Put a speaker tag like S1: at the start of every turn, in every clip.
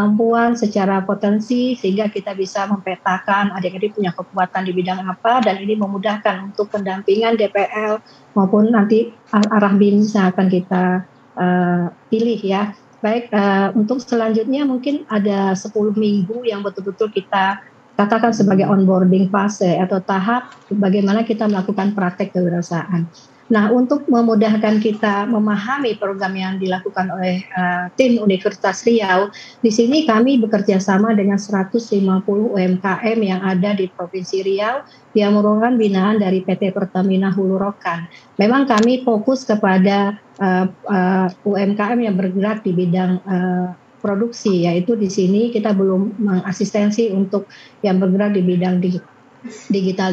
S1: kemampuan, secara potensi, sehingga kita bisa mempetakan adik-adik punya kekuatan di bidang apa, dan ini memudahkan untuk pendampingan DPL maupun nanti arah BIM yang akan kita uh, pilih ya. Baik, uh, untuk selanjutnya mungkin ada 10 minggu yang betul-betul kita katakan sebagai onboarding fase atau tahap bagaimana kita melakukan praktek kewirausahaan. Nah, untuk memudahkan kita memahami program yang dilakukan oleh uh, tim Universitas Riau, di sini kami bekerja sama dengan 150 UMKM yang ada di Provinsi Riau yang merupakan binaan dari PT Pertamina Hulu Rokan. Memang kami fokus kepada uh, uh, UMKM yang bergerak di bidang uh, produksi, yaitu di sini kita belum mengasistensi untuk yang bergerak di bidang digital digital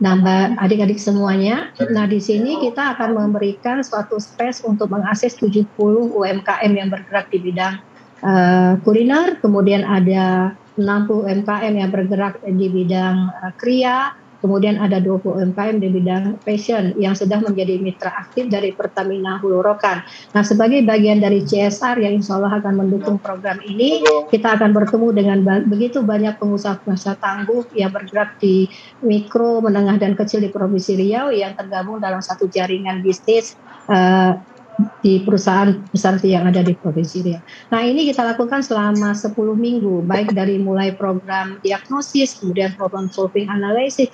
S1: Nah, adik-adik semuanya, nah di sini kita akan memberikan suatu space untuk mengakses 70 UMKM yang bergerak di bidang uh, kuliner, kemudian ada 60 UMKM yang bergerak di bidang uh, kria, Kemudian ada 20 UMKM di bidang fashion yang sudah menjadi mitra aktif dari Pertamina Hulu Rokan. Nah, sebagai bagian dari CSR yang insya Allah akan mendukung program ini, kita akan bertemu dengan begitu banyak pengusaha-pengusaha tangguh yang bergerak di mikro, menengah, dan kecil di Provinsi Riau yang tergabung dalam satu jaringan bisnis uh, di perusahaan besar yang ada di Provinsi Riau. Nah ini kita lakukan selama 10 minggu, baik dari mulai program diagnosis, kemudian problem solving analysis,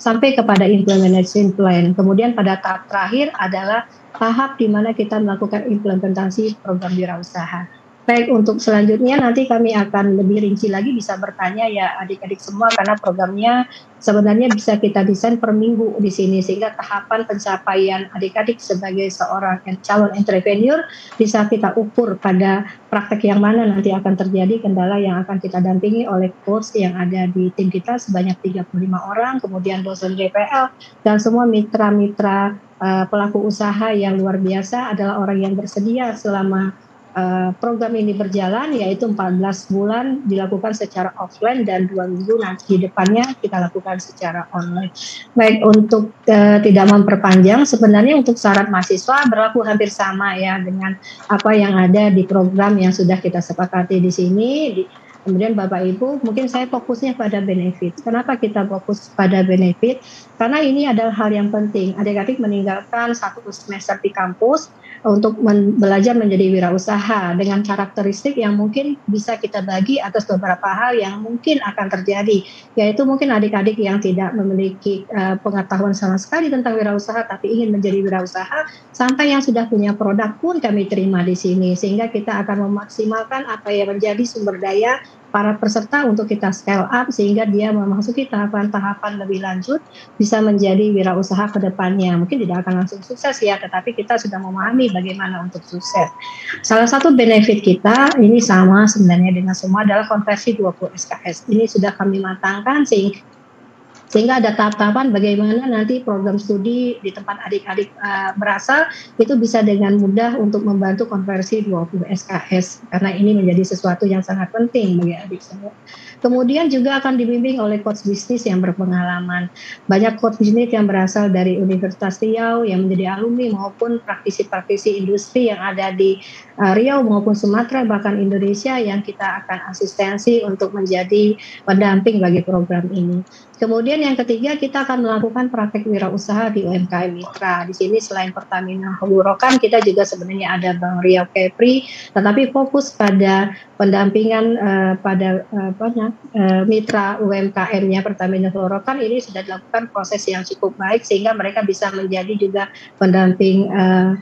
S1: sampai kepada implementation plan. Kemudian pada tahap terakhir adalah tahap di mana kita melakukan implementasi program wirausaha. Baik, untuk selanjutnya nanti kami akan lebih rinci lagi bisa bertanya ya adik-adik semua karena programnya sebenarnya bisa kita desain per minggu di sini sehingga tahapan pencapaian adik-adik sebagai seorang calon entrepreneur bisa kita ukur pada praktek yang mana nanti akan terjadi kendala yang akan kita dampingi oleh coach yang ada di tim kita sebanyak 35 orang, kemudian dosen DPL dan semua mitra-mitra uh, pelaku usaha yang luar biasa adalah orang yang bersedia selama Eh, program ini berjalan yaitu 14 bulan dilakukan secara offline dan dua minggu nanti depannya kita lakukan secara online. Baik untuk uh, tidak memperpanjang sebenarnya untuk syarat mahasiswa berlaku hampir sama ya dengan apa yang ada di program yang sudah kita sepakati di sini. Di, Kemudian Bapak Ibu, mungkin saya fokusnya pada benefit. Kenapa kita fokus pada benefit? Karena ini adalah hal yang penting. Adik-adik meninggalkan satu semester di kampus, untuk men belajar menjadi wirausaha dengan karakteristik yang mungkin bisa kita bagi atas beberapa hal yang mungkin akan terjadi yaitu mungkin adik-adik yang tidak memiliki uh, pengetahuan sama sekali tentang wirausaha tapi ingin menjadi wirausaha sampai yang sudah punya produk pun kami terima di sini sehingga kita akan memaksimalkan apa yang menjadi sumber daya para peserta untuk kita scale up sehingga dia memasuki tahapan-tahapan lebih lanjut bisa menjadi wirausaha ke depannya. Mungkin tidak akan langsung sukses ya, tetapi kita sudah memahami bagaimana untuk sukses. Salah satu benefit kita ini sama sebenarnya dengan semua adalah konversi 20 SKS. Ini sudah kami matangkan sehingga sehingga ada tahap-tahapan bagaimana nanti program studi di tempat adik-adik uh, berasal itu bisa dengan mudah untuk membantu konversi 20 SKS karena ini menjadi sesuatu yang sangat penting bagi adik semua. Kemudian juga akan dibimbing oleh coach bisnis yang berpengalaman. Banyak coach bisnis yang berasal dari Universitas Riau yang menjadi alumni maupun praktisi-praktisi industri yang ada di uh, Riau maupun Sumatera bahkan Indonesia yang kita akan asistensi untuk menjadi pendamping bagi program ini. Kemudian yang ketiga kita akan melakukan praktek wirausaha di UMKM Mitra. Di sini selain Pertamina Hulu Rokan kita juga sebenarnya ada Bang Riau Kepri, tetapi fokus pada pendampingan uh, pada uh, apa, uh, mitra UMKM-nya Pertamina Hulu Rokan ini sudah dilakukan proses yang cukup baik sehingga mereka bisa menjadi juga pendamping uh,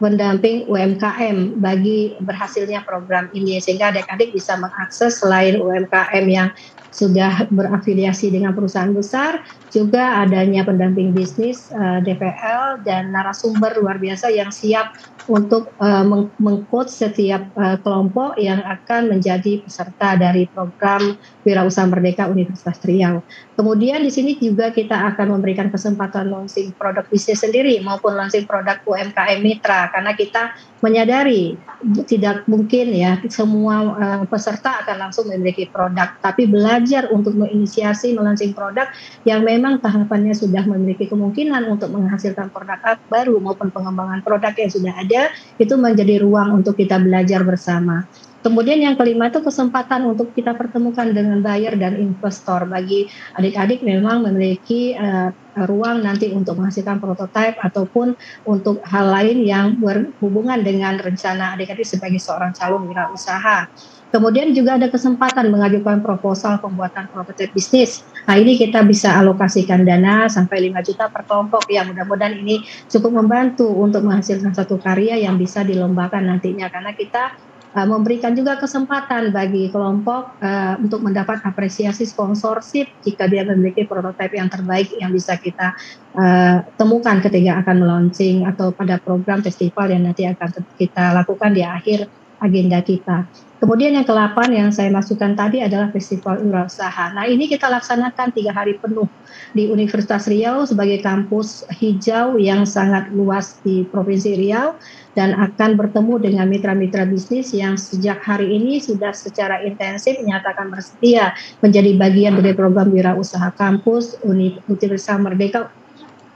S1: pendamping UMKM bagi berhasilnya program ini sehingga adik-adik bisa mengakses selain UMKM yang sudah berafiliasi dengan perusahaan besar, juga adanya pendamping bisnis uh, eh, DPL dan narasumber luar biasa yang siap untuk uh, mengcoach setiap uh, kelompok yang akan menjadi peserta dari program Wirausaha Merdeka Universitas Riau. Kemudian di sini juga kita akan memberikan kesempatan launching produk bisnis sendiri maupun launching produk UMKM mitra karena kita menyadari tidak mungkin ya semua uh, peserta akan langsung memiliki produk, tapi belajar untuk menginisiasi melaunching produk yang memang tahapannya sudah memiliki kemungkinan untuk menghasilkan produk baru maupun pengembangan produk yang sudah ada itu menjadi ruang untuk kita belajar bersama. Kemudian yang kelima itu kesempatan untuk kita pertemukan dengan buyer dan investor. Bagi adik-adik memang memiliki uh, ruang nanti untuk menghasilkan prototipe ataupun untuk hal lain yang berhubungan dengan rencana adik-adik sebagai seorang calon wirausaha. Kemudian juga ada kesempatan mengajukan proposal pembuatan prototipe bisnis. Nah ini kita bisa alokasikan dana sampai 5 juta per kelompok ya mudah-mudahan ini cukup membantu untuk menghasilkan satu karya yang bisa dilombakan nantinya karena kita uh, memberikan juga kesempatan bagi kelompok uh, untuk mendapat apresiasi sponsorship jika dia memiliki prototipe yang terbaik yang bisa kita uh, temukan ketika akan melaunching atau pada program festival yang nanti akan kita lakukan di akhir agenda kita. Kemudian yang ke-8 yang saya masukkan tadi adalah Festival Wirausaha. Nah ini kita laksanakan tiga hari penuh di Universitas Riau sebagai kampus hijau yang sangat luas di Provinsi Riau dan akan bertemu dengan mitra-mitra bisnis yang sejak hari ini sudah secara intensif menyatakan bersedia menjadi bagian dari program wirausaha kampus Universitas Merdeka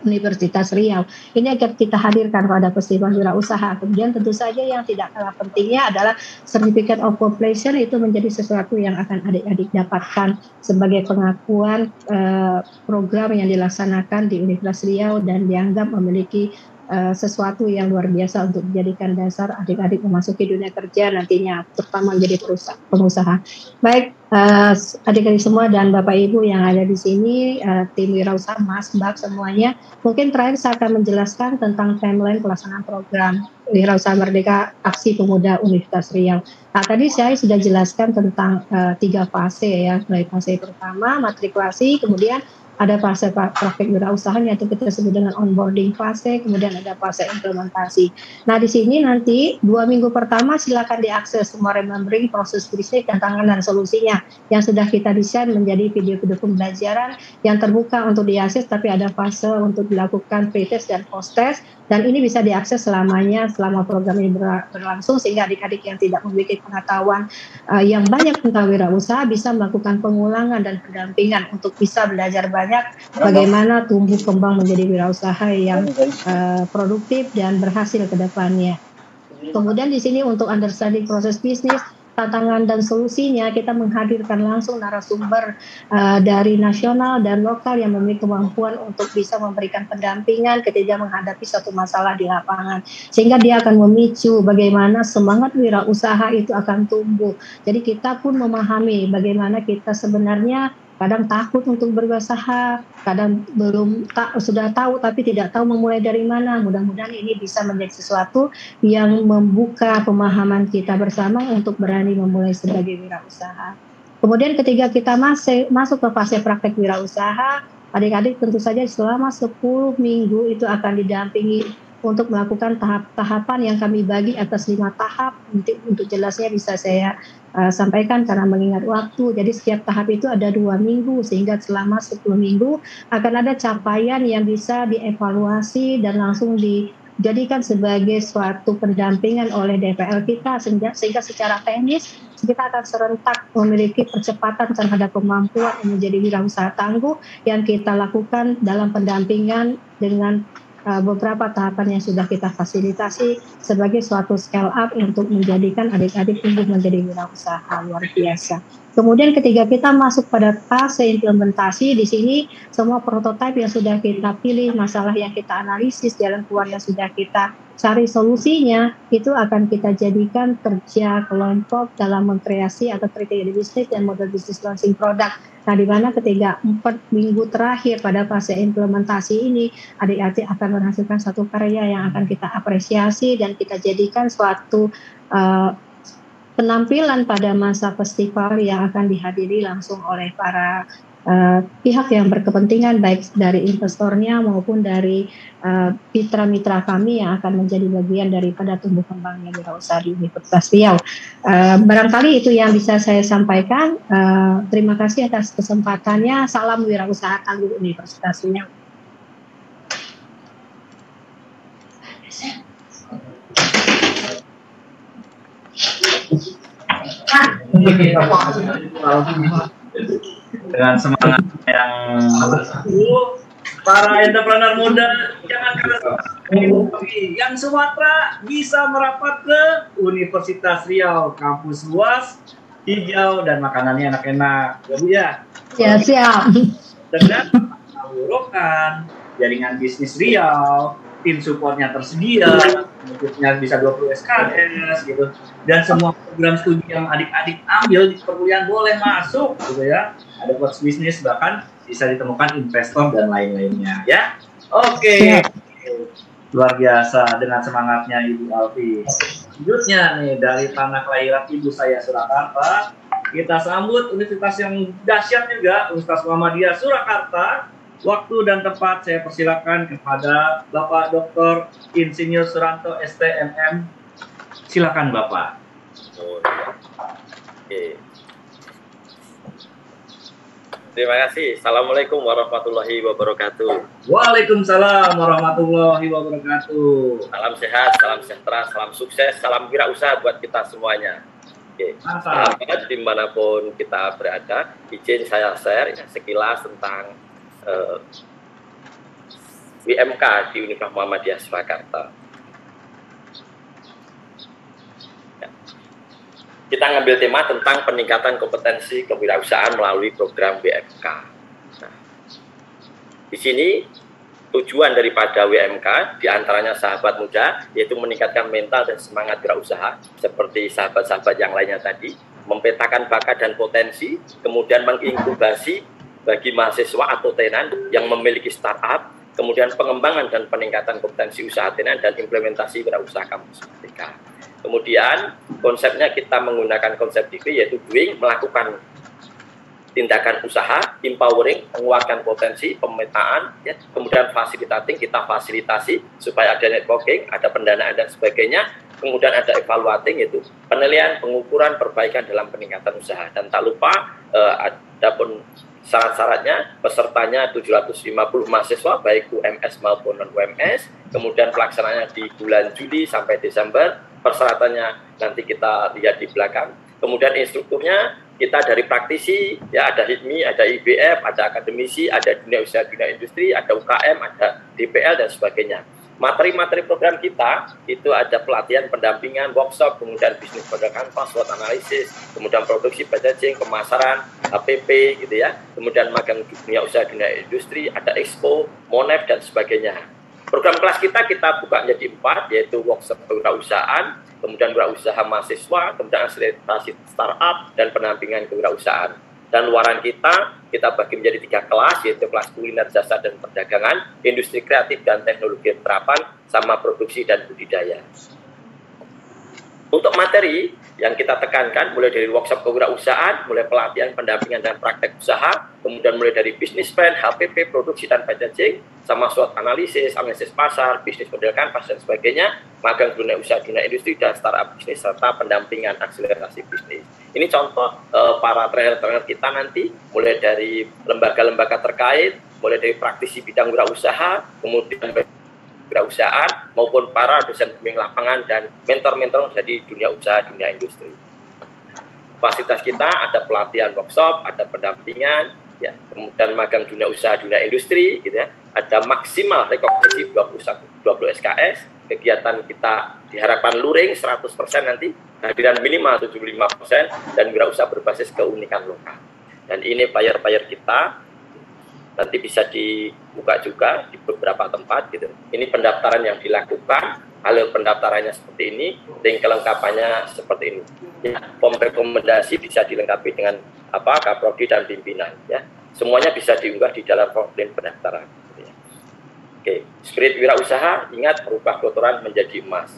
S1: Universitas Riau. Ini akan kita hadirkan pada festival wirausaha. Kemudian tentu saja yang tidak kalah pentingnya adalah Certificate of Completion itu menjadi sesuatu yang akan adik-adik dapatkan sebagai pengakuan uh, program yang dilaksanakan di Universitas Riau dan dianggap memiliki uh, sesuatu yang luar biasa untuk dijadikan dasar adik-adik memasuki dunia kerja nantinya, terutama menjadi pengusaha. Baik, uh, adik-adik semua dan Bapak Ibu yang ada di sini, uh, tim Wirausaha, Mas, Mbak semuanya, mungkin terakhir saya akan menjelaskan tentang timeline pelaksanaan program Wirausaha Merdeka Aksi Pemuda Universitas Riau. Nah, tadi saya sudah jelaskan tentang uh, tiga fase ya, mulai fase pertama matrikulasi, kemudian ada fase praktik wirausaha yaitu kita sebut dengan onboarding fase, kemudian ada fase implementasi. Nah di sini nanti dua minggu pertama silakan diakses semua remembering proses bisnis dan tangan dan solusinya yang sudah kita desain menjadi video-video pembelajaran yang terbuka untuk diakses tapi ada fase untuk dilakukan pre-test dan post-test dan ini bisa diakses selamanya selama program ini berlangsung sehingga adik-adik yang tidak memiliki pengetahuan uh, yang banyak tentang wirausaha bisa melakukan pengulangan dan pendampingan untuk bisa belajar banyak bagaimana tumbuh kembang menjadi wirausaha yang uh, produktif dan berhasil ke depannya. Kemudian di sini untuk understanding proses bisnis tantangan dan solusinya kita menghadirkan langsung narasumber uh, dari nasional dan lokal yang memiliki kemampuan untuk bisa memberikan pendampingan ketika menghadapi satu masalah di lapangan sehingga dia akan memicu bagaimana semangat wirausaha itu akan tumbuh. Jadi kita pun memahami bagaimana kita sebenarnya kadang takut untuk berusaha, kadang belum tak sudah tahu tapi tidak tahu memulai dari mana. Mudah-mudahan ini bisa menjadi sesuatu yang membuka pemahaman kita bersama untuk berani memulai sebagai wirausaha. Kemudian ketika kita masih masuk ke fase praktek wirausaha, adik-adik tentu saja selama 10 minggu itu akan didampingi untuk melakukan tahap-tahapan yang kami bagi atas lima tahap. Untuk, untuk jelasnya bisa saya uh, sampaikan karena mengingat waktu. Jadi setiap tahap itu ada dua minggu sehingga selama 10 minggu akan ada capaian yang bisa dievaluasi dan langsung dijadikan sebagai suatu pendampingan oleh DPL kita sehingga, sehingga secara teknis kita akan serentak memiliki percepatan terhadap kemampuan menjadi wirausaha tangguh yang kita lakukan dalam pendampingan dengan beberapa tahapan yang sudah kita fasilitasi sebagai suatu scale up untuk menjadikan adik-adik tumbuh menjadi wirausaha luar biasa. Kemudian ketika kita masuk pada fase implementasi di sini semua prototipe yang sudah kita pilih, masalah yang kita analisis, jalan keluar yang sudah kita cari solusinya itu akan kita jadikan kerja kelompok dalam mengkreasi atau strategi bisnis dan model bisnis launching produk. Nah, di mana ketika empat minggu terakhir pada fase implementasi ini, adik-adik akan menghasilkan satu karya yang akan kita apresiasi dan kita jadikan suatu uh, penampilan pada masa festival yang akan dihadiri langsung oleh para uh, pihak yang berkepentingan baik dari investornya maupun dari uh, mitra-mitra kami yang akan menjadi bagian daripada tumbuh kembangnya wirausaha di Universitas Riau. Uh, barangkali itu yang bisa saya sampaikan. Uh, terima kasih atas kesempatannya. Salam wirausaha tangguh Universitas Riau.
S2: Dengan semangat yang para entrepreneur muda jangan keras yang Sumatera bisa merapat ke Universitas Riau, kampus luas, hijau dan makanannya enak-enak. Jadi ya.
S1: Ya siap.
S2: Dengan mengurukan jaringan bisnis Riau, tim supportnya tersedia, bentuknya bisa 20 SKS gitu, dan semua program studi yang adik-adik ambil di perkuliahan boleh masuk gitu ya. Ada coach bisnis bahkan bisa ditemukan investor dan lain-lainnya ya. Oke. Okay luar biasa dengan semangatnya Ibu Alfi. Selanjutnya nih dari tanah kelahiran Ibu saya Surakarta, kita sambut universitas yang dahsyat juga, Universitas Muhammadiyah Surakarta. Waktu dan tempat saya persilakan kepada Bapak Dr. Insinyur Suranto STMM. Silakan Bapak.
S3: Oke. Terima kasih. Assalamualaikum warahmatullahi wabarakatuh.
S2: Waalaikumsalam warahmatullahi wabarakatuh.
S3: Salam sehat, salam sejahtera, salam sukses, salam wirausaha buat kita semuanya. Oke. Sahabat di mana pun kita berada, izin saya share ya, sekilas tentang uh, eh, WMK di Universitas Muhammadiyah Surakarta. kita ngambil tema tentang peningkatan kompetensi kewirausahaan melalui program WMK. Nah, di sini tujuan daripada WMK di antaranya sahabat muda yaitu meningkatkan mental dan semangat wirausaha seperti sahabat-sahabat yang lainnya tadi, mempetakan bakat dan potensi, kemudian menginkubasi bagi mahasiswa atau tenan yang memiliki startup, kemudian pengembangan dan peningkatan kompetensi usaha tenan dan implementasi wirausaha kampus merdeka. Kemudian konsepnya kita menggunakan konsep DP yaitu doing, melakukan tindakan usaha, empowering, menguatkan potensi, pemetaan, ya, kemudian fasilitating, kita fasilitasi supaya ada networking, ada pendanaan dan sebagainya, kemudian ada evaluating itu penilaian, pengukuran, perbaikan dalam peningkatan usaha. Dan tak lupa eh, ada pun syarat-syaratnya pesertanya 750 mahasiswa baik UMS maupun non UMS kemudian pelaksanaannya di bulan Juli sampai Desember persyaratannya nanti kita lihat di belakang. Kemudian instrukturnya kita dari praktisi, ya ada HIPMI, ada IBF, ada akademisi, ada dunia usaha, dunia industri, ada UKM, ada DPL dan sebagainya. Materi-materi program kita itu ada pelatihan pendampingan, workshop, kemudian bisnis produk kanvas, SWOT analisis, kemudian produksi packaging, pemasaran, HPP gitu ya, kemudian magang dunia usaha, dunia industri, ada expo, monef dan sebagainya Program kelas kita kita buka menjadi empat, yaitu workshop kewirausahaan, kemudian wirausaha mahasiswa, kemudian akselerasi startup, dan pendampingan kewirausahaan. Dan luaran kita, kita bagi menjadi tiga kelas, yaitu kelas kuliner, jasa, dan perdagangan, industri kreatif, dan teknologi terapan, sama produksi dan budidaya. Untuk materi, yang kita tekankan mulai dari workshop kewirausahaan, mulai pelatihan, pendampingan dan praktek usaha, kemudian mulai dari bisnis plan, HPP, produksi dan packaging, sama SWOT analisis, analisis pasar, bisnis model kanvas dan sebagainya, magang dunia usaha, dunia industri dan startup bisnis serta pendampingan akselerasi bisnis. Ini contoh uh, para trainer-trainer kita nanti mulai dari lembaga-lembaga terkait, mulai dari praktisi bidang wirausaha, kemudian kewirausahaan maupun para dosen pembimbing lapangan dan mentor-mentor dari dunia usaha, dunia industri. Fasilitas kita ada pelatihan workshop, ada pendampingan, ya, kemudian magang dunia usaha, dunia industri, gitu ya. Ada maksimal rekognisi 21 20 SKS, kegiatan kita diharapkan luring 100% nanti, kehadiran minimal 75% dan wirausaha berbasis keunikan lokal. Dan ini bayar-bayar kita nanti bisa dibuka juga di beberapa tempat gitu. Ini pendaftaran yang dilakukan, alur pendaftarannya seperti ini, link kelengkapannya seperti ini. Ya, form rekomendasi bisa dilengkapi dengan apa kaprodi dan pimpinan ya. Semuanya bisa diunggah di dalam formulir pendaftaran. Gitu ya. Oke, spirit wirausaha ingat merubah kotoran menjadi emas.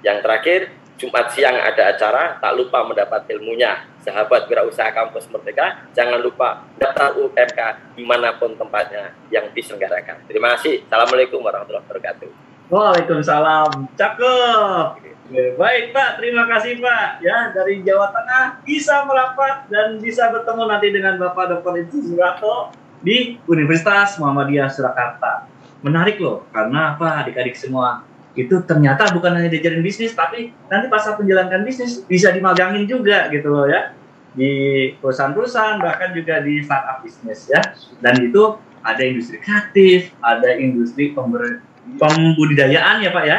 S3: Yang terakhir, Jumat siang ada acara, tak lupa mendapat ilmunya. Sahabat wirausaha kampus Merdeka, jangan lupa daftar UMK di mana pun tempatnya yang diselenggarakan. Terima kasih. Assalamualaikum warahmatullahi wabarakatuh.
S2: Waalaikumsalam. Cakep. Baik Pak, terima kasih Pak. Ya dari Jawa Tengah bisa merapat dan bisa bertemu nanti dengan Bapak Dr. Itu Surato di Universitas Muhammadiyah Surakarta. Menarik loh, karena apa adik-adik semua itu ternyata bukan hanya diajarin bisnis tapi nanti pas menjalankan bisnis bisa dimagangin juga gitu loh ya di perusahaan-perusahaan bahkan juga di startup bisnis ya dan itu ada industri kreatif ada industri pember pembudidayaan ya Pak ya.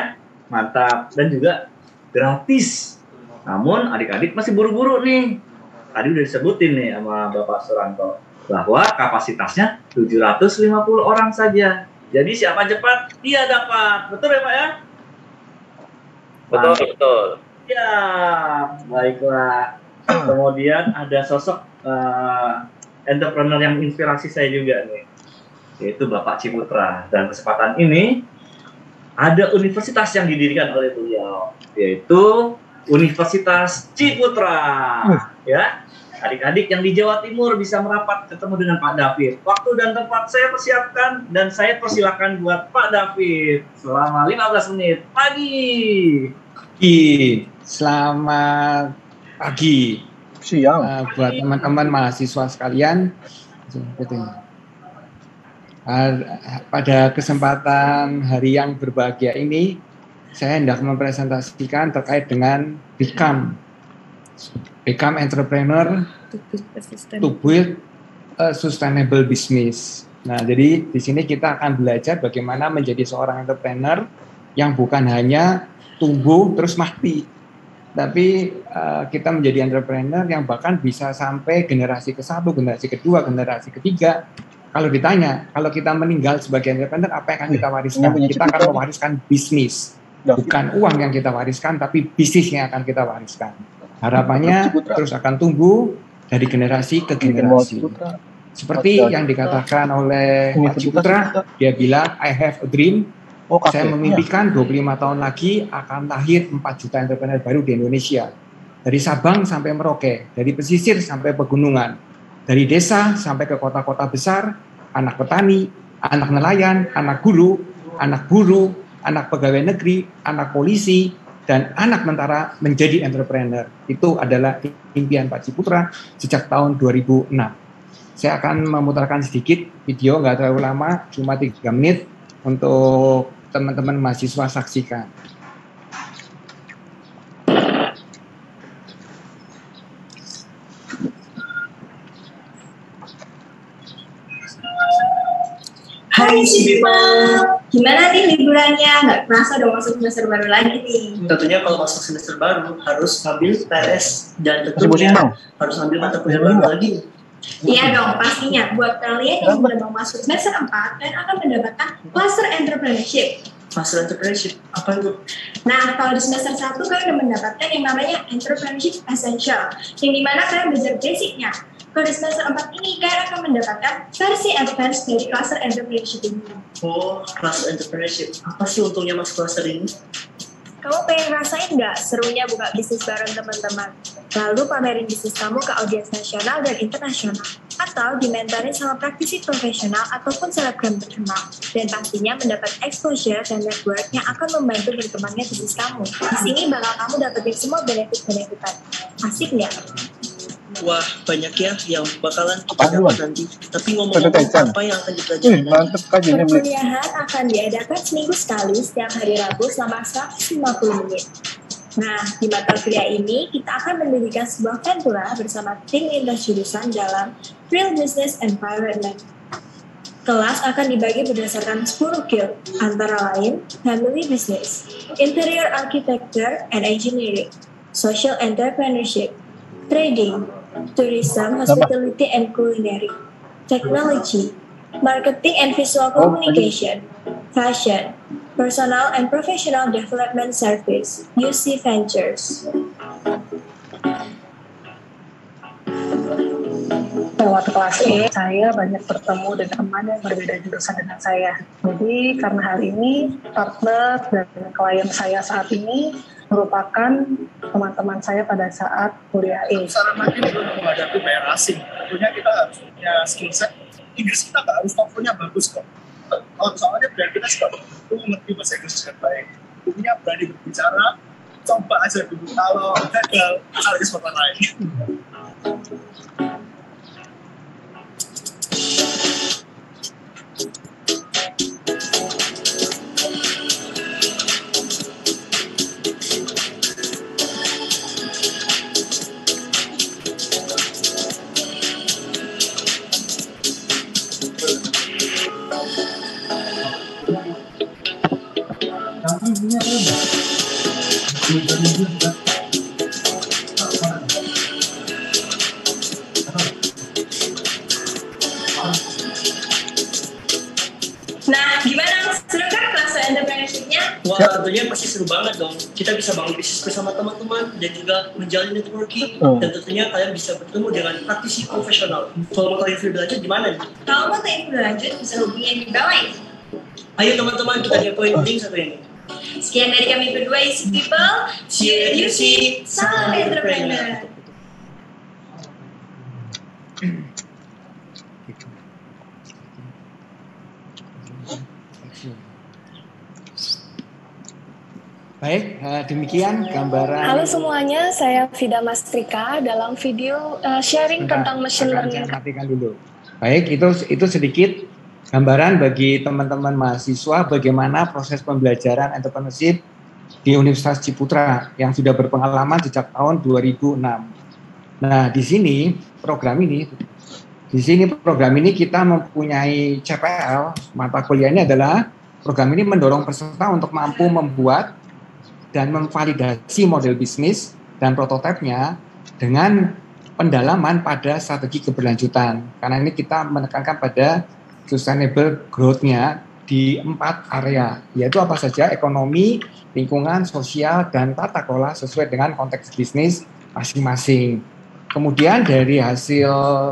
S2: Mantap. Dan juga gratis. Namun adik-adik masih buru-buru nih. Tadi udah disebutin nih sama Bapak Suranto bahwa kapasitasnya 750 orang saja. Jadi siapa cepat dia dapat. Betul ya Pak ya?
S3: Betul, betul.
S2: Ya, baiklah. Kemudian ada sosok uh, entrepreneur yang inspirasi saya juga nih, yaitu Bapak Ciputra. Dan kesempatan ini ada universitas yang didirikan oleh beliau, yaitu Universitas Ciputra. Uh. Ya, adik-adik yang di Jawa Timur bisa merapat ketemu dengan Pak David. Waktu dan tempat saya persiapkan dan saya persilakan buat Pak David selama 15 menit pagi.
S4: Pagi, selamat pagi.
S5: Siang.
S4: Uh, buat teman-teman mahasiswa sekalian. Uh, pada kesempatan hari yang berbahagia ini, saya hendak mempresentasikan terkait dengan become become entrepreneur to build a sustainable business. Nah, jadi di sini kita akan belajar bagaimana menjadi seorang entrepreneur yang bukan hanya tumbuh terus mati. Tapi uh, kita menjadi entrepreneur yang bahkan bisa sampai generasi ke satu, generasi kedua, generasi ketiga. Kalau ditanya, kalau kita meninggal sebagai entrepreneur, apa yang akan kita wariskan? Kita akan mewariskan bisnis, bukan uang yang kita wariskan, tapi bisnis yang akan kita wariskan. Harapannya terus akan tumbuh dari generasi ke generasi. Seperti yang dikatakan oleh Pak Ciputra, dia bilang, I have a dream, Oh, saya memimpikan 25 tahun lagi akan lahir 4 juta entrepreneur baru di Indonesia. Dari Sabang sampai Merauke, dari pesisir sampai pegunungan, dari desa sampai ke kota-kota besar, anak petani, anak nelayan, anak guru, anak buruh, anak pegawai negeri, anak polisi, dan anak tentara menjadi entrepreneur. Itu adalah impian Pak Ciputra sejak tahun 2006. Saya akan memutarkan sedikit video, nggak terlalu lama, cuma 3 menit untuk teman-teman mahasiswa saksikan.
S6: Hai people, gimana nih liburannya? Nggak kerasa dong masuk semester baru lagi nih.
S7: Tentunya kalau masuk semester baru harus ambil PRS dan tentunya harus ambil mata kuliah baru lagi.
S6: Iya dong, pastinya. Buat kalian yang sudah mau masuk semester 4, kalian akan mendapatkan Cluster Entrepreneurship.
S7: Cluster Entrepreneurship, apa itu?
S6: Nah, kalau di semester 1, kalian akan mendapatkan yang namanya Entrepreneurship Essential, yang di mana kalian belajar basicnya. Kalau di semester 4 ini, kalian akan mendapatkan versi advance dari Cluster Entrepreneurship ini.
S7: Oh, Cluster Entrepreneurship. Apa sih untungnya masuk cluster ini?
S6: Kamu pengen rasain nggak serunya buka bisnis bareng teman-teman? Lalu pamerin bisnis kamu ke audiens nasional dan internasional. Atau dimentorin sama praktisi profesional ataupun selebgram terkenal. Dan pastinya mendapat exposure dan network yang akan membantu berkembangnya bisnis kamu. Di sini bakal kamu dapetin semua benefit-benefit Asik nggak?
S7: Wah, banyak ya yang bakalan kita dapat nanti. Tapi ngomong-ngomong apa yang akan dipelajari
S5: nanti?
S6: Perkuliahan akan diadakan seminggu sekali setiap hari Rabu selama 150 menit. Nah, di mata kuliah ini kita akan mendirikan sebuah ventura bersama tim lintas jurusan dalam Real Business Environment. Kelas akan dibagi berdasarkan 10 guild, antara lain Family Business, Interior Architecture and Engineering, Social Entrepreneurship, Trading, tourism, hospitality and culinary, technology, marketing and visual communication, fashion, personal and professional development service, UC Ventures.
S1: lewat kelas E, saya banyak bertemu dengan teman yang berbeda jurusan dengan saya. Jadi karena hal ini, partner dan klien saya saat ini merupakan teman-teman saya pada saat kuliah E.
S8: Secara mandiri untuk menghadapi bayar asing, tentunya kita harus punya skill set. Inggris kita nggak harus tokonya bagus kok. Kalau misalnya brand kita suka itu mengerti bahasa Inggris dengan baik. Punya berani berbicara, coba aja dulu. Kalau gagal, cari kesempatan lain.
S7: Nah, gimana seru kan kelas tentunya pasti seru banget dong. Kita bisa bangun bisnis bersama teman-teman dan juga menjalin networking.
S5: Hmm.
S7: Dan tentunya kalian bisa bertemu dengan praktisi profesional. Kalau mau tanya lebih gimana nih?
S6: Kalau mau tanya lebih bisa hubungi yang di bawah ini.
S7: Ayo teman-teman kita kepoin link satu ini.
S6: Sekian dari kami berdua, Easy People. See you UC. Salam entrepreneur.
S4: Baik, eh, demikian gambaran.
S9: Halo semuanya, saya Vida Mastrika dalam video uh, sharing
S4: Bentar,
S9: tentang machine learning.
S4: Saya matikan dulu. Baik, itu itu sedikit gambaran bagi teman-teman mahasiswa bagaimana proses pembelajaran entrepreneurship di Universitas Ciputra yang sudah berpengalaman sejak tahun 2006. Nah, di sini program ini di sini program ini kita mempunyai CPL, mata kuliah ini adalah program ini mendorong peserta untuk mampu membuat dan memvalidasi model bisnis dan prototipenya dengan pendalaman pada strategi keberlanjutan. Karena ini kita menekankan pada sustainable growth-nya di empat area, yaitu apa saja ekonomi, lingkungan, sosial, dan tata kelola sesuai dengan konteks bisnis masing-masing. Kemudian dari hasil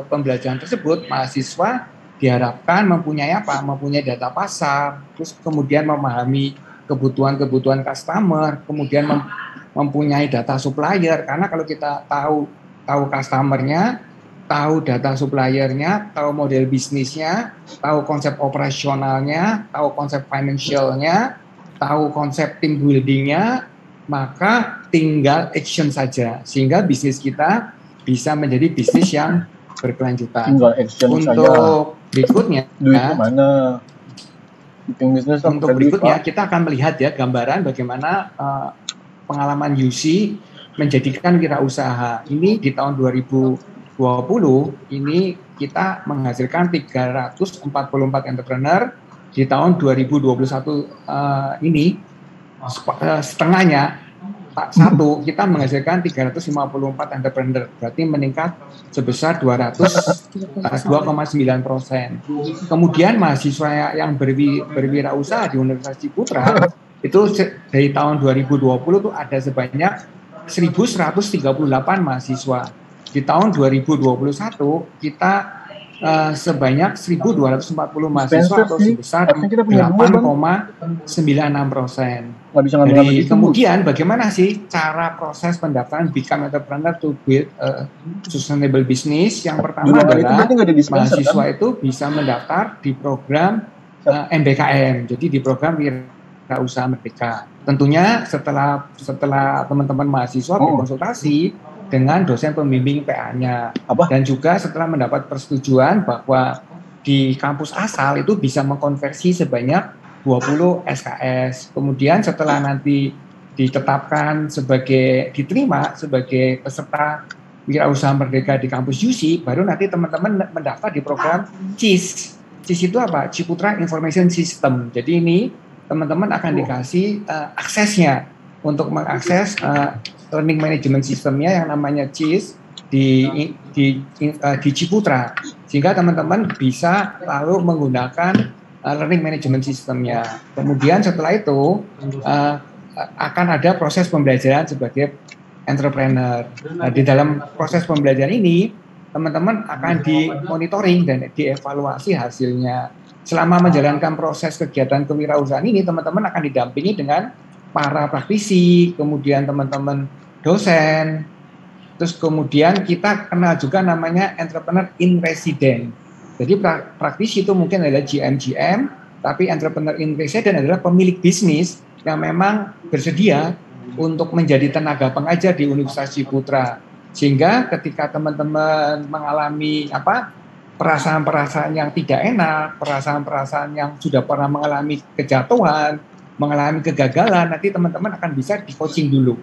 S4: pembelajaran tersebut, mahasiswa diharapkan mempunyai apa? Mempunyai data pasar, terus kemudian memahami kebutuhan-kebutuhan customer, kemudian mem- mempunyai data supplier. Karena kalau kita tahu tahu customernya, tahu data suppliernya, tahu model bisnisnya, tahu konsep operasionalnya, tahu konsep financialnya, tahu konsep team buildingnya, maka tinggal action saja sehingga bisnis kita bisa menjadi bisnis yang berkelanjutan.
S5: tinggal action saja
S4: Untuk berikutnya,
S5: bisnis kan
S4: untuk
S5: duit,
S4: berikutnya
S5: Pak.
S4: kita akan melihat ya gambaran bagaimana eh, pengalaman UC menjadikan wirausaha ini di tahun 2020 ini kita menghasilkan 344 entrepreneur di tahun 2021 eh, ini eh, setengahnya tak satu kita menghasilkan 354 entrepreneur berarti meningkat sebesar 200 eh, 2,9 persen. Kemudian mahasiswa yang berwi, berwirausaha di Universitas Ciputra itu dari tahun 2020 tuh ada sebanyak 1.138 mahasiswa. Di tahun 2021 kita eh, sebanyak 1.240 mahasiswa atau sebesar
S5: Harusnya kita punya dua, Bang.
S4: 8,96 persen.
S5: nggak bisa ngambil ngambil
S4: Dari
S5: itu
S4: kemudian bagaimana sih cara proses pendaftaran become entrepreneur to build a sustainable business? Yang pertama
S5: itu
S4: adalah
S5: dispenser
S4: mahasiswa
S5: kan
S4: itu bisa mendaftar di program eh, MBKM, jadi di program Wirausaha Merdeka. Tentunya setelah setelah teman-teman mahasiswa
S5: Oh.
S4: berkonsultasi dengan dosen pembimbing PA-nya
S5: Apa?
S4: dan juga setelah mendapat persetujuan bahwa di kampus asal itu bisa mengkonversi sebanyak 20 SKS. Kemudian setelah nanti ditetapkan sebagai diterima sebagai peserta wirausaha merdeka di kampus UC, baru nanti teman-teman mendaftar di program CIS. CIS itu apa? Ciputra Information System. Jadi ini teman-teman akan dikasih eh, aksesnya untuk mengakses eh, learning management systemnya yang namanya CIS di di eh, di Ciputra sehingga teman-teman bisa lalu menggunakan eh, learning management systemnya. Kemudian setelah itu eh, akan ada proses pembelajaran sebagai entrepreneur. Nah, di dalam proses pembelajaran ini teman-teman akan dimonitoring dan dievaluasi hasilnya. Selama menjalankan proses kegiatan kewirausahaan ini, teman-teman akan didampingi dengan para praktisi, kemudian teman-teman dosen, terus kemudian kita kenal juga namanya entrepreneur in resident. Jadi pra- praktisi itu mungkin adalah GM-GM, tapi entrepreneur in resident adalah pemilik bisnis yang memang bersedia untuk menjadi tenaga pengajar di Universitas Ciputra. Sehingga ketika teman-teman mengalami apa perasaan-perasaan yang tidak enak, perasaan-perasaan yang sudah pernah mengalami kejatuhan, mengalami kegagalan, nanti teman-teman akan bisa di coaching dulu.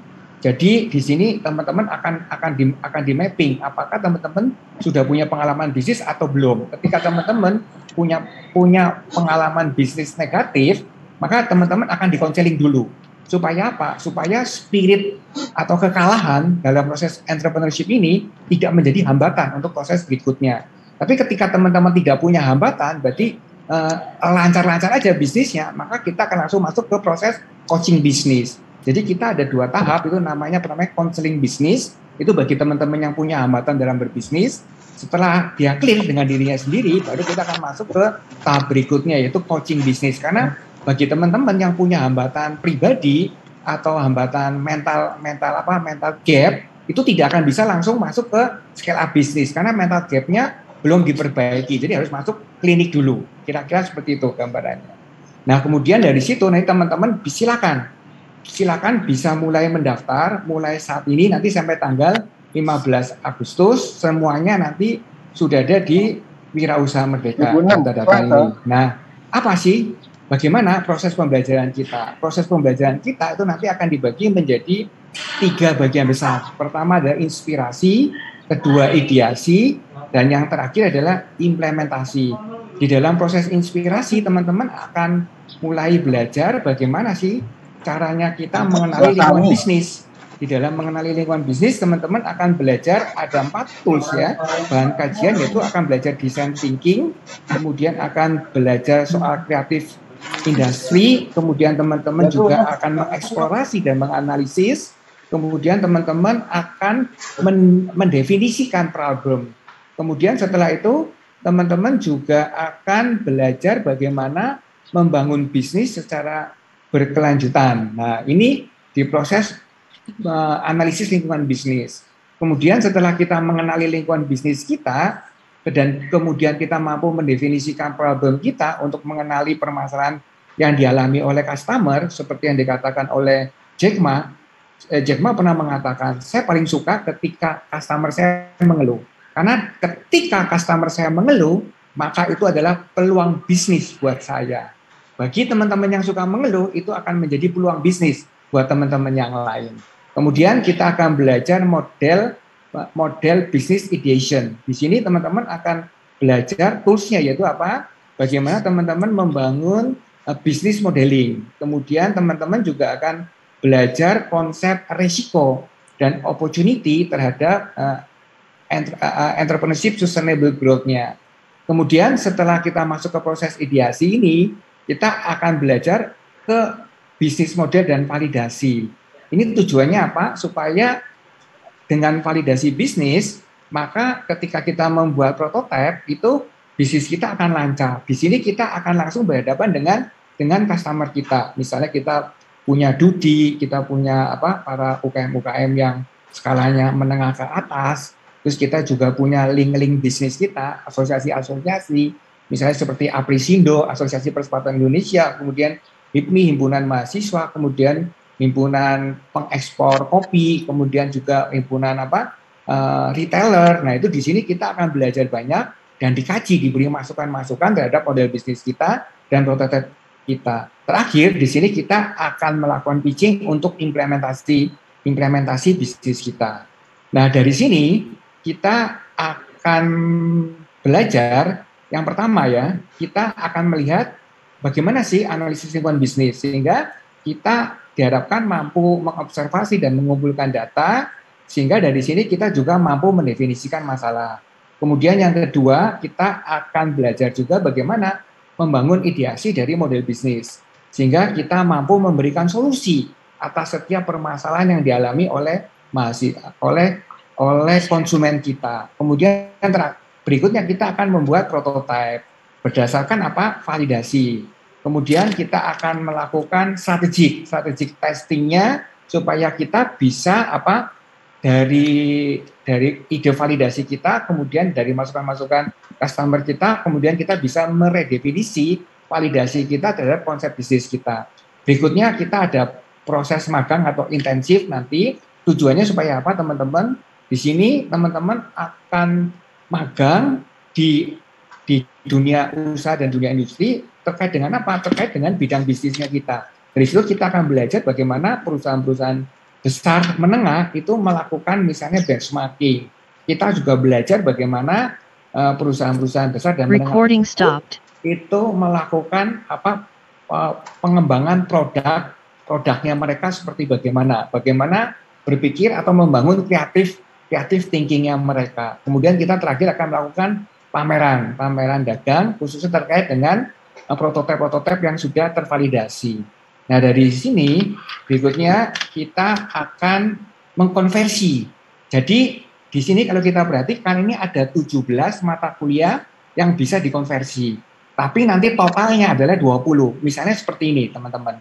S4: Jadi di sini teman-teman akan akan di akan di mapping apakah teman-teman sudah punya pengalaman bisnis atau belum. Ketika teman-teman punya punya pengalaman bisnis negatif, maka teman-teman akan di counseling dulu. Supaya apa? Supaya spirit atau kekalahan dalam proses entrepreneurship ini tidak menjadi hambatan untuk proses berikutnya. Tapi ketika teman-teman tidak punya hambatan, berarti uh, lancar-lancar aja bisnisnya, maka kita akan langsung masuk ke proses coaching bisnis. Jadi kita ada dua tahap itu namanya namanya counseling bisnis itu bagi teman-teman yang punya hambatan dalam berbisnis. Setelah dia clear dengan dirinya sendiri, baru kita akan masuk ke tahap berikutnya yaitu coaching bisnis. Karena bagi teman-teman yang punya hambatan pribadi atau hambatan mental mental apa mental gap itu tidak akan bisa langsung masuk ke scale up bisnis karena mental gapnya belum diperbaiki. Jadi harus masuk klinik dulu. Kira-kira seperti itu gambarannya. Nah kemudian dari situ nanti teman-teman silakan silakan bisa mulai mendaftar mulai saat ini nanti sampai tanggal 15 Agustus semuanya nanti sudah ada di Wirausaha Merdeka data-data ini. Nah, apa sih bagaimana proses pembelajaran kita? Proses pembelajaran kita itu nanti akan dibagi menjadi tiga bagian besar. Pertama adalah inspirasi, kedua ideasi, dan yang terakhir adalah implementasi. Di dalam proses inspirasi, teman-teman akan mulai belajar bagaimana sih caranya kita mengenali lingkungan bisnis. Di dalam mengenali lingkungan bisnis, teman-teman akan belajar ada empat tools ya. Bahan kajian yaitu akan belajar design thinking, kemudian akan belajar soal kreatif industri, kemudian teman-teman juga akan mengeksplorasi dan menganalisis, kemudian teman-teman akan men mendefinisikan problem. Kemudian setelah itu teman-teman juga akan belajar bagaimana membangun bisnis secara berkelanjutan. Nah, ini diproses uh, analisis lingkungan bisnis. Kemudian setelah kita mengenali lingkungan bisnis kita dan kemudian kita mampu mendefinisikan problem kita untuk mengenali permasalahan yang dialami oleh customer seperti yang dikatakan oleh Jack Ma, eh, Jack Ma pernah mengatakan, saya paling suka ketika customer saya mengeluh. Karena ketika customer saya mengeluh, maka itu adalah peluang bisnis buat saya. Bagi teman-teman yang suka mengeluh, itu akan menjadi peluang bisnis buat teman-teman yang lain. Kemudian kita akan belajar model model business ideation. Di sini teman-teman akan belajar toolsnya yaitu apa? Bagaimana teman-teman membangun uh, business modeling. Kemudian teman-teman juga akan belajar konsep risiko dan opportunity terhadap uh, entrepreneurship sustainable growth-nya. Kemudian setelah kita masuk ke proses ideasi ini, kita akan belajar ke bisnis model dan validasi. Ini tujuannya apa? Supaya dengan validasi bisnis, maka ketika kita membuat prototipe itu bisnis kita akan lancar. Di sini kita akan langsung berhadapan dengan dengan customer kita. Misalnya kita punya Dudi, kita punya apa para UKM-UKM yang skalanya menengah ke atas, terus kita juga punya link-link bisnis kita, asosiasi-asosiasi, misalnya seperti Aprisindo, Asosiasi Persepatan Indonesia, kemudian HIPMI, Himpunan Mahasiswa, kemudian Himpunan Pengekspor Kopi, kemudian juga Himpunan apa uh, retailer. Nah itu di sini kita akan belajar banyak dan dikaji, diberi masukan-masukan terhadap model bisnis kita dan prototipe kita. Terakhir di sini kita akan melakukan pitching untuk implementasi implementasi bisnis kita. Nah dari sini kita akan belajar yang pertama ya, kita akan melihat bagaimana sih analisis lingkungan bisnis sehingga kita diharapkan mampu mengobservasi dan mengumpulkan data sehingga dari sini kita juga mampu mendefinisikan masalah. Kemudian yang kedua, kita akan belajar juga bagaimana membangun ideasi dari model bisnis sehingga kita mampu memberikan solusi atas setiap permasalahan yang dialami oleh mahasiswa oleh oleh konsumen kita. Kemudian Berikutnya kita akan membuat prototipe berdasarkan apa? Validasi. Kemudian kita akan melakukan strategik, strategik testingnya supaya kita bisa apa dari dari ide validasi kita, kemudian dari masukan-masukan customer kita, kemudian kita bisa meredefinisi validasi kita terhadap konsep bisnis kita. Berikutnya kita ada proses magang atau intensif nanti tujuannya supaya apa teman-teman? Di sini teman-teman akan magang di di dunia usaha dan dunia industri terkait dengan apa? Terkait dengan bidang bisnisnya kita. Dari situ kita akan belajar bagaimana perusahaan-perusahaan besar menengah itu melakukan misalnya benchmarking. Kita juga belajar bagaimana uh, perusahaan-perusahaan besar dan
S10: Recording menengah stopped.
S4: itu melakukan apa pengembangan produk produknya mereka seperti bagaimana, bagaimana berpikir atau membangun kreatif kreatif thinkingnya mereka. Kemudian kita terakhir akan melakukan pameran, pameran dagang khususnya terkait dengan uh, prototipe-prototipe yang sudah tervalidasi. Nah, dari sini berikutnya kita akan mengkonversi. Jadi di sini kalau kita perhatikan ini ada 17 mata kuliah yang bisa dikonversi. Tapi nanti totalnya adalah 20. Misalnya seperti ini, teman-teman.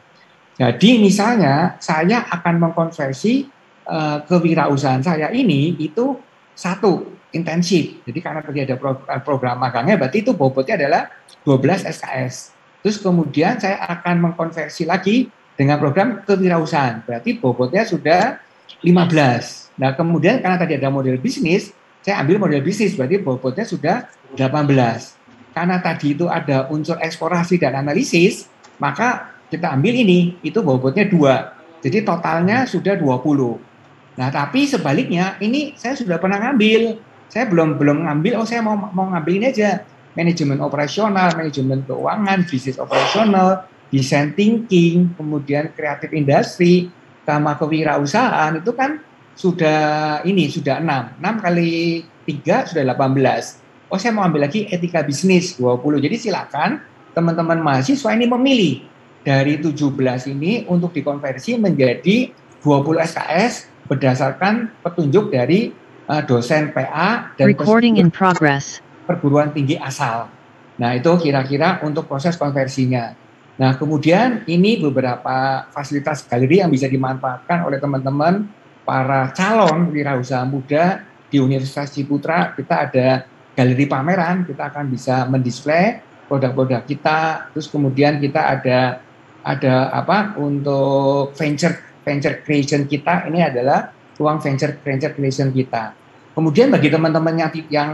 S4: Jadi misalnya saya akan mengkonversi uh, kewirausahaan saya ini itu satu intensif. Jadi karena tadi ada program magangnya berarti itu bobotnya adalah 12 SKS. Terus kemudian saya akan mengkonversi lagi dengan program kewirausahaan. Berarti bobotnya sudah 15. Nah, kemudian karena tadi ada model bisnis, saya ambil model bisnis berarti bobotnya sudah 18. Karena tadi itu ada unsur eksplorasi dan analisis, maka kita ambil ini, itu bobotnya dua. Jadi totalnya sudah 20. Nah, tapi sebaliknya ini saya sudah pernah ngambil. Saya belum belum ngambil, oh saya mau mau ngambil ini aja. Manajemen operasional, manajemen keuangan, bisnis operasional, design thinking, kemudian kreatif industri, sama kewirausahaan itu kan sudah ini sudah 6. 6 kali 3 sudah 18. Oh saya mau ambil lagi etika bisnis 20. Jadi silakan teman-teman mahasiswa ini memilih dari 17 ini untuk dikonversi menjadi 20 SKS berdasarkan petunjuk dari uh, dosen PA dan
S10: Recording in progress.
S4: perguruan tinggi asal. Nah, itu kira-kira untuk proses konversinya. Nah, kemudian ini beberapa fasilitas galeri yang bisa dimanfaatkan oleh teman-teman para calon wirausaha muda di Universitas Ciputra. Kita ada galeri pameran, kita akan bisa mendisplay produk-produk kita. Terus kemudian kita ada ada apa untuk venture venture creation kita ini adalah ruang venture venture creation kita. Kemudian bagi teman-teman yang yang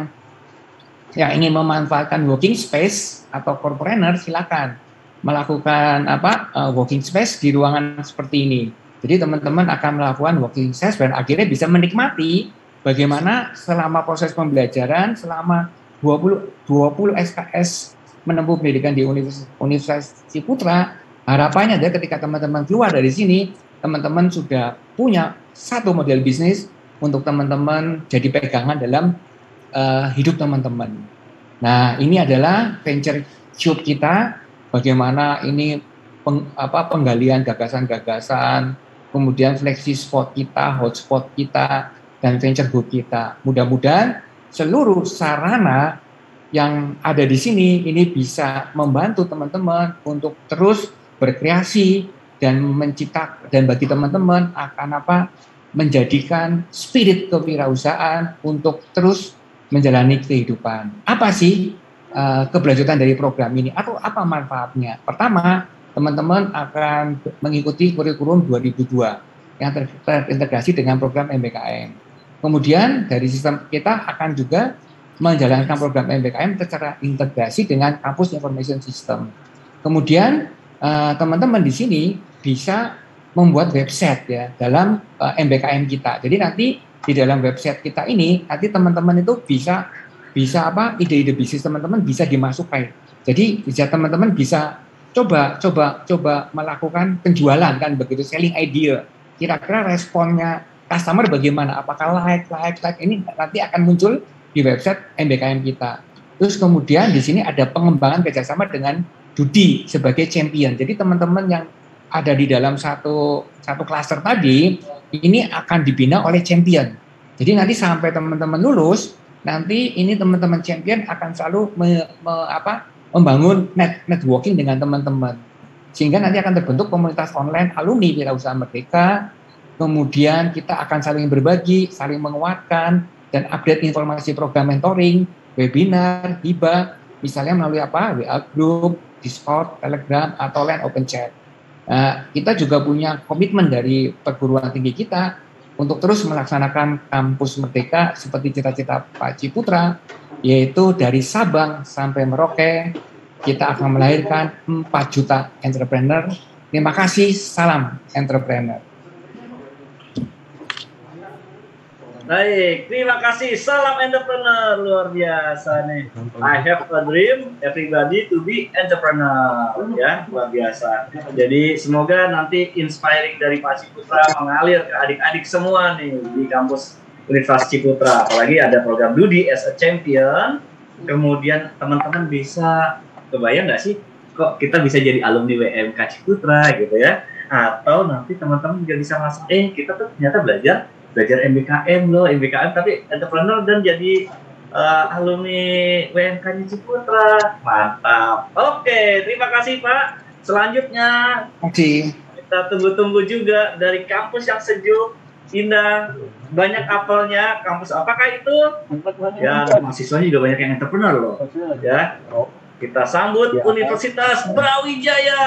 S4: yang ingin memanfaatkan working space atau corporate silakan melakukan apa uh, working space di ruangan seperti ini. Jadi teman-teman akan melakukan working space dan akhirnya bisa menikmati bagaimana selama proses pembelajaran selama 20 20 SKS menempuh pendidikan di Universitas, Universitas Ciputra Harapannya adalah ketika teman-teman keluar dari sini, teman-teman sudah punya satu model bisnis untuk teman-teman jadi pegangan dalam uh, hidup teman-teman. Nah, ini adalah venture shoot kita, bagaimana ini peng, apa, penggalian gagasan-gagasan, kemudian flexi spot kita, hotspot kita, dan venture group kita. Mudah-mudahan seluruh sarana yang ada di sini ini bisa membantu teman-teman untuk terus berkreasi dan mencipta dan bagi teman-teman akan apa menjadikan spirit kewirausahaan untuk terus menjalani kehidupan. Apa sih uh, keberlanjutan dari program ini atau apa manfaatnya? Pertama, teman-teman akan mengikuti kurikulum 2002 yang terintegrasi dengan program MBKM. Kemudian dari sistem kita akan juga menjalankan program MBKM secara integrasi dengan kampus information system. Kemudian Eh, teman-teman uh, di sini bisa membuat website ya dalam uh, eh, MBKM kita. Jadi nanti di dalam website kita ini nanti teman-teman itu bisa bisa apa ide-ide bisnis teman-teman bisa dimasukkan. Jadi bisa teman-teman bisa coba coba coba melakukan penjualan kan begitu selling idea. Kira-kira responnya customer bagaimana? Apakah like like like ini nanti akan muncul di website MBKM kita. Terus kemudian di sini ada pengembangan kerjasama dengan Dudi sebagai champion. Jadi teman-teman yang ada di dalam satu satu klaster tadi ini akan dibina oleh champion. Jadi nanti sampai teman-teman lulus, nanti ini teman-teman champion akan selalu me, me, apa, membangun net, networking dengan teman-teman. Sehingga nanti akan terbentuk komunitas online alumni Wirausaha Merdeka. Kemudian kita akan saling berbagi, saling menguatkan, dan update informasi program mentoring, webinar, hibah, misalnya melalui apa? WA group, Discord, Telegram, atau lain Open Chat. Nah, kita juga punya komitmen dari perguruan tinggi kita untuk terus melaksanakan kampus merdeka seperti cita-cita Pak Ciputra, yaitu dari Sabang sampai Merauke, kita akan melahirkan 4 juta entrepreneur. Terima kasih, salam entrepreneur.
S2: Baik, terima kasih. Salam entrepreneur luar biasa nih. I have a dream, everybody to be entrepreneur ya luar biasa. Jadi semoga nanti inspiring dari Pak Ciputra mengalir ke adik-adik semua nih di kampus Universitas Ciputra. Apalagi ada program Dudi as a champion kemudian teman-teman bisa kebayang nggak sih kok kita bisa jadi alumni WMK Ciputra gitu ya atau nanti teman-teman juga bisa masuk eh kita tuh ternyata belajar belajar MBKM loh MBKM tapi entrepreneur dan jadi uh, alumni WMK Ciputra. Mantap. Oke terima kasih Pak. Selanjutnya
S4: Terima
S2: kita tunggu-tunggu juga dari kampus yang sejuk indah banyak apelnya. Kampus apakah itu? Ya mahasiswanya juga banyak yang entrepreneur loh. Ya kita sambut
S5: Ya.
S2: Universitas Brawijaya.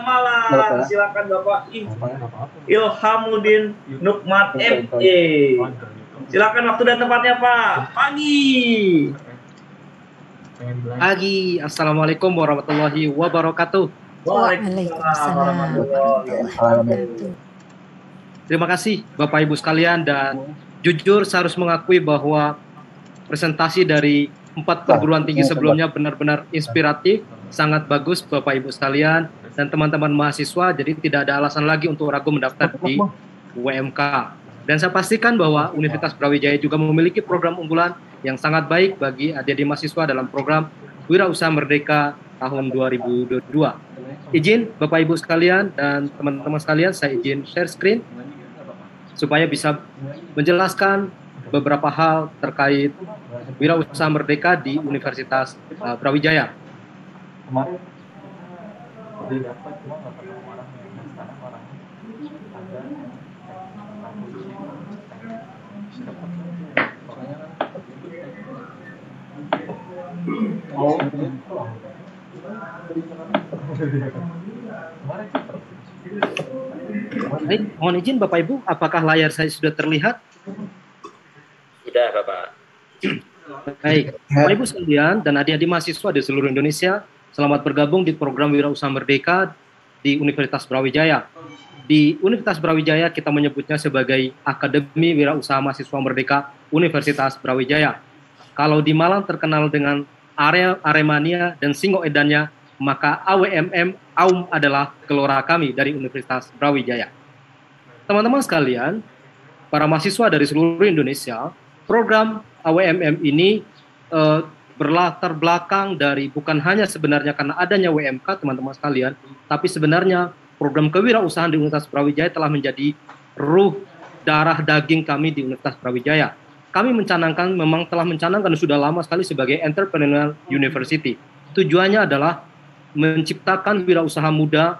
S2: Malang silakan Bapak Il- Ilhamuddin Nukmat ME silakan waktu dan tempatnya Pak. Pagi.
S10: Pagi, Assalamualaikum warahmatullahi wabarakatuh.
S2: Waalaikumsalam. Warahmatullahi wabarakatuh.
S10: Terima kasih Bapak Ibu sekalian. Dan jujur saya harus mengakui bahwa presentasi dari empat perguruan tinggi sebelumnya benar-benar inspiratif, sangat bagus Bapak Ibu sekalian dan teman-teman mahasiswa jadi tidak ada alasan lagi untuk ragu mendaftar di UMK. Dan saya pastikan bahwa Universitas Brawijaya juga memiliki program unggulan yang sangat baik bagi adik-adik mahasiswa dalam program Wira Usaha Merdeka tahun 2022. Izin Bapak Ibu sekalian dan teman-teman sekalian saya izin share screen supaya bisa menjelaskan beberapa hal terkait wirausaha merdeka di Universitas uh, Brawijaya.
S5: Kemarin udah dapat cuma nggak pernah orang yang sekarang orangnya ada Oh,
S10: Baik, mohon izin Bapak Ibu, apakah layar saya sudah terlihat?
S3: Sudah, Bapak.
S10: Baik, Bapak Ibu sekalian dan adik-adik mahasiswa di seluruh Indonesia, selamat bergabung di program Wirausaha Merdeka di Universitas Brawijaya. Di Universitas Brawijaya kita menyebutnya sebagai Akademi Wirausaha Mahasiswa Merdeka Universitas Brawijaya. Kalau di Malang terkenal dengan area Aremania dan Singo Edannya, maka AWMM AUM adalah gelora kami dari Universitas Brawijaya. Teman-teman sekalian, para mahasiswa dari seluruh Indonesia, program AWMM ini eh, berlatar belakang dari bukan hanya sebenarnya karena adanya WMK teman-teman sekalian, tapi sebenarnya program kewirausahaan di Universitas Brawijaya telah menjadi ruh darah daging kami di Universitas Brawijaya. Kami mencanangkan memang telah mencanangkan sudah lama sekali sebagai entrepreneurial university. Tujuannya adalah menciptakan wirausaha muda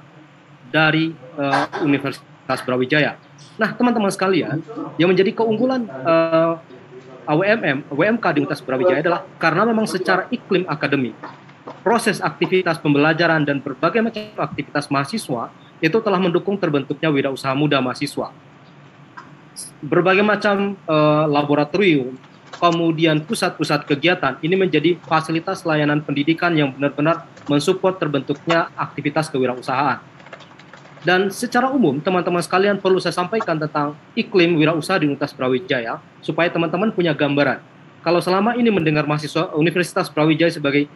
S10: dari eh, Universitas Brawijaya. Nah, teman-teman sekalian, yang menjadi keunggulan eh, AWMM, WMK di Universitas Brawijaya adalah karena memang secara iklim akademik, proses aktivitas pembelajaran dan berbagai macam aktivitas mahasiswa itu telah mendukung terbentuknya wirausaha muda mahasiswa. Berbagai macam eh, laboratorium, kemudian pusat-pusat kegiatan ini menjadi fasilitas layanan pendidikan yang benar-benar mensupport terbentuknya aktivitas kewirausahaan. Dan secara umum, teman-teman sekalian perlu saya sampaikan tentang iklim wirausaha di Universitas Brawijaya supaya teman-teman punya gambaran. Kalau selama ini mendengar mahasiswa Universitas Brawijaya sebagai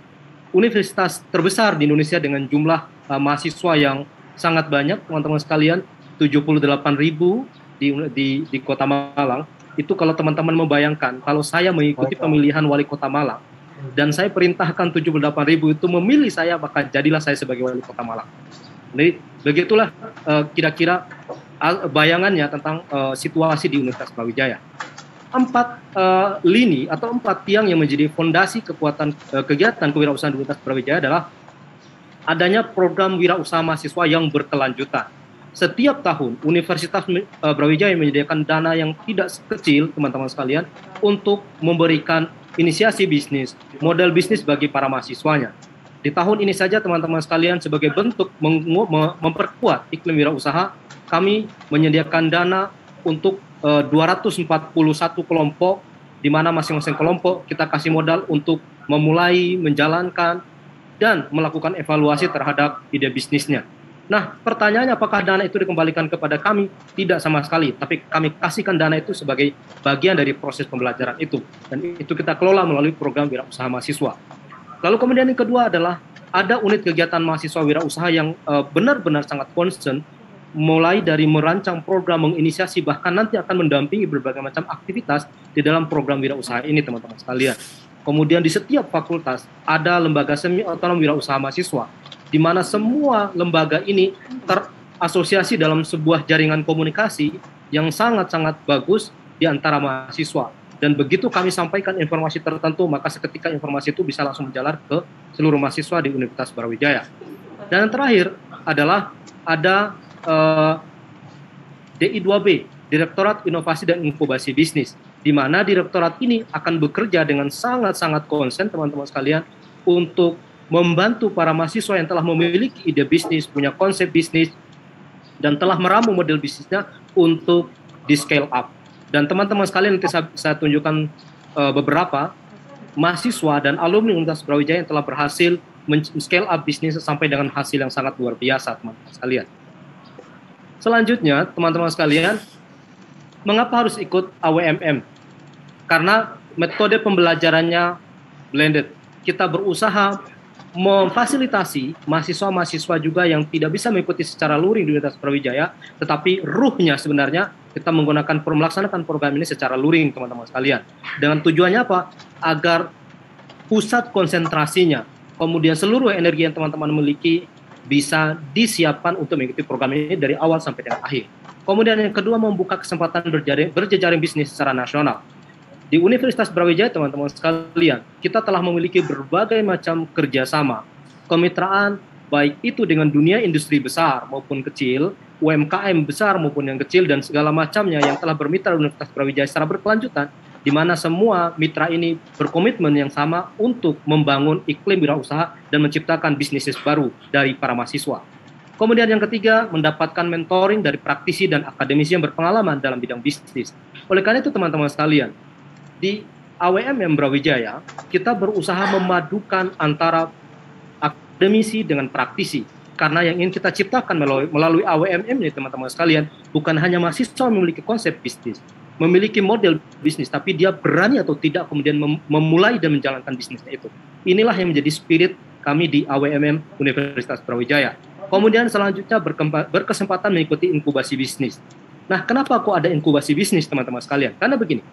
S10: universitas terbesar di Indonesia dengan jumlah uh, mahasiswa yang sangat banyak, teman-teman sekalian, 78 ribu di, di, di kota Malang, itu kalau teman-teman membayangkan, kalau saya mengikuti pemilihan wali kota Malang, dan saya perintahkan 78 ribu itu memilih saya, maka jadilah saya sebagai wali kota Malang. Jadi begitulah uh, kira-kira bayangannya tentang uh, situasi di Universitas Brawijaya. Empat uh, lini atau empat tiang yang menjadi fondasi kekuatan uh, kegiatan kewirausahaan di Universitas Brawijaya adalah adanya program wirausaha mahasiswa yang berkelanjutan. Setiap tahun Universitas Brawijaya menyediakan dana yang tidak kecil, teman-teman sekalian, untuk memberikan inisiasi bisnis, model bisnis bagi para mahasiswanya. Di tahun ini saja teman-teman sekalian sebagai bentuk memperkuat iklim wirausaha, kami menyediakan dana untuk uh, 241 kelompok di mana masing-masing kelompok kita kasih modal untuk memulai menjalankan dan melakukan evaluasi terhadap ide bisnisnya. Nah, pertanyaannya apakah dana itu dikembalikan kepada kami? Tidak sama sekali, tapi kami kasihkan dana itu sebagai bagian dari proses pembelajaran itu. Dan itu kita kelola melalui program wirausaha mahasiswa. Lalu kemudian yang kedua adalah ada unit kegiatan mahasiswa wirausaha yang benar-benar uh, sangat concern mulai dari merancang program menginisiasi bahkan nanti akan mendampingi berbagai macam aktivitas di dalam program wirausaha ini teman-teman sekalian. Kemudian di setiap fakultas ada lembaga semi otonom wirausaha mahasiswa, di mana semua lembaga ini terasosiasi dalam sebuah jaringan komunikasi yang sangat-sangat bagus di antara mahasiswa. Dan begitu kami sampaikan informasi tertentu, maka seketika informasi itu bisa langsung menjalar ke seluruh mahasiswa di Universitas Brawijaya. Dan yang terakhir adalah ada eh, DI2B, Direktorat Inovasi dan Inkubasi Bisnis, di mana direktorat ini akan bekerja dengan sangat-sangat konsen teman-teman sekalian untuk membantu para mahasiswa yang telah memiliki ide bisnis, punya konsep bisnis, dan telah meramu model bisnisnya untuk di scale up. Dan teman-teman sekalian nanti saya, saya tunjukkan uh, beberapa mahasiswa dan alumni Universitas Brawijaya yang telah berhasil men-scale up bisnis sampai dengan hasil yang sangat luar biasa, teman-teman sekalian. Selanjutnya, teman-teman sekalian, mengapa harus ikut AWMM? Karena metode pembelajarannya blended. Kita berusaha memfasilitasi mahasiswa-mahasiswa juga yang tidak bisa mengikuti secara luring di Universitas Brawijaya, tetapi ruhnya sebenarnya kita menggunakan melaksanakan program ini secara luring teman-teman sekalian. Dengan tujuannya apa? Agar pusat konsentrasinya, kemudian seluruh energi yang teman-teman miliki bisa disiapkan untuk mengikuti program ini dari awal sampai dengan akhir. Kemudian yang kedua membuka kesempatan berjaring, berjejaring bisnis secara nasional. Di Universitas Brawijaya, teman-teman sekalian, kita telah memiliki berbagai macam kerjasama, kemitraan, baik itu dengan dunia industri besar maupun kecil, UMKM besar maupun yang kecil, dan segala macamnya yang telah bermitra Universitas Brawijaya secara berkelanjutan, di mana semua mitra ini berkomitmen yang sama untuk membangun iklim wirausaha dan menciptakan bisnis baru dari para mahasiswa. Kemudian yang ketiga, mendapatkan mentoring dari praktisi dan akademisi yang berpengalaman dalam bidang bisnis. Oleh karena itu teman-teman sekalian, di AWMM Brawijaya, kita berusaha memadukan antara akademisi dengan praktisi. Karena yang ingin kita ciptakan melalui, melalui AWMM ini teman-teman sekalian, bukan hanya mahasiswa memiliki konsep bisnis, memiliki model bisnis, tapi dia berani atau tidak kemudian mem memulai dan menjalankan bisnisnya itu. Inilah yang menjadi spirit kami di AWMM Universitas Brawijaya. Kemudian selanjutnya berkesempatan mengikuti inkubasi bisnis. Nah, kenapa kok ada inkubasi bisnis teman-teman sekalian? Karena begini,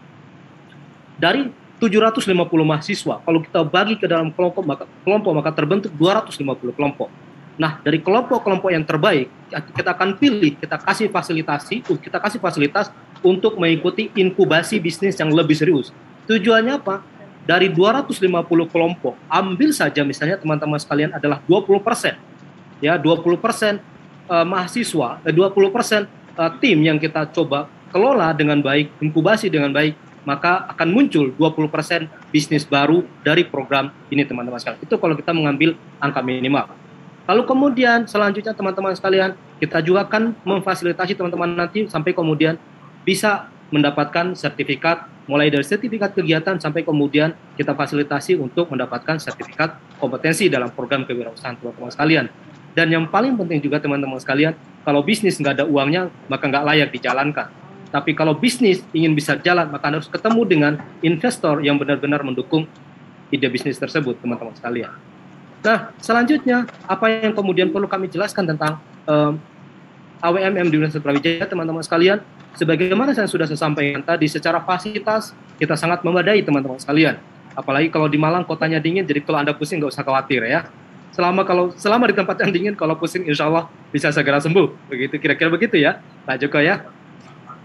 S10: dari 750 mahasiswa, kalau kita bagi ke dalam kelompok maka kelompok maka terbentuk 250 kelompok. Nah, dari kelompok-kelompok yang terbaik, kita akan pilih, kita kasih fasilitasi, kita kasih fasilitas untuk mengikuti inkubasi bisnis yang lebih serius. Tujuannya apa? Dari 250 kelompok, ambil saja misalnya teman-teman sekalian adalah 20 persen. Ya, 20 persen uh, mahasiswa, eh, 20 persen uh, tim yang kita coba kelola dengan baik, inkubasi dengan baik, maka akan muncul 20% bisnis baru dari program ini teman-teman sekalian. Itu kalau kita mengambil angka minimal. Lalu kemudian selanjutnya teman-teman sekalian, kita juga akan memfasilitasi teman-teman nanti sampai kemudian bisa mendapatkan sertifikat mulai dari sertifikat kegiatan sampai kemudian kita fasilitasi untuk mendapatkan sertifikat kompetensi dalam program kewirausahaan teman-teman sekalian. Dan yang paling penting juga teman-teman sekalian, kalau bisnis nggak ada uangnya, maka nggak layak dijalankan. Tapi kalau bisnis ingin bisa jalan, maka harus ketemu dengan investor yang benar-benar mendukung ide bisnis tersebut, teman-teman sekalian. Nah, selanjutnya apa yang kemudian perlu kami jelaskan tentang um, AWMM di Universitas Brawijaya, teman-teman sekalian? Sebagaimana saya sudah saya sampaikan tadi, secara fasilitas kita sangat memadai, teman-teman sekalian. Apalagi kalau di Malang kotanya dingin, jadi kalau anda pusing nggak usah khawatir ya. Selama kalau selama di tempat yang dingin, kalau pusing, insya Allah bisa segera sembuh. Begitu kira-kira begitu ya, Pak Joko ya.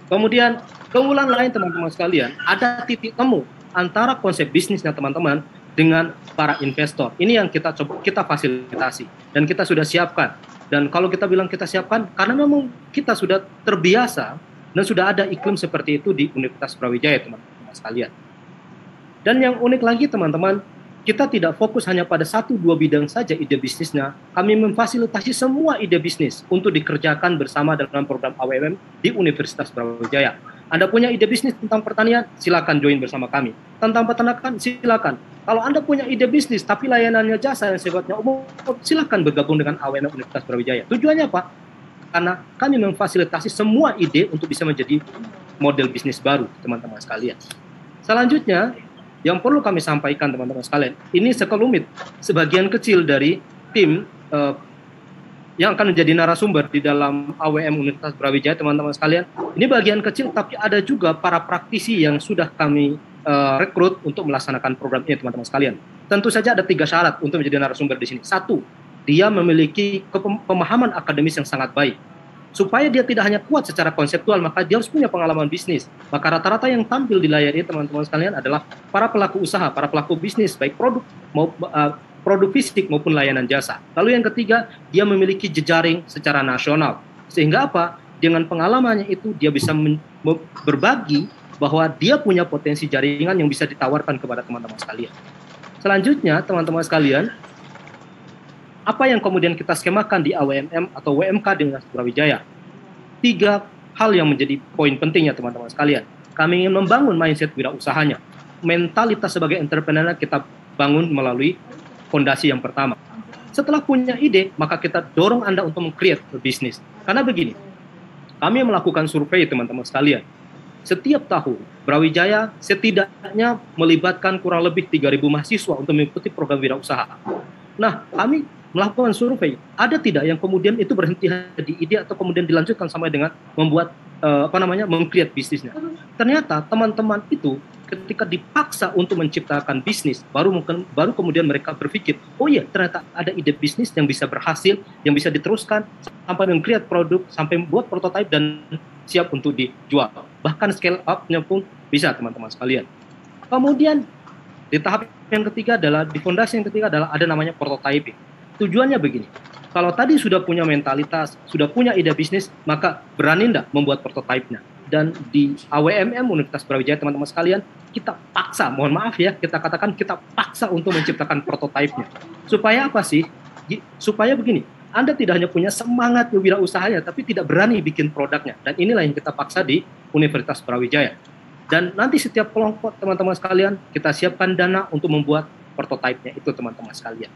S10: Kemudian keunggulan lain teman-teman sekalian, ada titik temu antara konsep bisnisnya teman-teman dengan para investor. Ini yang kita coba kita fasilitasi dan kita sudah siapkan. Dan kalau kita bilang kita siapkan karena memang kita sudah terbiasa dan sudah ada iklim seperti itu di Universitas Brawijaya teman-teman sekalian. Dan yang unik lagi teman-teman, kita tidak fokus hanya pada satu dua bidang saja ide bisnisnya. Kami memfasilitasi semua ide bisnis untuk dikerjakan bersama dalam program AWM di Universitas Brawijaya. Anda punya ide bisnis tentang pertanian, silakan join bersama kami. Tentang peternakan, silakan. Kalau Anda punya ide bisnis tapi layanannya jasa yang sifatnya umum, silakan bergabung dengan AWM Universitas Brawijaya. Tujuannya apa? Karena kami memfasilitasi semua ide untuk bisa menjadi model bisnis baru, teman-teman sekalian. Selanjutnya, yang perlu kami sampaikan teman-teman sekalian, ini sekelumit sebagian kecil dari tim uh, yang akan menjadi narasumber di dalam AWM Universitas Brawijaya teman-teman sekalian. Ini bagian kecil tapi ada juga para praktisi yang sudah kami uh, rekrut untuk melaksanakan program ini teman-teman sekalian. Tentu saja ada tiga syarat untuk menjadi narasumber di sini. Satu, dia memiliki pemahaman akademis yang sangat baik. Supaya dia tidak hanya kuat secara konseptual, maka dia harus punya pengalaman bisnis. Maka rata-rata yang tampil di layar ini teman-teman sekalian adalah para pelaku usaha, para pelaku bisnis, baik produk maupun uh, produk fisik maupun layanan jasa. Lalu yang ketiga, dia memiliki jejaring secara nasional. Sehingga apa? Dengan pengalamannya itu dia bisa berbagi bahwa dia punya potensi jaringan yang bisa ditawarkan kepada teman-teman sekalian. Selanjutnya, teman-teman sekalian, apa yang kemudian kita skemakan di AWMM atau WMK dengan Brawijaya? Tiga hal yang menjadi poin pentingnya teman-teman sekalian. Kami ingin membangun mindset wirausahanya. Mentalitas sebagai entrepreneur kita bangun melalui fondasi yang pertama. Setelah punya ide, maka kita dorong Anda untuk meng-create bisnis. Karena begini, kami melakukan survei teman-teman sekalian setiap tahun Brawijaya setidaknya melibatkan kurang lebih 3.000 mahasiswa untuk mengikuti program wirausaha. Nah, kami melakukan survei, ada tidak yang kemudian itu berhenti di ide atau kemudian dilanjutkan sampai dengan membuat uh, apa namanya mengcreate bisnisnya. Ternyata teman-teman itu ketika dipaksa untuk menciptakan bisnis, baru mungkin baru kemudian mereka berpikir, oh iya ternyata ada ide bisnis yang bisa berhasil, yang bisa diteruskan sampai mengcreate produk, sampai membuat prototipe dan siap untuk dijual. Bahkan scale up-nya pun bisa teman-teman sekalian. Kemudian di tahap yang ketiga adalah di fondasi yang ketiga adalah ada namanya prototyping. Tujuannya begini. Kalau tadi sudah punya mentalitas, sudah punya ide bisnis, maka berani enggak membuat prototipenya. Dan di AWMM Universitas Brawijaya teman-teman sekalian, kita paksa, mohon maaf ya, kita katakan kita paksa untuk menciptakan prototipenya. Supaya apa sih? Supaya begini, Anda tidak hanya punya semangat usahanya, tapi tidak berani bikin produknya. Dan inilah yang kita paksa di Universitas Brawijaya. Dan nanti setiap kelompok teman-teman sekalian, kita siapkan dana untuk membuat prototipenya itu teman-teman sekalian.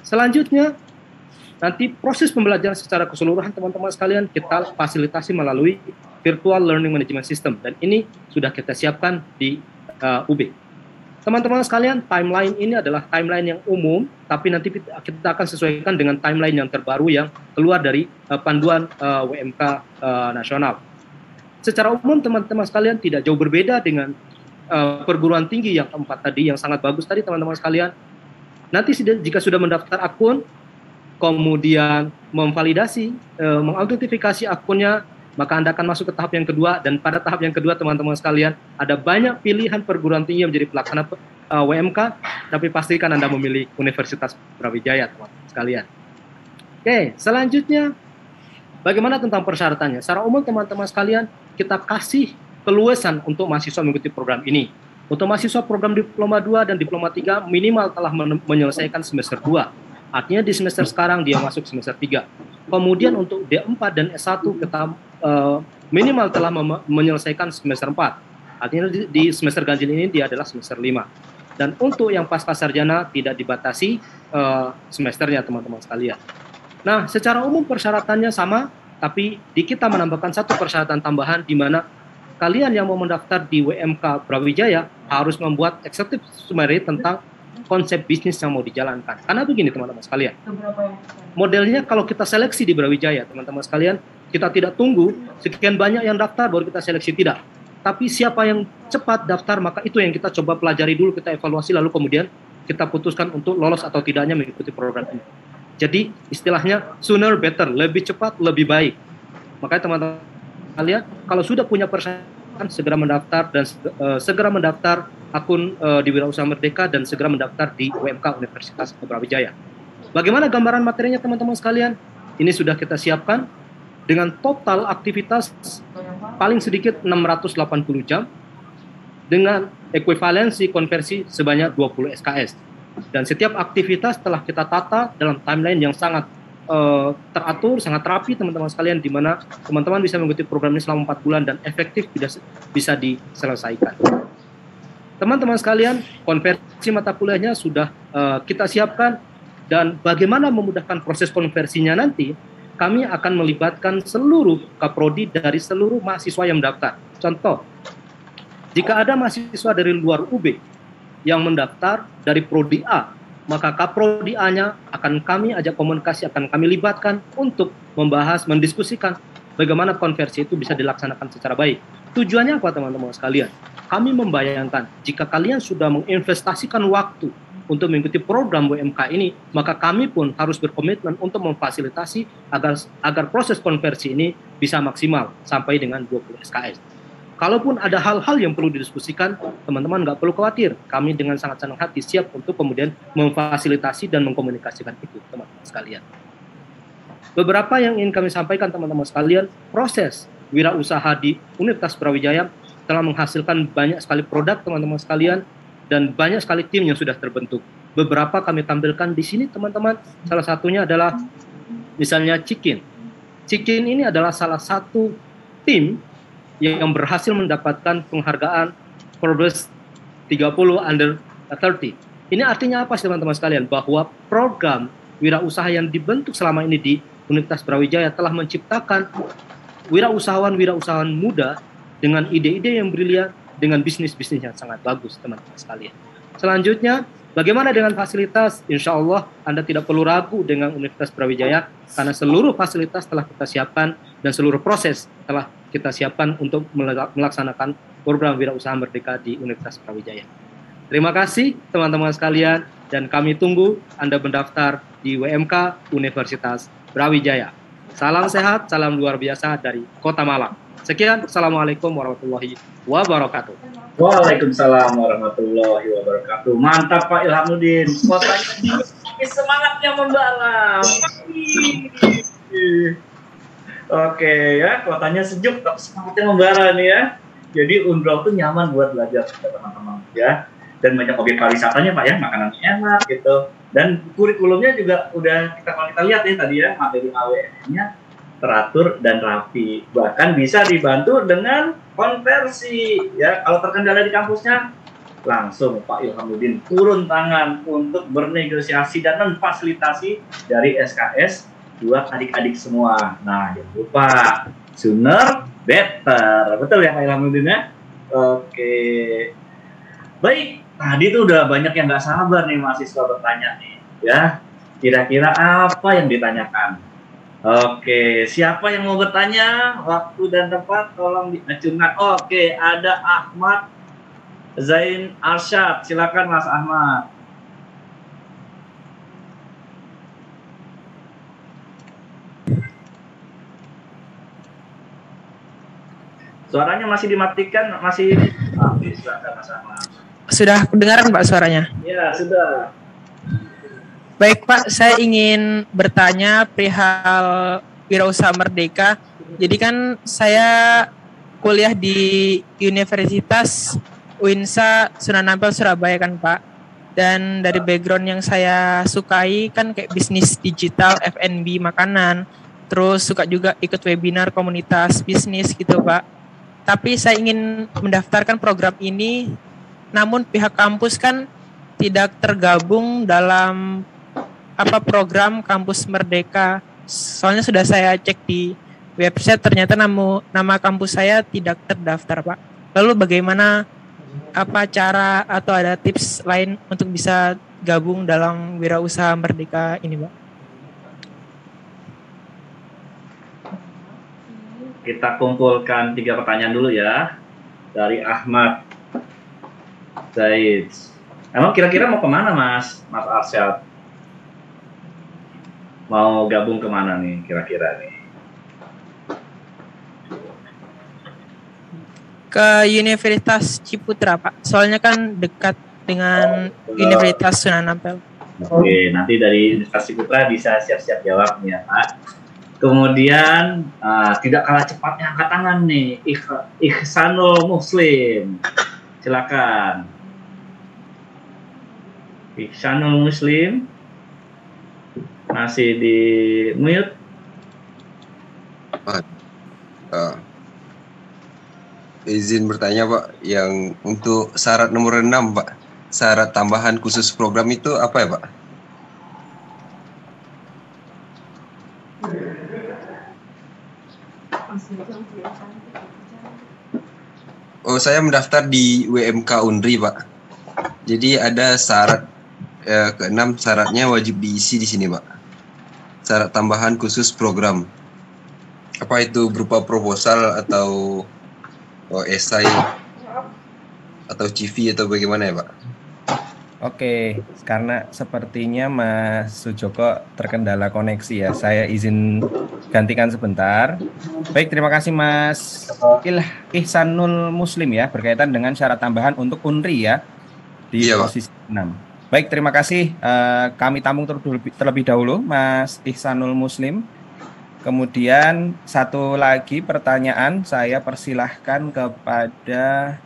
S10: Selanjutnya, nanti proses pembelajaran secara keseluruhan teman-teman sekalian kita fasilitasi melalui Virtual Learning Management System dan ini sudah kita siapkan di uh, UB. Teman-teman sekalian, timeline ini adalah timeline yang umum, tapi nanti kita akan sesuaikan dengan timeline yang terbaru yang keluar dari uh, panduan uh, WMK uh, nasional. Secara umum, teman-teman sekalian tidak jauh berbeda dengan uh, perguruan tinggi yang keempat tadi, yang sangat bagus tadi, teman-teman sekalian. Nanti jika sudah mendaftar akun, kemudian memvalidasi, uh, mengautentifikasi akunnya, maka Anda akan masuk ke tahap yang kedua dan pada tahap yang kedua teman-teman sekalian ada banyak pilihan perguruan tinggi yang menjadi pelaksana uh, eh, WMK tapi pastikan Anda memilih Universitas Brawijaya teman-teman sekalian. Oke, selanjutnya bagaimana tentang persyaratannya? Secara umum teman-teman sekalian kita kasih keluasan untuk mahasiswa mengikuti program ini. Untuk mahasiswa program diploma 2 dan diploma 3 minimal telah menyelesaikan semester 2 Artinya di semester sekarang dia masuk semester 3. Kemudian untuk D4 dan S1 kita uh, minimal telah menyelesaikan semester 4. Artinya di, di semester ganjil ini dia adalah semester 5. Dan untuk yang pasca sarjana tidak dibatasi uh, semesternya teman-teman sekalian. Nah, secara umum persyaratannya sama, tapi di kita menambahkan satu persyaratan tambahan di mana kalian yang mau mendaftar di WMK Brawijaya harus membuat eksekutif summary tentang konsep bisnis yang mau dijalankan. Karena begini teman-teman sekalian, modelnya kalau kita seleksi di Brawijaya, teman-teman sekalian, kita tidak tunggu sekian banyak yang daftar baru kita seleksi tidak. Tapi siapa yang cepat daftar maka itu yang kita coba pelajari dulu, kita evaluasi lalu kemudian kita putuskan untuk lolos atau tidaknya mengikuti program ini. Jadi istilahnya sooner better, lebih cepat lebih baik. Makanya teman-teman kalian kalau sudah punya persyaratan segera mendaftar dan uh, segera mendaftar akun uh, di Wirausaha Merdeka dan segera mendaftar di UMK Universitas Brawijaya. Bagaimana gambaran materinya teman-teman sekalian? Ini sudah kita siapkan dengan total aktivitas paling sedikit 680 jam dengan ekuivalensi konversi sebanyak 20 SKS. Dan setiap aktivitas telah kita tata dalam timeline yang sangat uh, teratur, sangat rapi teman-teman sekalian di mana teman-teman bisa mengikuti program ini selama 4 bulan dan efektif bisa bisa diselesaikan. Teman-teman sekalian, konversi mata kuliahnya sudah uh, kita siapkan dan bagaimana memudahkan proses konversinya nanti, kami akan melibatkan seluruh kaprodi dari seluruh mahasiswa yang mendaftar. Contoh, jika ada mahasiswa dari luar UB yang mendaftar dari prodi A, maka kaprodi A-nya akan kami ajak komunikasi, akan kami libatkan untuk membahas, mendiskusikan bagaimana konversi itu bisa dilaksanakan secara baik. Tujuannya apa teman-teman sekalian? Kami membayangkan jika kalian sudah menginvestasikan waktu untuk mengikuti program WMK ini, maka kami pun harus berkomitmen untuk memfasilitasi agar agar proses konversi ini bisa maksimal sampai dengan 20 SKS. Kalaupun ada hal-hal yang perlu didiskusikan, teman-teman nggak perlu khawatir. Kami dengan sangat senang hati siap untuk kemudian memfasilitasi dan mengkomunikasikan itu, teman-teman sekalian. Beberapa yang ingin kami sampaikan, teman-teman sekalian, proses wirausaha di Universitas Brawijaya telah menghasilkan banyak sekali produk, teman-teman sekalian, dan banyak sekali tim yang sudah terbentuk. Beberapa kami tampilkan di sini, teman-teman. Salah satunya adalah misalnya Chicken. Chicken ini adalah salah satu tim yang berhasil mendapatkan penghargaan Forbes 30 under 30. Ini artinya apa teman-teman sekalian? Bahwa program wirausaha yang dibentuk selama ini di Universitas Brawijaya telah menciptakan wirausahawan-wirausahawan muda dengan ide-ide yang brilian, dengan bisnis-bisnis yang sangat bagus, teman-teman sekalian. Selanjutnya, bagaimana dengan fasilitas? Insya Allah Anda tidak perlu ragu dengan Universitas Brawijaya, karena seluruh fasilitas telah kita siapkan dan seluruh proses telah kita siapkan untuk melaksanakan program Wirausaha Merdeka di Universitas Brawijaya. Terima kasih teman-teman sekalian dan kami tunggu Anda mendaftar di WMK Universitas Brawijaya. Salam sehat, salam luar biasa dari Kota Malang. Sekian, Assalamualaikum warahmatullahi wabarakatuh.
S2: Waalaikumsalam warahmatullahi wabarakatuh. Mantap Pak Ilhamuddin. Kotanya semangatnya membara. Oke ya, kotanya sejuk tapi semangatnya membara nih ya. Jadi Unbrau tuh nyaman buat belajar teman-teman ya. Dan banyak objek wisatanya Pak ya, makanannya enak gitu. Dan kurikulumnya juga udah kita kalau kita lihat ya tadi ya, materi AWN-nya teratur dan rapi. Bahkan bisa dibantu dengan konversi ya. Kalau terkendala di kampusnya langsung Pak Ilhamuddin turun tangan untuk bernegosiasi dan memfasilitasi dari SKS buat adik-adik semua. Nah, jangan lupa sooner better. Betul ya Pak Ilhamuddin ya? Oke. Baik, tadi tuh udah banyak yang nggak sabar nih mahasiswa bertanya nih, ya. Kira-kira apa yang ditanyakan? Oke, siapa yang mau bertanya? Waktu dan tempat tolong diacungkan. Oke, ada Ahmad Zain Arsyad. Silakan Mas Ahmad. Suaranya masih dimatikan, masih ah,
S11: Sudah kedengaran Pak suaranya?
S2: Ya, sudah.
S11: Baik Pak, saya ingin bertanya perihal wirausaha merdeka. Jadi kan saya kuliah di Universitas Uinsa Sunan Ampel Surabaya kan Pak. Dan dari background yang saya sukai kan kayak bisnis digital, F&B, makanan. Terus suka juga ikut webinar komunitas bisnis gitu Pak tapi saya ingin mendaftarkan program ini namun pihak kampus kan tidak tergabung dalam apa program kampus merdeka. Soalnya sudah saya cek di website ternyata nama nama kampus saya tidak terdaftar pak. Lalu bagaimana apa cara atau ada tips lain untuk bisa gabung dalam wirausaha merdeka ini pak
S2: kita kumpulkan tiga pertanyaan dulu ya dari Ahmad Zaid. Emang kira-kira mau ke mana Mas, Mas Arsyad? Mau gabung ke mana nih kira-kira nih?
S11: Ke Universitas Ciputra Pak, soalnya kan dekat dengan oh, Universitas Sunan Ampel.
S2: Oke, nanti dari Universitas Ciputra bisa siap-siap jawab nih ya Pak. Kemudian uh, tidak kalah cepatnya angkat tangan nih Ik Muslim. Silakan. Ihsanul Muslim masih di mute.
S12: Uh, izin bertanya Pak, yang untuk syarat nomor 6 Pak, syarat tambahan khusus program itu apa ya Pak? Oh, saya mendaftar di WMK Unri, Pak. Jadi ada syarat eh, keenam syaratnya wajib diisi di sini, Pak. Syarat tambahan khusus program. Apa itu berupa proposal atau Oh, esai atau CV atau bagaimana ya, Pak?
S13: Oke, karena sepertinya Mas Sujoko terkendala koneksi ya. Saya izin gantikan sebentar. Baik, terima kasih Mas Ilah Ihsanul Muslim ya berkaitan dengan syarat tambahan untuk UNRI ya di
S12: Iya,
S13: posisi 6. Baik, terima kasih. Eh, kami tampung terlebih, terlebih dahulu Mas Ihsanul Muslim. Kemudian satu lagi pertanyaan saya persilahkan kepada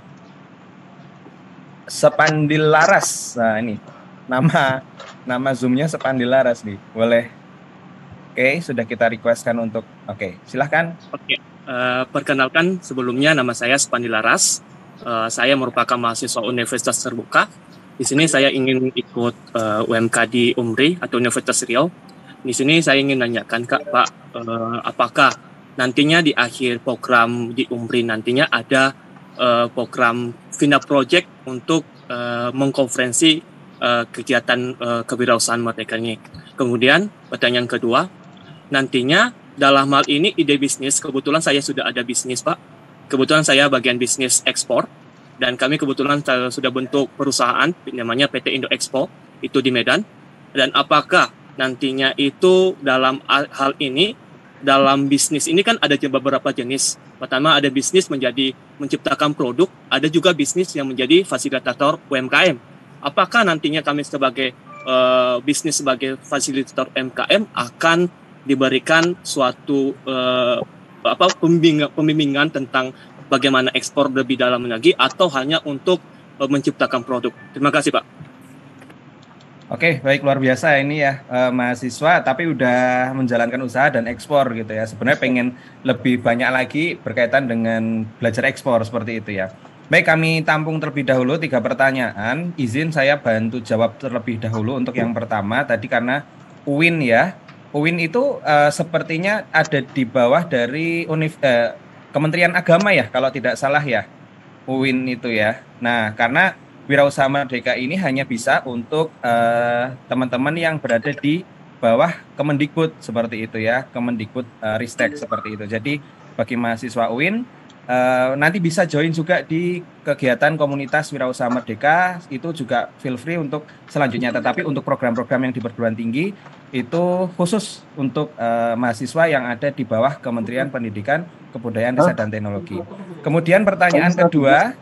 S13: Sepandil Laras. Nah, ini nama nama Zoom-nya Sepandil Laras nih. Boleh. Oke, sudah kita requestkan untuk Oke, silahkan.
S14: Oke, eh, perkenalkan sebelumnya nama saya Spandi Laras. Eh, saya merupakan mahasiswa Universitas Terbuka. Di sini saya ingin ikut eh, UMK di UMRI atau Universitas Riau. Di sini saya ingin nanyakan Kak, Pak, eh, apakah nantinya di akhir program di UMRI nantinya ada eh, program Vina Project untuk eh, mengkonferensi eh, kegiatan eh, kewirausahaan mereka ini. Kemudian pertanyaan kedua, nantinya dalam hal ini ide bisnis kebetulan saya sudah ada bisnis pak kebetulan saya bagian bisnis ekspor dan kami kebetulan sudah bentuk perusahaan namanya PT Indo Expo itu di Medan dan apakah nantinya itu dalam hal ini dalam bisnis ini kan ada beberapa jenis pertama ada bisnis menjadi menciptakan produk ada juga bisnis yang menjadi fasilitator UMKM apakah nantinya kami sebagai eh, bisnis sebagai fasilitator UMKM akan diberikan suatu eh, apa pembimbingan, tentang bagaimana ekspor lebih dalam lagi atau hanya untuk eh, menciptakan produk. Terima kasih Pak.
S13: Oke, baik luar biasa ini ya eh, mahasiswa tapi udah menjalankan usaha dan ekspor gitu ya. Sebenarnya pengen lebih banyak lagi berkaitan dengan belajar ekspor seperti itu ya. Baik, kami tampung terlebih dahulu tiga pertanyaan. Izin saya bantu jawab terlebih dahulu untuk yang pertama tadi karena UIN ya. UIN itu eh, sepertinya ada di bawah dari univ, eh, Kementerian Agama ya kalau tidak salah ya. UIN itu ya. Nah, karena Wirausaha Merdeka ini hanya bisa untuk eh, teman-teman yang berada di bawah Kemendikbud seperti itu ya, Kemendikbud eh, Ristek seperti itu. Jadi bagi mahasiswa UIN eh, nanti bisa join juga di kegiatan komunitas Wirausaha Merdeka itu juga feel free untuk selanjutnya. Tetapi untuk program-program yang di perguruan tinggi itu khusus untuk eh, mahasiswa yang ada di bawah Kementerian Pendidikan, Kebudayaan, Riset dan Teknologi. Kemudian pertanyaan kedua,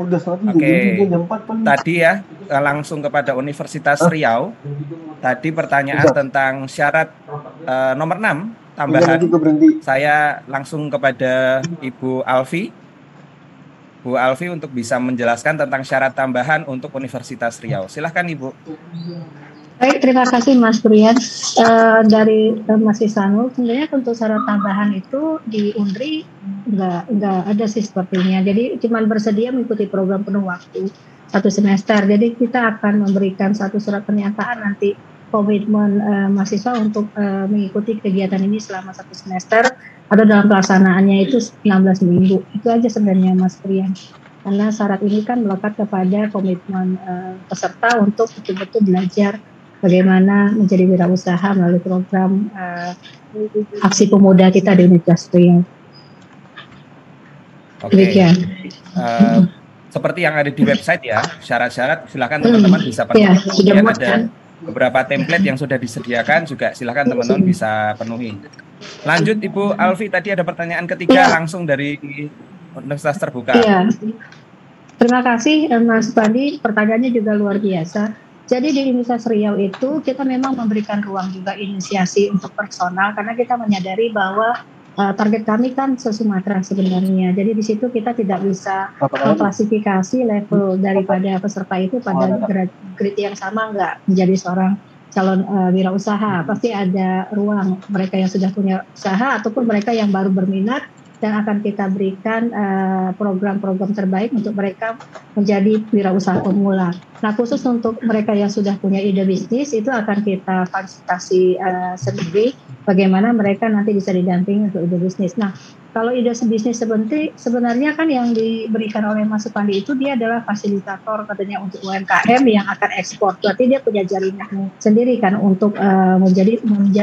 S5: Udah
S13: Oke.
S5: jadi jam 4 paling.
S13: tadi ya langsung kepada Universitas Riau. Tadi pertanyaan tentang syarat eh, nomor 6 tambahan.
S5: berhenti.
S13: Saya langsung kepada Ibu Alfi. Bu Alfi untuk bisa menjelaskan tentang syarat tambahan untuk Universitas Riau. Silahkan Ibu.
S1: Baik, terima kasih Mas Brian. Eh, dari eh, Mas Isanul, sebenarnya untuk syarat tambahan itu di UNRI nggak nggak ada sih sepertinya. Jadi cuma bersedia mengikuti program penuh waktu satu semester. Jadi kita akan memberikan satu surat pernyataan nanti komitmen eh, mahasiswa untuk eh, mengikuti kegiatan ini selama satu semester atau dalam pelaksanaannya itu 19 minggu. Itu aja sebenarnya Mas Brian. Karena syarat ini kan melekat kepada komitmen eh, peserta untuk betul-betul belajar bagaimana menjadi wirausaha melalui program eh, aksi pemuda kita di Universitas Riau.
S13: Oke.
S1: Demikian.
S13: Eh, seperti yang ada di website ya, syarat-syarat silakan
S1: Hmm,
S13: teman-teman bisa penuhi.
S1: ya, sudah
S13: Kemudian ada
S1: kan?
S13: beberapa template yang sudah disediakan juga silakan teman-teman bisa penuhi. Lanjut Ibu Alfi tadi ada pertanyaan ketiga
S1: Iya.
S13: langsung dari Universitas Terbuka.
S1: Iya. Terima kasih eh, Mas Bandi, pertanyaannya juga luar biasa. Jadi di Universitas Riau itu kita memang memberikan ruang juga inisiasi untuk personal karena kita menyadari bahwa eh, target kami kan se-Sumatera sebenarnya. Jadi di situ kita tidak bisa mengklasifikasi level daripada peserta itu pada grade, yang sama nggak menjadi seorang calon eh, wirausaha. Pasti ada ruang mereka yang sudah punya usaha ataupun mereka yang baru berminat dan akan kita berikan eh, program-program terbaik untuk mereka menjadi wirausaha pemula. Nah, khusus untuk mereka yang sudah punya ide bisnis itu akan kita fasilitasi eh, sendiri bagaimana mereka nanti bisa didampingi untuk ide bisnis. Nah, kalau ide bisnis sebenarnya sebenarnya kan yang diberikan oleh Mas Supandi itu dia adalah fasilitator katanya untuk UMKM yang akan ekspor. Berarti dia punya jaringan sendiri kan untuk uh, menjadi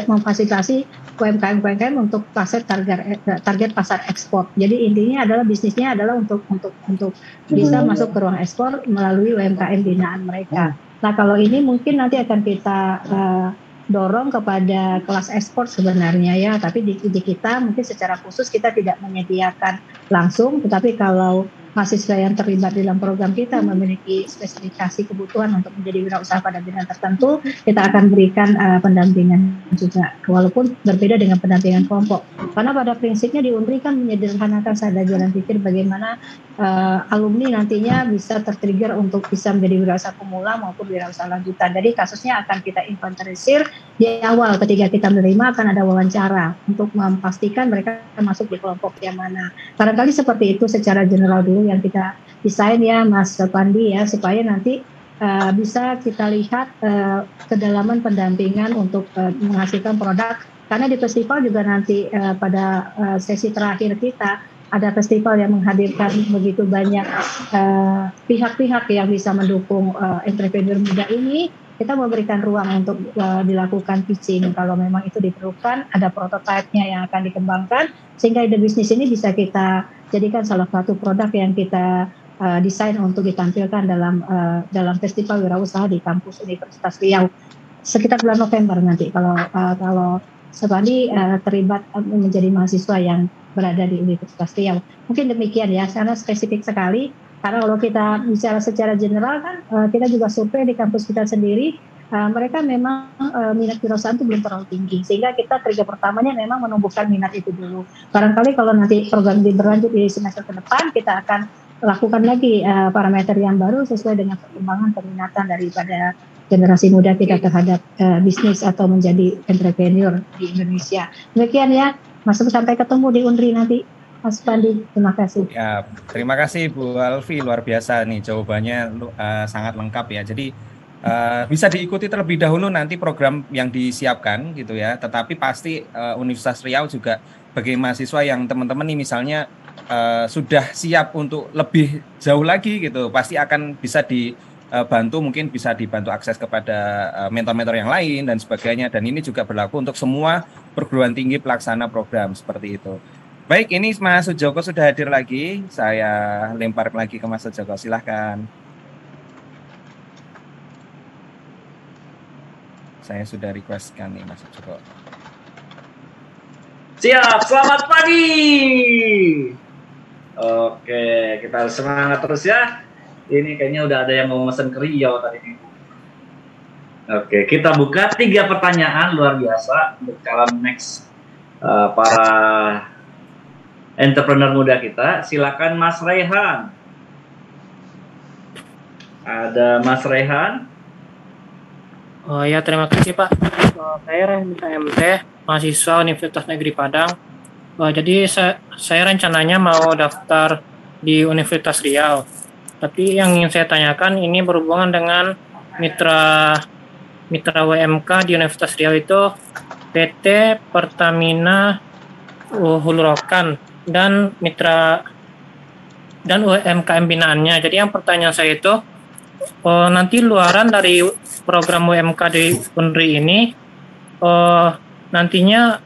S1: memfasilitasi UMKM UMKM untuk pasar target target pasar ekspor. Jadi intinya adalah bisnisnya adalah untuk untuk untuk bisa masuk ke ruang ekspor melalui UMKM binaan mereka. Nah kalau ini mungkin nanti akan kita uh, dorong kepada kelas ekspor sebenarnya ya, tapi di, di kita mungkin secara khusus kita tidak menyediakan langsung, tetapi kalau mahasiswa yang terlibat dalam program kita memiliki spesifikasi kebutuhan untuk menjadi wirausaha pada bidang tertentu, kita akan berikan uh, pendampingan juga, walaupun berbeda dengan pendampingan kelompok. Karena pada prinsipnya di UNRI kan menyederhanakan sadar jalan pikir bagaimana uh, alumni nantinya bisa tertrigger untuk bisa menjadi wirausaha pemula maupun wirausaha lanjutan. Jadi kasusnya akan kita inventarisir di awal ketika kita menerima akan ada wawancara untuk memastikan mereka masuk di kelompok yang mana. Barangkali seperti itu secara general dulu yang kita desain ya Mas Pandi ya supaya nanti uh, bisa kita lihat uh, kedalaman pendampingan untuk uh, menghasilkan produk. Karena di festival juga nanti uh, pada uh, sesi terakhir kita ada festival yang menghadirkan begitu banyak pihak-pihak uh, yang bisa mendukung uh, entrepreneur muda ini kita memberikan ruang untuk uh, dilakukan pitching kalau memang itu diperlukan ada prototipenya yang akan dikembangkan sehingga ide bisnis ini bisa kita jadikan salah satu produk yang kita uh, desain untuk ditampilkan dalam uh, dalam festival wirausaha di kampus Universitas Riau sekitar bulan November nanti. Kalau uh, kalau Sebandi uh, terlibat menjadi mahasiswa yang berada di Universitas Riau. Mungkin demikian ya karena spesifik sekali karena kalau kita bicara secara general kan uh, kita juga survei di kampus kita sendiri uh, mereka memang uh, minat wirausahaan itu belum terlalu tinggi sehingga kita trigger pertamanya memang menumbuhkan minat itu dulu. Barangkali kalau nanti program ini berlanjut di semester ke depan kita akan lakukan lagi uh, parameter yang baru sesuai dengan perkembangan peminatan daripada generasi muda kita terhadap uh, bisnis atau menjadi entrepreneur di Indonesia. Demikian ya, Mas sampai ketemu di Unri nanti. Mas Pandi, terima kasih.
S13: Ya, terima kasih Bu Alfi, luar biasa nih jawabannya uh, sangat lengkap ya. Jadi uh, bisa diikuti terlebih dahulu nanti program yang disiapkan gitu ya. Tetapi pasti uh, Universitas Riau juga bagi mahasiswa yang teman-teman nih misalnya uh, sudah siap untuk lebih jauh lagi gitu, pasti akan bisa dibantu mungkin bisa dibantu akses kepada mentor-mentor yang lain dan sebagainya. Dan ini juga berlaku untuk semua perguruan tinggi pelaksana program seperti itu. Baik, ini Mas Sujoko sudah hadir lagi. Saya lempar lagi ke Mas Sujoko. Silahkan. Saya sudah requestkan nih Mas Sujoko.
S2: Siap, selamat pagi. Oke, kita semangat terus ya. Ini kayaknya udah ada yang mau mesen ke Riau tadi. Oke, kita buka tiga pertanyaan luar biasa untuk calon next uh, para entrepreneur muda kita. Silakan Mas Rehan. Ada Mas Rehan.
S15: Oh ya terima kasih Pak. Uh, saya Rehan MT, mahasiswa Universitas Negeri Padang. Uh, jadi saya, saya rencananya mau daftar di Universitas Riau. Tapi yang ingin saya tanyakan ini berhubungan dengan mitra mitra WMK di Universitas Riau itu PT Pertamina Hulu Rokan dan mitra dan UMKM binaannya. Jadi yang pertanyaan saya itu uh, nanti luaran dari program UMK di Unri ini uh, nantinya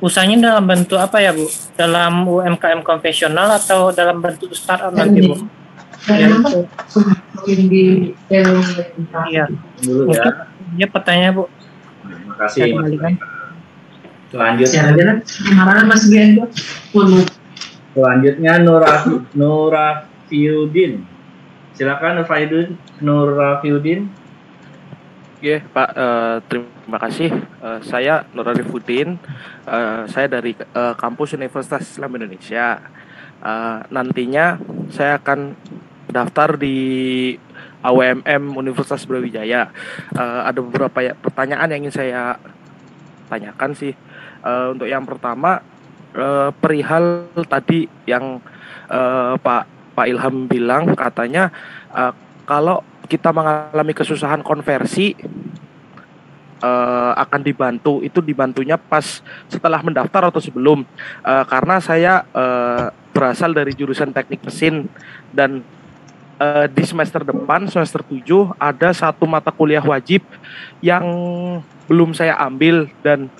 S15: usahanya dalam bentuk apa ya Bu? Dalam UMKM konvensional atau dalam bentuk startup nanti Bu? Ya. Iya. Dulu ya. Ya pertanyaan Bu.
S2: Terima kasih.
S1: Selanjutnya. Mas
S2: Selanjutnya Nurafi, Nurafiudin. Silakan Nurafiudin. Nurafiudin.
S16: Oke, Pak. Uh, terima kasih. Uh, saya Nurafiudin. Uh, saya dari uh, kampus Universitas Islam Indonesia. Uh, nantinya saya akan daftar di AWMM Universitas Brawijaya. Uh, ada beberapa ya, pertanyaan yang ingin saya tanyakan sih. Uh, untuk yang pertama uh, perihal tadi yang uh, Pak Pak Ilham bilang katanya uh, kalau kita mengalami kesusahan konversi uh, akan dibantu. Itu dibantunya pas setelah mendaftar atau sebelum. Uh, karena saya uh, berasal dari jurusan teknik mesin dan uh, di semester depan semester 7 ada satu mata kuliah wajib yang belum saya ambil dan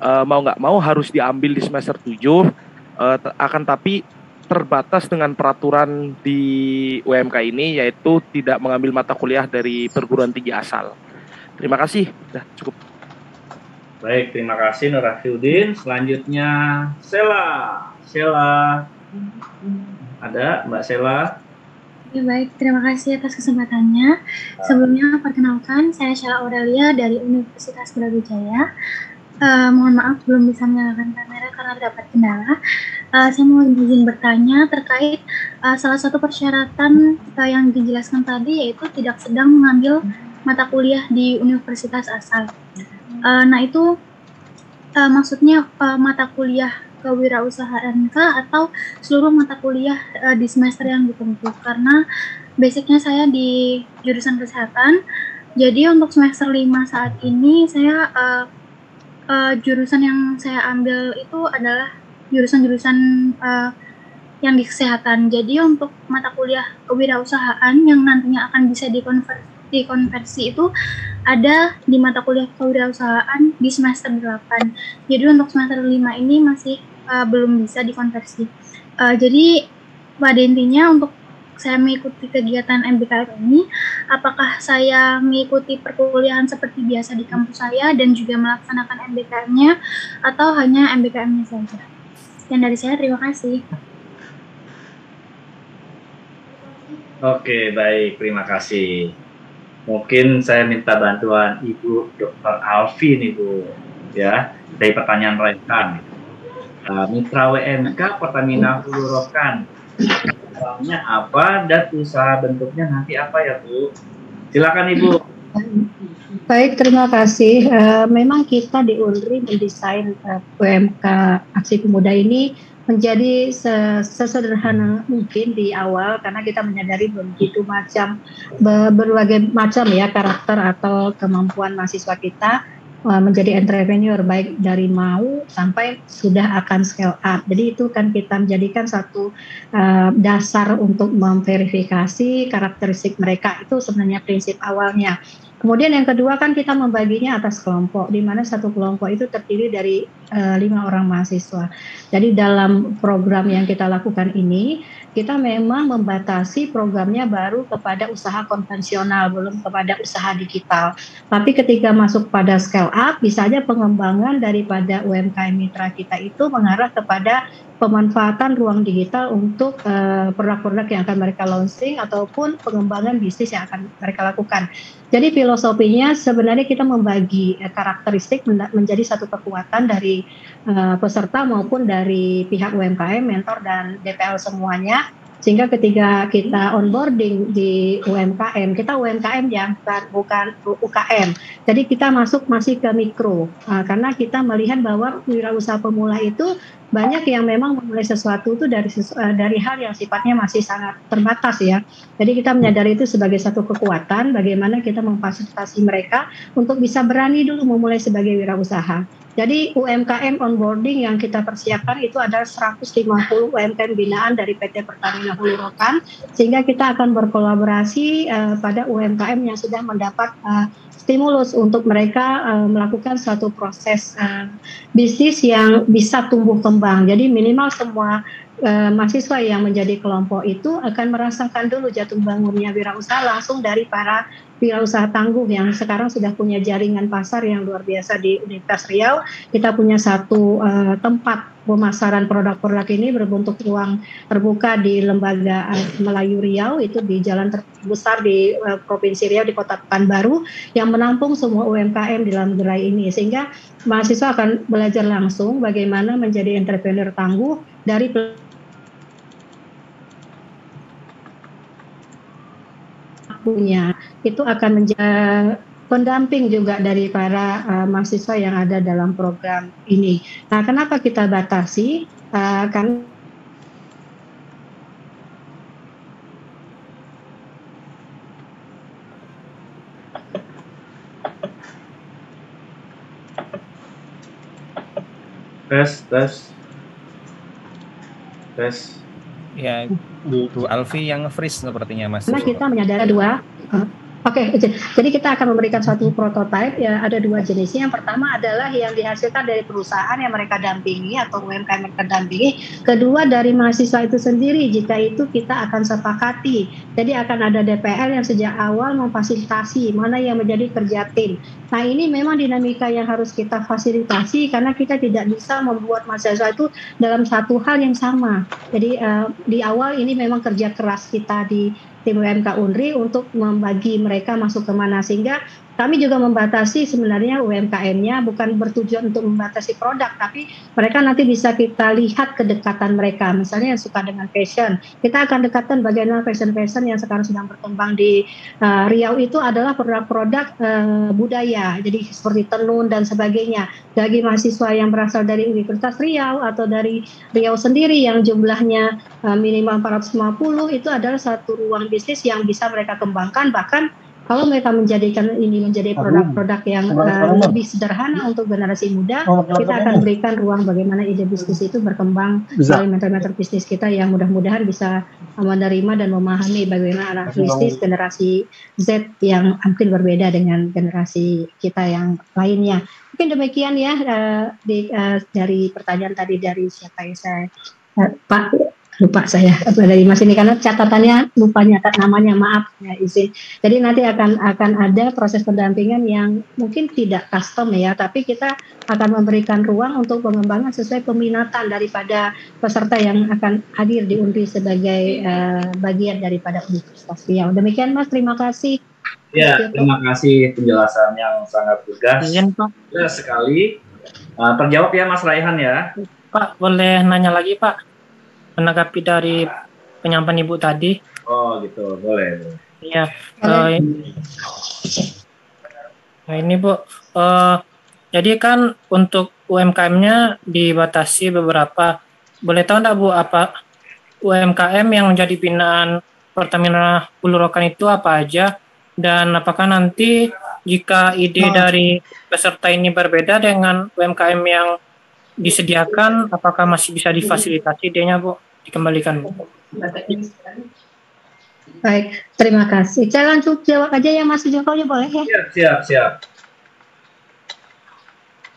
S16: uh, mau nggak mau harus diambil di semester 7 uh, akan tapi terbatas dengan peraturan di UMK ini yaitu tidak mengambil mata kuliah dari perguruan tinggi asal. Terima kasih, sudah cukup.
S2: Baik, terima kasih Nur Rafiuddin. Selanjutnya Sela. Sela. Ada Mbak Sela?
S17: Ya, baik, terima kasih atas kesempatannya. Sebelumnya perkenalkan, saya Sheila Aurelia dari Universitas Brawijaya. Uh, mohon maaf belum bisa menyalakan kamera karena terdapat kendala. Uh, saya mau izin bertanya terkait uh, salah satu persyaratan uh, yang dijelaskan tadi yaitu tidak sedang mengambil mata kuliah di universitas asal. Uh, nah itu uh, maksudnya uh, mata kuliah kewirausahaan kah atau seluruh mata kuliah uh, di semester yang ditempuh? Karena basicnya saya di jurusan kesehatan. Jadi untuk semester 5 saat ini saya uh, uh, jurusan yang saya ambil itu adalah jurusan-jurusan uh, yang di kesehatan. Jadi untuk mata kuliah kewirausahaan yang nantinya akan bisa dikonversi, dikonversi itu ada di mata kuliah kewirausahaan di semester 8. Jadi untuk semester 5 ini masih uh, belum bisa dikonversi. Uh, jadi pada intinya untuk saya mengikuti kegiatan MBKM ini, apakah saya mengikuti perkuliahan seperti biasa di kampus saya dan juga melaksanakan MBKM-nya atau hanya MBKM-nya saja? Yang dari saya terima kasih.
S2: Oke, baik, terima kasih. Mungkin saya minta bantuan Ibu Dr. Alvin Ibu ya dari pertanyaan rekan. Uh, Mitra WMK Pertamina Hulu Rokan uangnya apa dan usaha bentuknya nanti apa ya Bu? Silakan Ibu.
S1: Baik, terima kasih. Uh, memang kita di UNRI mendesain uh, eh, Aksi Pemuda ini menjadi sesederhana mungkin di awal karena kita menyadari begitu macam berbagai macam ya karakter atau kemampuan mahasiswa kita menjadi entrepreneur baik dari mau sampai sudah akan scale up. Jadi itu kan kita menjadikan satu uh, dasar untuk memverifikasi karakteristik mereka itu sebenarnya prinsip awalnya. Kemudian yang kedua kan kita membaginya atas kelompok, di mana satu kelompok itu terdiri dari uh, lima orang mahasiswa. Jadi dalam program yang kita lakukan ini kita memang membatasi programnya baru kepada usaha konvensional, belum kepada usaha digital. Tapi ketika masuk pada scale up, bisa saja pengembangan daripada UMKM mitra kita itu mengarah kepada pemanfaatan ruang digital untuk eh, produk-produk yang akan mereka launching ataupun pengembangan bisnis yang akan mereka lakukan. Jadi filosofinya sebenarnya kita membagi uh, karakteristik menjadi satu kekuatan dari uh, peserta maupun dari pihak UMKM, mentor dan DPL semuanya sehingga ketika kita onboarding di UMKM, kita UMKM ya, bukan, bukan UKM. Jadi kita masuk masih ke mikro, uh, karena kita melihat bahwa wirausaha pemula itu banyak yang memang memulai sesuatu itu dari uh, dari hal yang sifatnya masih sangat terbatas ya. Jadi kita menyadari itu sebagai satu kekuatan, bagaimana kita memfasilitasi mereka untuk bisa berani dulu memulai sebagai wirausaha. Jadi UMKM onboarding yang kita persiapkan itu adalah 150 UMKM binaan dari PT Pertamina Hulu Rokan sehingga kita akan berkolaborasi uh, pada UMKM yang sudah mendapat uh, stimulus untuk mereka uh, melakukan suatu proses uh, bisnis yang bisa tumbuh kembang. Jadi minimal semua mahasiswa yang menjadi kelompok itu akan merasakan dulu jatuh bangunnya wirausaha langsung dari para wirausaha tangguh yang sekarang sudah punya jaringan pasar yang luar biasa di Universitas Riau. Kita punya satu uh, tempat pemasaran produk-produk ini berbentuk ruang terbuka di lembaga uh, Melayu Riau itu di jalan terbesar di uh, Provinsi Riau di Kota Pekanbaru yang menampung semua UMKM di dalam gerai ini sehingga mahasiswa akan belajar langsung bagaimana menjadi entrepreneur tangguh dari punya itu akan menjadi pendamping juga dari para uh, mahasiswa yang ada dalam program ini. Nah, kenapa kita batasi? Uh, kan
S2: tes tes tes
S13: Ya, Bu Alfi yang freeze sepertinya Mas.
S1: Karena kita menyadari dua. Uh, Oke, j- jadi kita akan memberikan suatu prototipe ya ada dua jenisnya. Yang pertama adalah yang dihasilkan dari perusahaan yang mereka dampingi atau UMKM mereka dampingi. Kedua dari mahasiswa itu sendiri. Jika itu kita akan sepakati. Jadi akan ada DPL yang sejak awal memfasilitasi mana yang menjadi kerja tim. Nah ini memang dinamika yang harus kita fasilitasi karena kita tidak bisa membuat mahasiswa itu dalam satu hal yang sama. Jadi eh, di awal ini memang kerja keras kita di tim UMK Unri untuk membagi mereka masuk ke mana sehingga kami juga membatasi sebenarnya UMKM-nya bukan bertujuan untuk membatasi produk tapi mereka nanti bisa kita lihat kedekatan mereka. Misalnya yang suka dengan fashion kita akan dekatkan bagaimana fashion-fashion yang sekarang sedang berkembang di uh, Riau itu adalah produk-produk uh, budaya. Jadi seperti tenun dan sebagainya. Bagi mahasiswa yang berasal dari Universitas Riau atau dari Riau sendiri yang jumlahnya uh, minimal 450 itu adalah satu ruang bisnis yang bisa mereka kembangkan bahkan kalau mereka menjadikan ini menjadi produk-produk yang uh, lebih sederhana untuk generasi muda, kita akan berikan ruang bagaimana ide bisnis itu berkembang melalui mentor-mentor bisnis kita yang mudah-mudahan bisa menerima dan memahami bagaimana arah bisnis generasi Z yang mungkin berbeda dengan generasi kita yang lainnya. Mungkin demikian ya uh, di, uh, dari pertanyaan tadi dari siapa ya saya uh, Pak lupa saya dari Mas ini karena catatannya lupa nyatat namanya maaf ya izin. Jadi nanti akan akan ada proses pendampingan yang mungkin tidak custom ya, tapi kita akan memberikan ruang untuk pengembangan sesuai peminatan daripada peserta yang akan hadir di UNRI sebagai eh, bagian daripada Universitas Riau. Demikian Mas, terima kasih.
S2: Ya, terima kasih penjelasan yang sangat tegas. Jelas sekali. Uh, terjawab ya Mas Raihan ya.
S15: Pak, boleh nanya lagi Pak? Menanggapi dari penyampaian Ibu tadi.
S2: Oh gitu, boleh.
S15: Iya. eh, nah ini Bu, eh, jadi kan untuk UMKM-nya dibatasi beberapa. Boleh tahu enggak Bu apa UMKM yang menjadi binaan Pertamina Hulu Rokan itu apa aja? Dan apakah nanti jika ide dari peserta ini berbeda dengan UMKM yang disediakan, apakah masih bisa difasilitasi idenya Bu? Dikembalikan Bu.
S1: Baik, terima kasih. Saya langsung jawab aja ya Mas Jokowi boleh ya?
S2: Siap, siap, siap.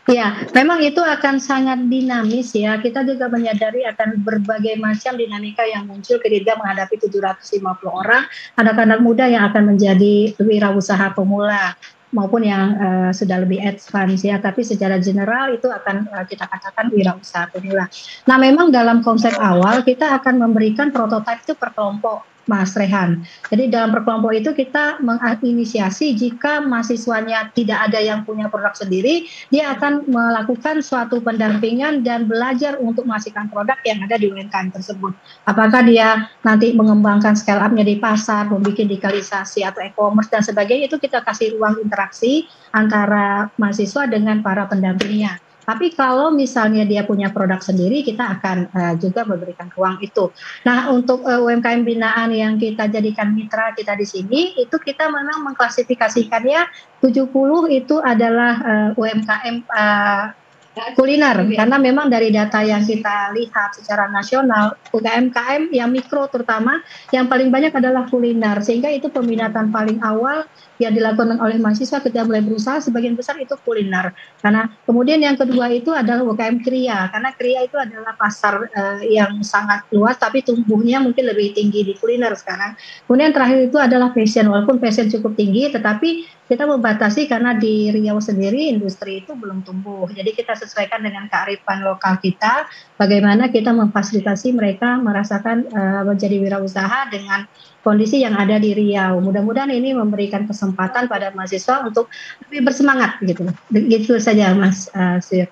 S1: Ya, memang itu akan sangat dinamis ya. Kita juga menyadari akan berbagai macam dinamika yang muncul ketika menghadapi 750 orang anak-anak muda yang akan menjadi wirausaha pemula maupun yang eh, sudah lebih advance ya. Tapi secara general itu akan eh, kita katakan wirausaha pemula. Nah, memang dalam konsep awal kita akan memberikan prototipe itu per kelompok. Mas Rehan. Jadi dalam perkelompok itu kita menginisiasi jika mahasiswanya tidak ada yang punya produk sendiri, dia akan melakukan suatu pendampingan dan belajar untuk menghasilkan produk yang ada di UMKM tersebut. Apakah dia nanti mengembangkan scale up-nya di pasar, membuat digitalisasi atau e-commerce dan sebagainya itu kita kasih ruang interaksi antara mahasiswa dengan para pendampingnya. Tapi kalau misalnya dia punya produk sendiri, kita akan uh, juga memberikan ruang itu. Nah, untuk uh, UMKM binaan yang kita jadikan mitra kita di sini, itu kita memang mengklasifikasikannya 70 itu adalah uh, UMKM uh, kuliner karena memang dari data yang kita lihat secara nasional UMKM yang mikro terutama yang paling banyak adalah kuliner. Sehingga itu peminatan paling awal yang dilakukan oleh mahasiswa ketika mulai berusaha sebagian besar itu kuliner. Karena kemudian yang kedua itu adalah UMKM kriya. Karena kriya itu adalah pasar eh, yang sangat luas tapi tumbuhnya mungkin lebih tinggi di kuliner sekarang. Kemudian terakhir itu adalah fashion. Walaupun fashion cukup tinggi tetapi kita membatasi karena di Riau sendiri industri itu belum tumbuh. Jadi kita sesuaikan dengan kearifan lokal kita, bagaimana kita memfasilitasi mereka merasakan uh, menjadi wirausaha dengan kondisi yang ada di Riau. Mudah-mudahan ini memberikan kesempatan pada mahasiswa untuk lebih bersemangat gitu. Begitu saja Mas uh, Sir.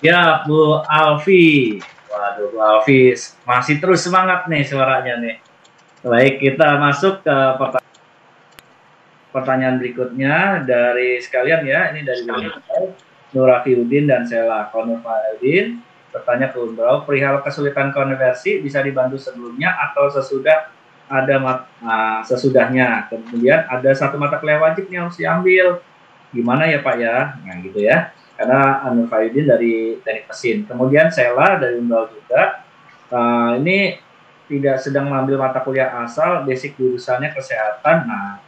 S2: Ya Bu Alfi, waduh Bu Alfi masih terus semangat nih suaranya nih. Baik kita masuk ke pertanyaan pertanyaan berikutnya dari sekalian ya, ini dari Nur Afiuddin dan Sela Konufaudin bertanya ke Umbrau, perihal kesulitan konversi bisa dibantu sebelumnya atau sesudah ada mat, nah, sesudahnya. Kemudian ada satu mata kuliah wajib yang harus diambil. Gimana ya Pak ya? Nah gitu ya. karena Anur Fahyudin dari teknik mesin. Kemudian Sela dari Undal juga. Uh, ini tidak sedang mengambil mata kuliah asal, basic jurusannya kesehatan. Nah,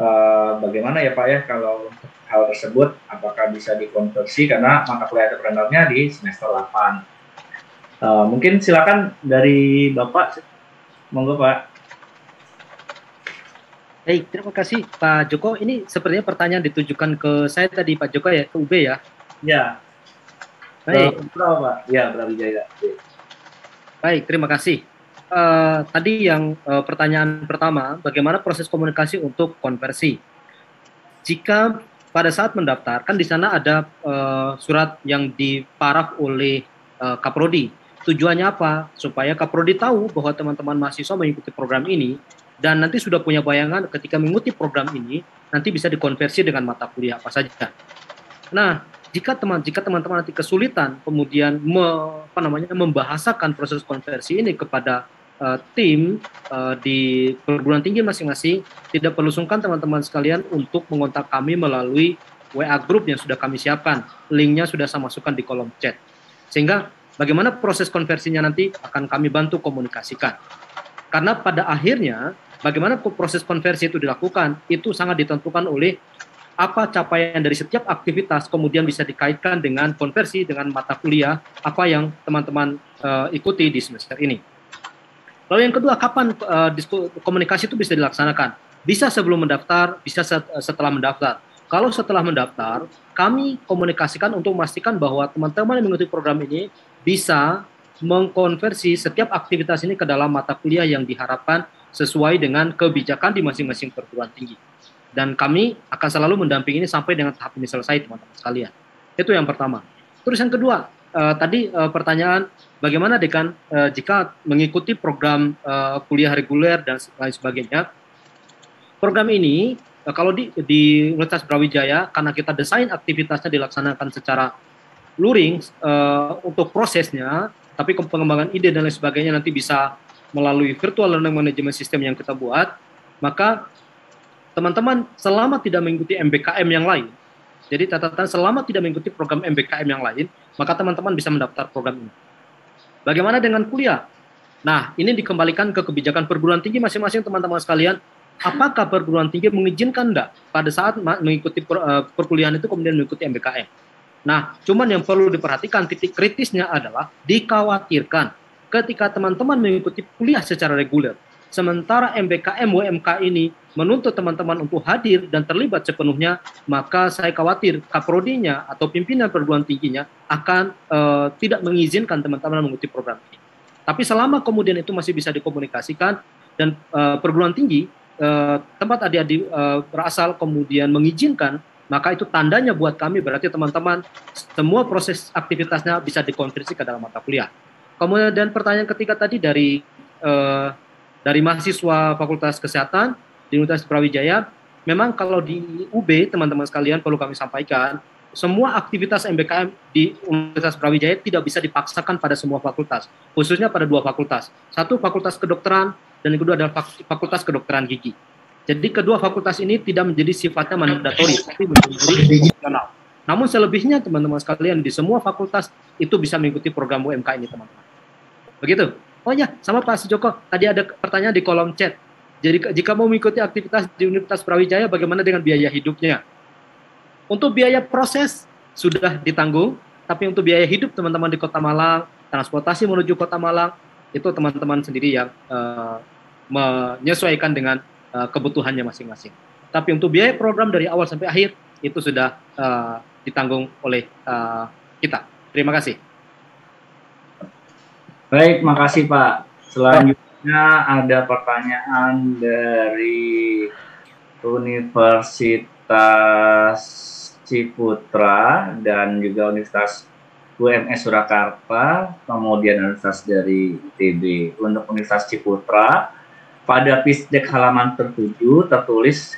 S2: uh, bagaimana ya Pak ya kalau untuk hal tersebut apakah bisa dikonversi karena mata kuliah entrepreneurnya di semester 8. Uh, mungkin silakan dari Bapak, monggo Pak.
S10: Baik, terima kasih Pak Joko. Ini sepertinya pertanyaan ditujukan ke saya tadi Pak Joko ya, ke UB ya?
S2: Ya.
S10: Baik.
S2: Berapa Pak? Ya, Brawijaya.
S10: Baik, terima kasih. Uh, tadi yang uh, pertanyaan pertama, bagaimana proses komunikasi untuk konversi? Jika pada saat mendaftar, kan di sana ada uh, surat yang diparaf oleh uh, Kaprodi. Tujuannya apa? Supaya Kaprodi tahu bahwa teman-teman mahasiswa mengikuti program ini dan nanti sudah punya bayangan ketika mengikuti program ini nanti bisa dikonversi dengan mata kuliah apa saja. Nah, jika teman jika teman-teman nanti kesulitan kemudian me, apa namanya membahasakan proses konversi ini kepada uh, tim uh, di perguruan tinggi masing-masing, tidak perlu sungkan teman-teman sekalian untuk mengontak kami melalui WA group yang sudah kami siapkan. Linknya sudah saya masukkan di kolom chat. Sehingga bagaimana proses konversinya nanti akan kami bantu komunikasikan. Karena pada akhirnya Bagaimana proses konversi itu dilakukan itu sangat ditentukan oleh apa capaian dari setiap aktivitas kemudian bisa dikaitkan dengan konversi dengan mata kuliah apa yang teman-teman uh, ikuti di semester ini. Lalu yang kedua, kapan uh, komunikasi itu bisa dilaksanakan? Bisa sebelum mendaftar, bisa setelah mendaftar. Kalau setelah mendaftar, kami komunikasikan untuk memastikan bahwa teman-teman yang mengikuti program ini bisa mengkonversi setiap aktivitas ini ke dalam mata kuliah yang diharapkan sesuai dengan kebijakan di masing-masing perguruan tinggi. Dan kami akan selalu mendampingi ini sampai dengan tahap ini selesai, teman-teman sekalian. Itu yang pertama. Terus yang kedua, uh, tadi uh, pertanyaan bagaimana dengan uh, jika mengikuti program uh, kuliah reguler dan lain sebagainya. Program ini uh, kalau di, di Universitas Brawijaya karena kita desain aktivitasnya dilaksanakan secara luring uh, untuk prosesnya, tapi pengembangan ide dan lain sebagainya nanti bisa melalui virtual learning management system yang kita buat, maka teman-teman selama tidak mengikuti MBKM yang lain, jadi catatan selama tidak mengikuti program MBKM yang lain, maka teman-teman bisa mendaftar program ini. Bagaimana dengan kuliah? Nah, ini dikembalikan ke kebijakan perguruan tinggi masing-masing teman-teman sekalian. Apakah perguruan tinggi mengizinkan enggak pada saat mengikuti per, uh, perkuliahan itu kemudian mengikuti MBKM? Nah, cuman yang perlu diperhatikan titik kritisnya adalah dikhawatirkan ketika teman-teman mengikuti kuliah secara reguler. Sementara MBKM WMK ini menuntut teman-teman untuk hadir dan terlibat sepenuhnya, maka saya khawatir kaprodinya atau pimpinan perguruan tingginya akan uh, tidak mengizinkan teman-teman mengikuti program ini. Tapi selama kemudian itu masih bisa dikomunikasikan dan uh, perguruan tinggi uh, tempat adik-adik uh, berasal kemudian mengizinkan, maka itu tandanya buat kami berarti teman-teman semua proses aktivitasnya bisa dikonversi ke dalam mata kuliah. Kemudian pertanyaan ketiga tadi dari dari mahasiswa Fakultas Kesehatan di Universitas Brawijaya, memang kalau di UB teman-teman sekalian perlu kami sampaikan, semua aktivitas MBKM di Universitas Brawijaya tidak bisa dipaksakan pada semua fakultas, khususnya pada dua fakultas. Satu fakultas kedokteran dan yang kedua adalah fakultas kedokteran gigi. Jadi kedua fakultas ini tidak menjadi sifatnya mandatori, tapi menjadi opsional. Namun selebihnya teman-teman sekalian di semua fakultas itu bisa mengikuti program UMK ini teman-teman. Begitu. Oh ya, sama Pak Sujoko, tadi ada pertanyaan di kolom chat. Jadi jika mau mengikuti aktivitas di Universitas Brawijaya, bagaimana dengan biaya hidupnya? Untuk biaya proses sudah ditanggung, tapi untuk biaya hidup teman-teman di Kota Malang, transportasi menuju Kota Malang, itu teman-teman sendiri yang uh, menyesuaikan dengan uh, kebutuhannya masing-masing. Tapi untuk biaya program dari awal sampai akhir itu sudah uh, ditanggung oleh uh, kita. Terima kasih.
S2: Baik, makasih Pak. Selanjutnya ada pertanyaan dari Universitas Ciputra dan juga Universitas UMS Surakarta, kemudian Universitas dari ITB. Untuk Universitas Ciputra, pada PISDEK halaman tertuju tertulis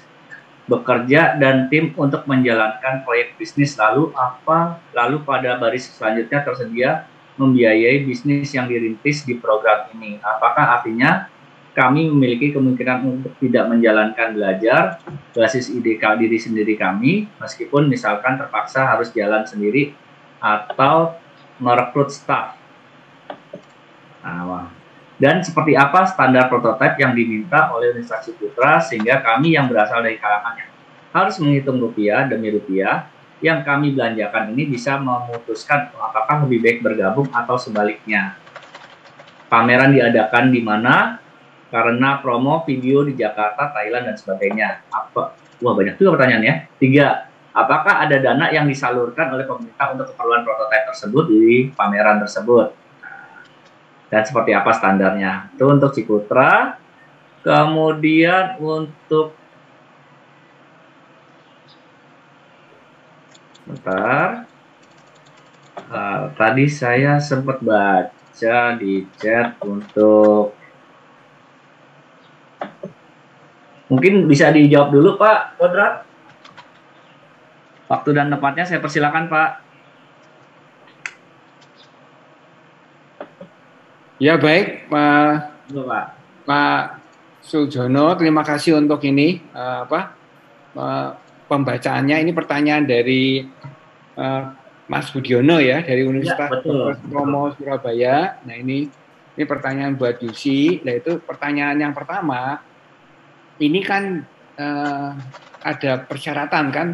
S2: bekerja dan tim untuk menjalankan proyek bisnis lalu apa lalu pada baris selanjutnya tersedia membiayai bisnis yang dirintis di program ini. Apakah artinya kami memiliki kemungkinan untuk tidak menjalankan belajar basis ide diri sendiri kami, meskipun misalkan terpaksa harus jalan sendiri atau merekrut staff. Nah, dan seperti apa standar prototipe yang diminta oleh Universitas Putra sehingga kami yang berasal dari kalangan yang harus menghitung rupiah demi rupiah yang kami belanjakan ini bisa memutuskan apakah lebih baik bergabung atau sebaliknya. Pameran diadakan di mana karena promo video di Jakarta, Thailand dan sebagainya. Apa? Wah banyak juga pertanyaannya. Tiga, apakah ada dana yang disalurkan oleh pemerintah untuk keperluan prototipe tersebut di pameran tersebut? dan seperti apa standarnya. Itu untuk Cikutra. Kemudian untuk Bentar. Uh, tadi saya sempat baca di chat untuk mungkin bisa dijawab dulu Pak Kodrat. Waktu dan tempatnya saya persilakan Pak.
S4: Ya baik, Pak. Pak. Pak Sujono, terima kasih untuk ini uh, apa uh, pembacaannya. Ini pertanyaan dari uh, Mas Budiono ya dari Universitas ya, Romo Surabaya. Nah ini ini pertanyaan buat Yusi. Nah itu pertanyaan yang pertama. Ini kan uh, ada persyaratan kan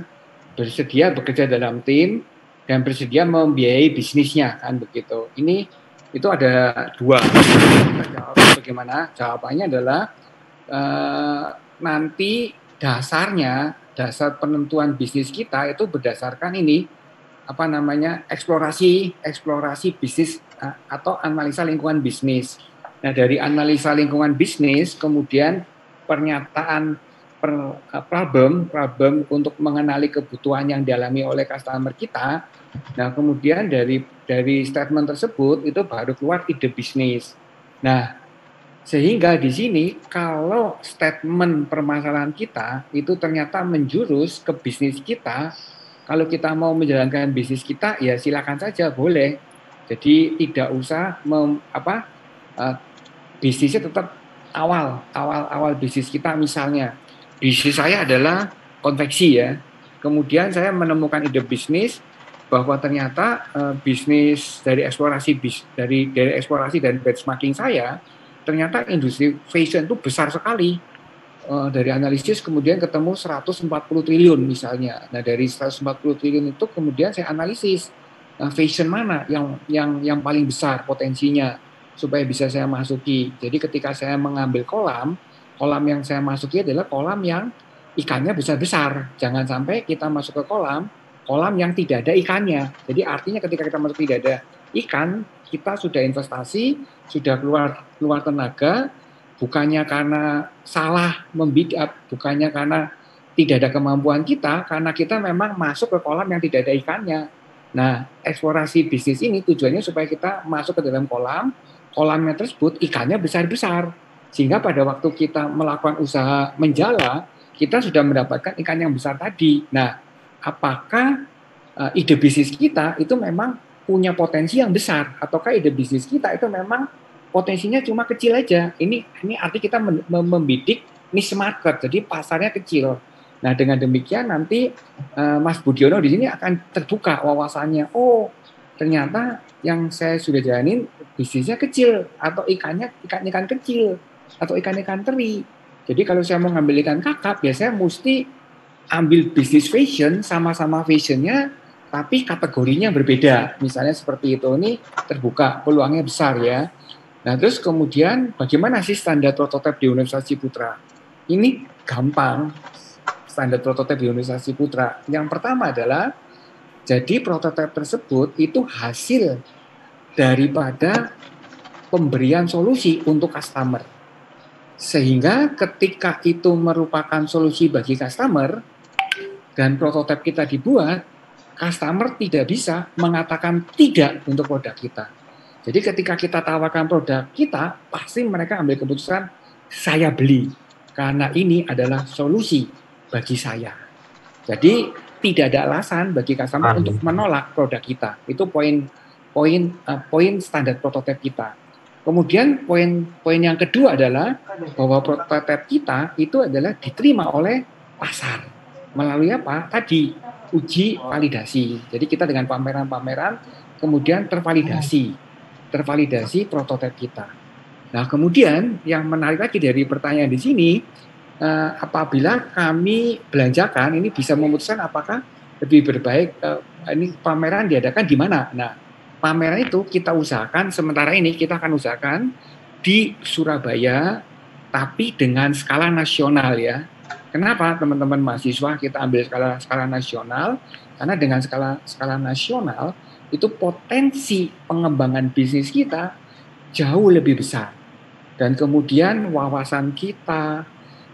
S4: bersedia bekerja dalam tim dan bersedia membiayai bisnisnya kan begitu. Ini itu ada dua. Bagaimana? Jawabannya adalah eh, nanti dasarnya, dasar penentuan bisnis kita itu berdasarkan ini apa namanya eksplorasi eksplorasi bisnis atau analisa lingkungan bisnis. Nah dari analisa lingkungan bisnis kemudian pernyataan per, problem problem untuk mengenali kebutuhan yang dialami oleh customer kita. Nah kemudian dari dari statement tersebut itu baru keluar ide bisnis. Nah, sehingga di sini kalau statement permasalahan kita itu ternyata menjurus ke bisnis kita, kalau kita mau menjalankan bisnis kita ya silakan saja boleh. Jadi tidak usah mem, apa uh, bisnisnya tetap awal awal awal bisnis kita misalnya bisnis saya adalah konveksi ya. Kemudian saya menemukan ide bisnis bahwa ternyata uh, bisnis dari eksplorasi bis, dari dari eksplorasi dan benchmarking saya ternyata industri fashion itu besar sekali. Uh, dari analisis kemudian ketemu 140 triliun misalnya. Nah dari 140 triliun itu kemudian saya analisis uh, fashion mana yang yang yang paling besar potensinya supaya bisa saya masuki. Jadi ketika saya mengambil kolam kolam yang saya masuki adalah kolam yang ikannya besar besar jangan sampai kita masuk ke kolam kolam yang tidak ada ikannya. Jadi artinya ketika kita masuk tidak ada ikan, kita sudah investasi, sudah keluar keluar tenaga, bukannya karena salah membidat, bukannya karena tidak ada kemampuan kita, karena kita memang masuk ke kolam yang tidak ada ikannya. Nah, eksplorasi bisnis ini tujuannya supaya kita masuk ke dalam kolam, kolamnya tersebut ikannya besar-besar. Sehingga pada waktu kita melakukan usaha menjala, kita sudah mendapatkan ikan yang besar tadi. Nah, apakah uh, ide bisnis kita itu memang punya potensi yang besar ataukah ide bisnis kita itu memang potensinya cuma kecil aja. Ini ini arti kita membidik niche market, jadi pasarnya kecil. Nah dengan demikian nanti uh, Mas Budiono di sini akan terbuka wawasannya. Oh ternyata yang saya sudah jalanin bisnisnya kecil atau ikannya ikan ikan kecil atau ikan ikan teri. Jadi kalau saya mau ngambil ikan kakap, biasanya mesti ambil bisnis fashion sama-sama fashionnya tapi kategorinya berbeda. Misalnya seperti itu ini terbuka peluangnya besar ya. Nah terus kemudian bagaimana sih standar prototipe di Universitas Ciputra? Ini gampang standar prototipe di Universitas Ciputra. Yang pertama adalah jadi prototipe tersebut itu hasil daripada pemberian solusi untuk customer. Sehingga ketika itu merupakan solusi bagi customer dan prototipe kita dibuat, customer tidak bisa mengatakan tidak untuk produk kita. Jadi ketika kita tawarkan produk kita, pasti mereka ambil keputusan saya beli karena ini adalah solusi bagi saya. Jadi tidak ada alasan bagi customer untuk menolak produk kita. Itu poin poin uh, poin standar prototipe kita. Kemudian poin-poin yang kedua adalah bahwa prototipe kita itu adalah diterima oleh pasar melalui apa? Tadi uji validasi. Jadi kita dengan pameran-pameran kemudian tervalidasi, tervalidasi prototipe kita. Nah kemudian yang menarik lagi dari pertanyaan di sini, eh, apabila kami belanjakan ini bisa memutuskan apakah lebih berbaik eh, ini pameran diadakan di mana. Nah pameran itu kita usahakan sementara ini kita akan usahakan di Surabaya tapi dengan skala nasional ya. Kenapa teman-teman mahasiswa kita ambil skala skala nasional? Karena dengan skala skala nasional itu potensi pengembangan bisnis kita jauh lebih besar. Dan kemudian wawasan kita,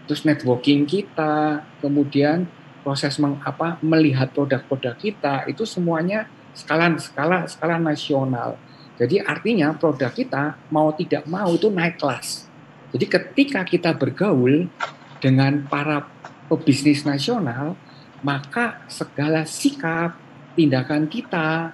S4: terus networking kita, kemudian proses mengapa melihat produk-produk kita itu semuanya skala skala skala nasional. Jadi artinya produk kita mau tidak mau itu naik kelas. Jadi ketika kita bergaul dengan para pebisnis nasional, maka segala sikap, tindakan kita,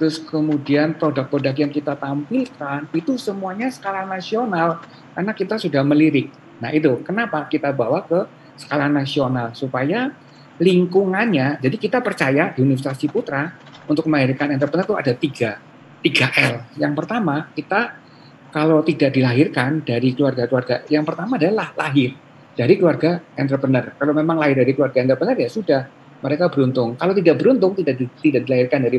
S4: terus kemudian produk-produk yang kita tampilkan itu semuanya skala nasional karena kita sudah melirik. Nah itu kenapa kita bawa ke skala nasional supaya lingkungannya, jadi kita percaya di Universitas Ciputra untuk melahirkan entrepreneur itu ada tiga, tiga L. Yang pertama, kita kalau tidak dilahirkan dari keluarga-keluarga, yang pertama adalah lahir dari keluarga entrepreneur. Kalau memang lahir dari keluarga entrepreneur ya sudah, mereka beruntung. Kalau tidak beruntung, tidak tidak dilahirkan dari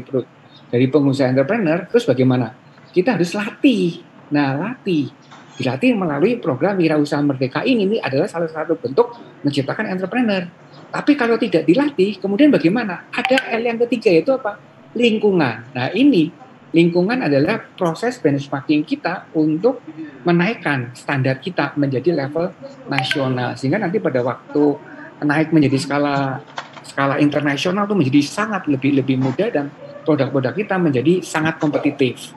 S4: dari pengusaha entrepreneur, terus bagaimana? Kita harus latih. Nah, latih. Dilatih melalui program Wirausaha Merdeka ini, ini adalah salah satu bentuk menciptakan entrepreneur. Tapi kalau tidak dilatih, kemudian bagaimana? Ada L yang ketiga yaitu apa? lingkungan. Nah ini lingkungan adalah proses benchmarking kita untuk menaikkan standar kita menjadi level nasional sehingga nanti pada waktu naik menjadi skala skala internasional itu menjadi sangat lebih lebih mudah dan produk-produk kita menjadi sangat kompetitif.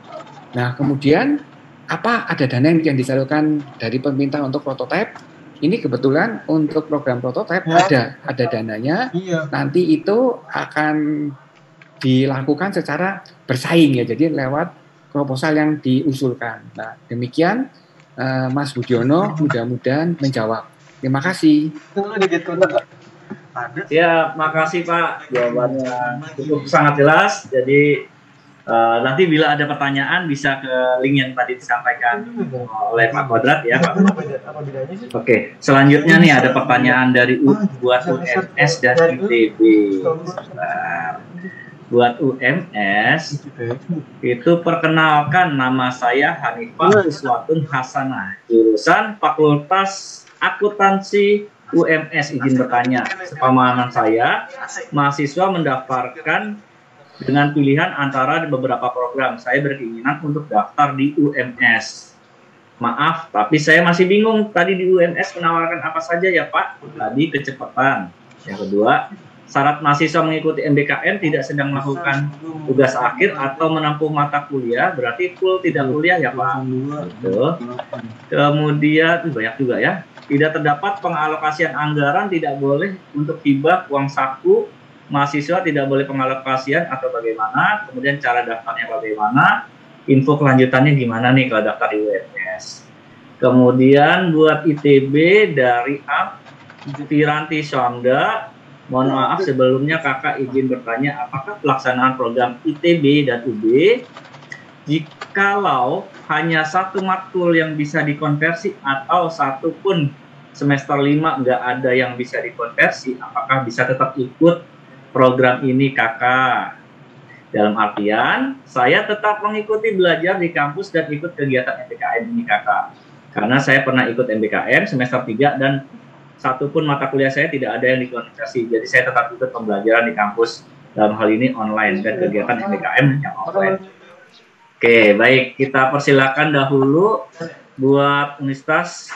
S4: Nah kemudian apa ada dana yang disalurkan dari pemerintah untuk prototipe? Ini kebetulan untuk program prototipe ya. ada ada dananya. Iya. Nanti itu akan dilakukan secara bersaing ya, jadi lewat proposal yang diusulkan. Nah, demikian uh, Mas Budiono mudah-mudahan menjawab. Terima kasih.
S2: Ya, makasih Pak. Jawabannya cukup sangat jelas. Jadi uh, nanti bila ada pertanyaan bisa ke link yang tadi disampaikan oleh Pak Kodrat ya Pak. Oke, selanjutnya nih ada pertanyaan dari U buat UNS dan ITB. Sebentar buat UMS itu perkenalkan nama saya Hanifah Uswatun Hasanah. Jurusan Fakultas Akuntansi UMS izin bertanya. Sepemahaman saya mahasiswa mendaftarkan dengan pilihan antara beberapa program. Saya berkeinginan untuk daftar di UMS maaf tapi saya masih bingung tadi di UMS menawarkan apa saja ya Pak? Tadi kecepatan. Yang kedua syarat mahasiswa mengikuti MBKM tidak sedang melakukan tugas akhir atau menempuh mata kuliah berarti full tidak kuliah ya Pak. Gitu. Kemudian banyak juga ya. Tidak terdapat pengalokasian anggaran tidak boleh untuk hibah uang saku mahasiswa tidak boleh pengalokasian atau bagaimana. Kemudian cara daftarnya bagaimana. Info kelanjutannya gimana nih kalau daftar di UNS. Kemudian buat ITB dari A Piranti Somda Mohon maaf sebelumnya kakak izin bertanya apakah pelaksanaan program ITB dan UB jikalau hanya satu matkul yang bisa dikonversi atau satu pun semester lima nggak ada yang bisa dikonversi apakah bisa tetap ikut program ini kakak? Dalam artian saya tetap mengikuti belajar di kampus dan ikut kegiatan MBKM ini kakak. Karena saya pernah ikut MBKM semester 3 dan satu pun mata kuliah saya tidak ada yang dikonversi. Jadi saya tetap ikut pembelajaran di kampus dalam hal ini online dan kegiatan MBKM yang offline. Oke, baik kita persilakan dahulu buat Universitas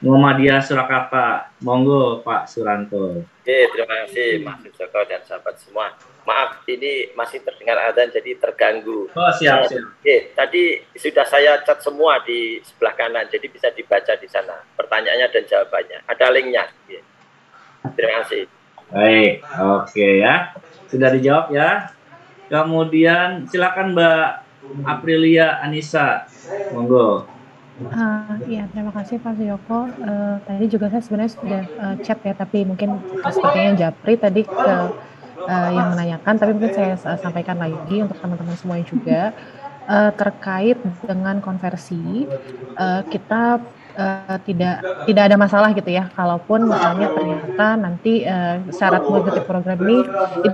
S2: Muhammadiyah Surakarta. Monggo Pak Suranto.
S3: Oke, terima kasih Mas Joko dan sahabat semua maaf ini masih terdengar adzan jadi terganggu.
S2: Oh siap siap.
S3: Oke, tadi sudah saya cat semua di sebelah kanan, jadi bisa dibaca di sana pertanyaannya dan jawabannya. Ada linknya. Terima kasih.
S2: Baik, oke ya. Sudah dijawab ya. Kemudian silakan Mbak Aprilia Anissa, monggo.
S18: Uh, ya, terima kasih Pak Suyoko. Uh, tadi juga saya sebenarnya sudah uh, chat ya, tapi mungkin sepertinya Japri tadi ke uh, yang menanyakan, tapi mungkin saya uh, sampaikan lagi untuk teman-teman semuanya juga. Uh, terkait dengan konversi. Uh, kita uh, tidak tidak ada masalah gitu ya. Kalaupun misalnya ternyata nanti uh, syarat mengikuti program ini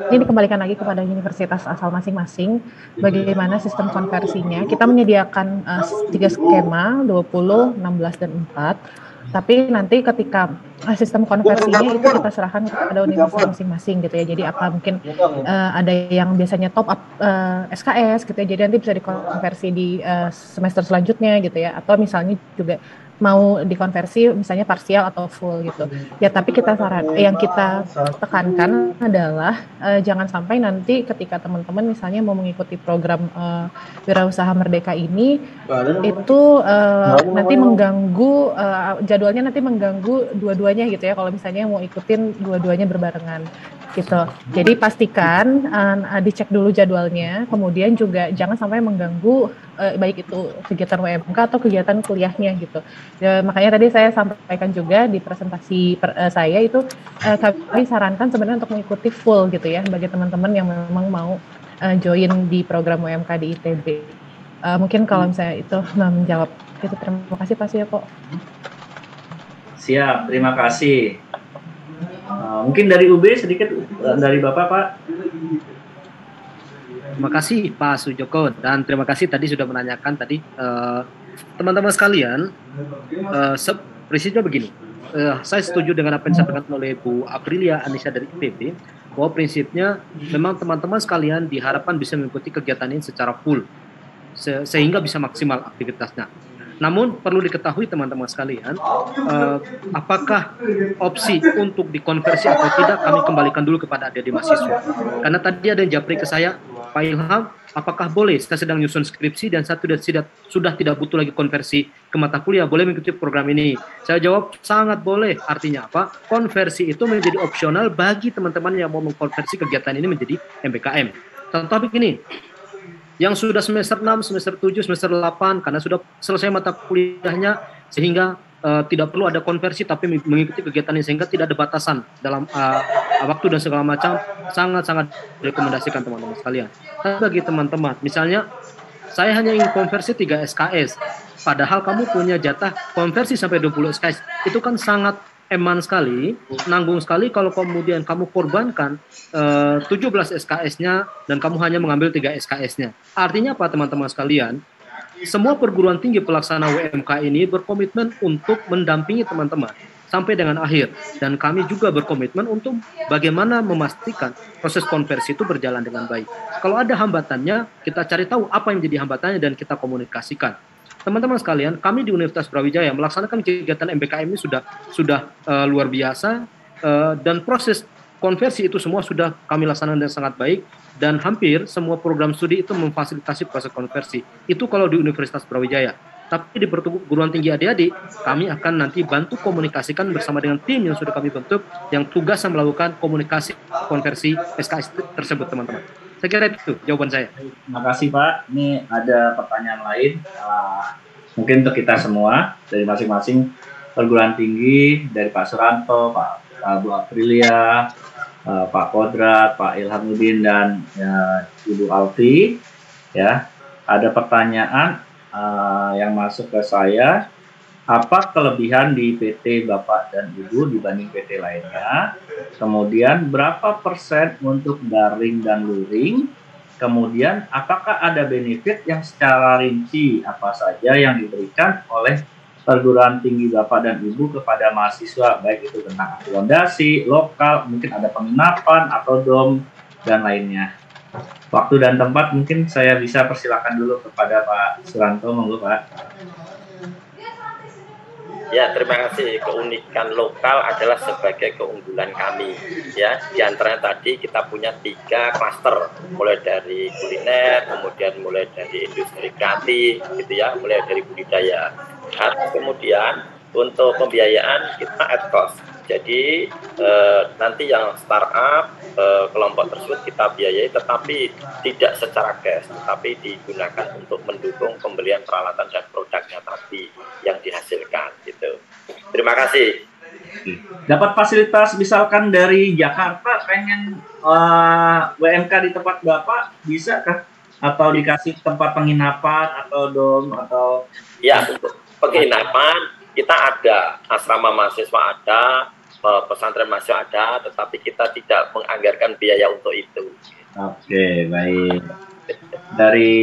S18: ini dikembalikan lagi kepada universitas asal masing-masing bagaimana sistem konversinya. Kita menyediakan uh, tiga skema 20 16 dan 4 tapi nanti ketika sistem konversinya itu kita serahkan kepada universitas masing-masing gitu ya. Jadi apa mungkin uh, ada yang biasanya top up uh, SKS gitu ya. Jadi nanti bisa dikonversi di uh, semester selanjutnya gitu ya. Atau misalnya juga mau dikonversi misalnya parsial atau full gitu. Ya tapi kita saran yang kita tekankan adalah uh, jangan sampai nanti ketika teman-teman misalnya mau mengikuti program uh, wirausaha merdeka ini itu uh, nanti mengganggu uh, jadwalnya nanti mengganggu dua-duanya gitu ya kalau misalnya mau ikutin dua-duanya berbarengan gitu. Jadi pastikan uh, dicek dulu jadwalnya, kemudian juga jangan sampai mengganggu uh, baik itu kegiatan WMK atau kegiatan kuliahnya gitu. Ya, makanya tadi saya sampaikan juga di presentasi per, uh, saya itu uh, kami sarankan sebenarnya untuk mengikuti full gitu ya bagi teman-teman yang memang mau uh, join di program WMK di ITB. Uh, mungkin kalau misalnya itu menjawab itu terima kasih Pak Siapa.
S2: Siap, terima kasih. Uh, mungkin dari UB sedikit uh, dari Bapak Pak.
S10: Terima kasih Pak Sujoko dan terima kasih tadi sudah menanyakan tadi teman-teman uh, sekalian uh, prinsipnya begini. Uh, saya setuju dengan apa yang disampaikan oleh Bu Aprilia Anissa dari IPB bahwa prinsipnya memang teman-teman sekalian diharapkan bisa mengikuti kegiatan ini secara full se sehingga bisa maksimal aktivitasnya. Namun perlu diketahui teman-teman sekalian, uh, apakah opsi untuk dikonversi atau tidak kami kembalikan dulu kepada adik-adik mahasiswa. Karena tadi ada yang japri ke saya, Pak Ilham, apakah boleh saya sedang nyusun skripsi dan satu dan sudah tidak butuh lagi konversi ke mata kuliah, boleh mengikuti program ini? Saya jawab sangat boleh. Artinya apa? Konversi itu menjadi opsional bagi teman-teman yang mau mengkonversi kegiatan ini menjadi MBKM. Contoh begini, yang sudah semester 6, semester 7, semester 8 karena sudah selesai mata kuliahnya sehingga uh, tidak perlu ada konversi tapi mengikuti kegiatan ini sehingga tidak ada batasan dalam uh, waktu dan segala macam sangat-sangat rekomendasikan teman-teman sekalian. Tapi bagi teman-teman, misalnya saya hanya ingin konversi 3 SKS, padahal kamu punya jatah konversi sampai 20 SKS, itu kan sangat eman sekali, nanggung sekali kalau kemudian kamu korbankan uh, 17 SKS-nya dan kamu hanya mengambil 3 SKS-nya. Artinya apa teman-teman sekalian? Semua perguruan tinggi pelaksana WMK ini berkomitmen untuk mendampingi teman-teman sampai dengan akhir dan kami juga berkomitmen untuk bagaimana memastikan proses konversi itu berjalan dengan baik. Kalau ada hambatannya, kita cari tahu apa yang menjadi hambatannya dan kita komunikasikan teman-teman sekalian, kami di Universitas Brawijaya melaksanakan kegiatan MBKM ini sudah sudah uh, luar biasa uh, dan proses konversi itu semua sudah kami laksanakan dengan sangat baik dan hampir semua program studi itu memfasilitasi proses konversi. Itu kalau di Universitas Brawijaya. Tapi di perguruan tinggi adik-adik, kami akan nanti bantu komunikasikan bersama dengan tim yang sudah kami bentuk yang tugasnya melakukan komunikasi konversi SKS tersebut, teman-teman. Saya kira itu jawaban saya.
S2: Terima kasih Pak. Ini ada pertanyaan lain. Uh, mungkin untuk kita semua dari masing-masing perguruan tinggi dari Pak Suranto, Pak Abu Aprilia, uh, Pak Kodrat, Pak Ilhamuddin dan uh, Ibu Alfi. Ya, ada pertanyaan uh, yang masuk ke saya. Apa kelebihan di PT Bapak dan Ibu dibanding PT lainnya? Kemudian berapa persen untuk daring dan luring? Kemudian apakah ada benefit yang secara rinci apa saja yang diberikan oleh perguruan tinggi Bapak dan Ibu kepada mahasiswa baik itu tentang akomodasi, lokal, mungkin ada penginapan atau dom dan lainnya. Waktu dan tempat mungkin saya bisa persilakan dulu kepada Pak Suranto, monggo Pak.
S3: Ya, terima kasih. Keunikan lokal adalah sebagai keunggulan kami. Ya, di antaranya tadi kita punya tiga klaster, mulai dari kuliner, kemudian mulai dari industri kreatif, gitu ya, mulai dari budidaya. Nah, kemudian untuk pembiayaan kita at cost. Jadi eh, nanti yang startup eh, kelompok tersebut kita biayai, tetapi tidak secara cash, tetapi digunakan untuk mendukung pembelian peralatan dan produknya tadi yang dihasilkan. Gitu. Terima kasih.
S2: Dapat fasilitas misalkan dari Jakarta pengen uh, eh, WMK di tempat Bapak bisa kah? Atau dikasih tempat penginapan atau dom atau
S3: ya untuk penginapan kita ada asrama mahasiswa ada pesantren masih ada, tetapi kita tidak menganggarkan biaya untuk itu.
S2: Oke, baik. Dari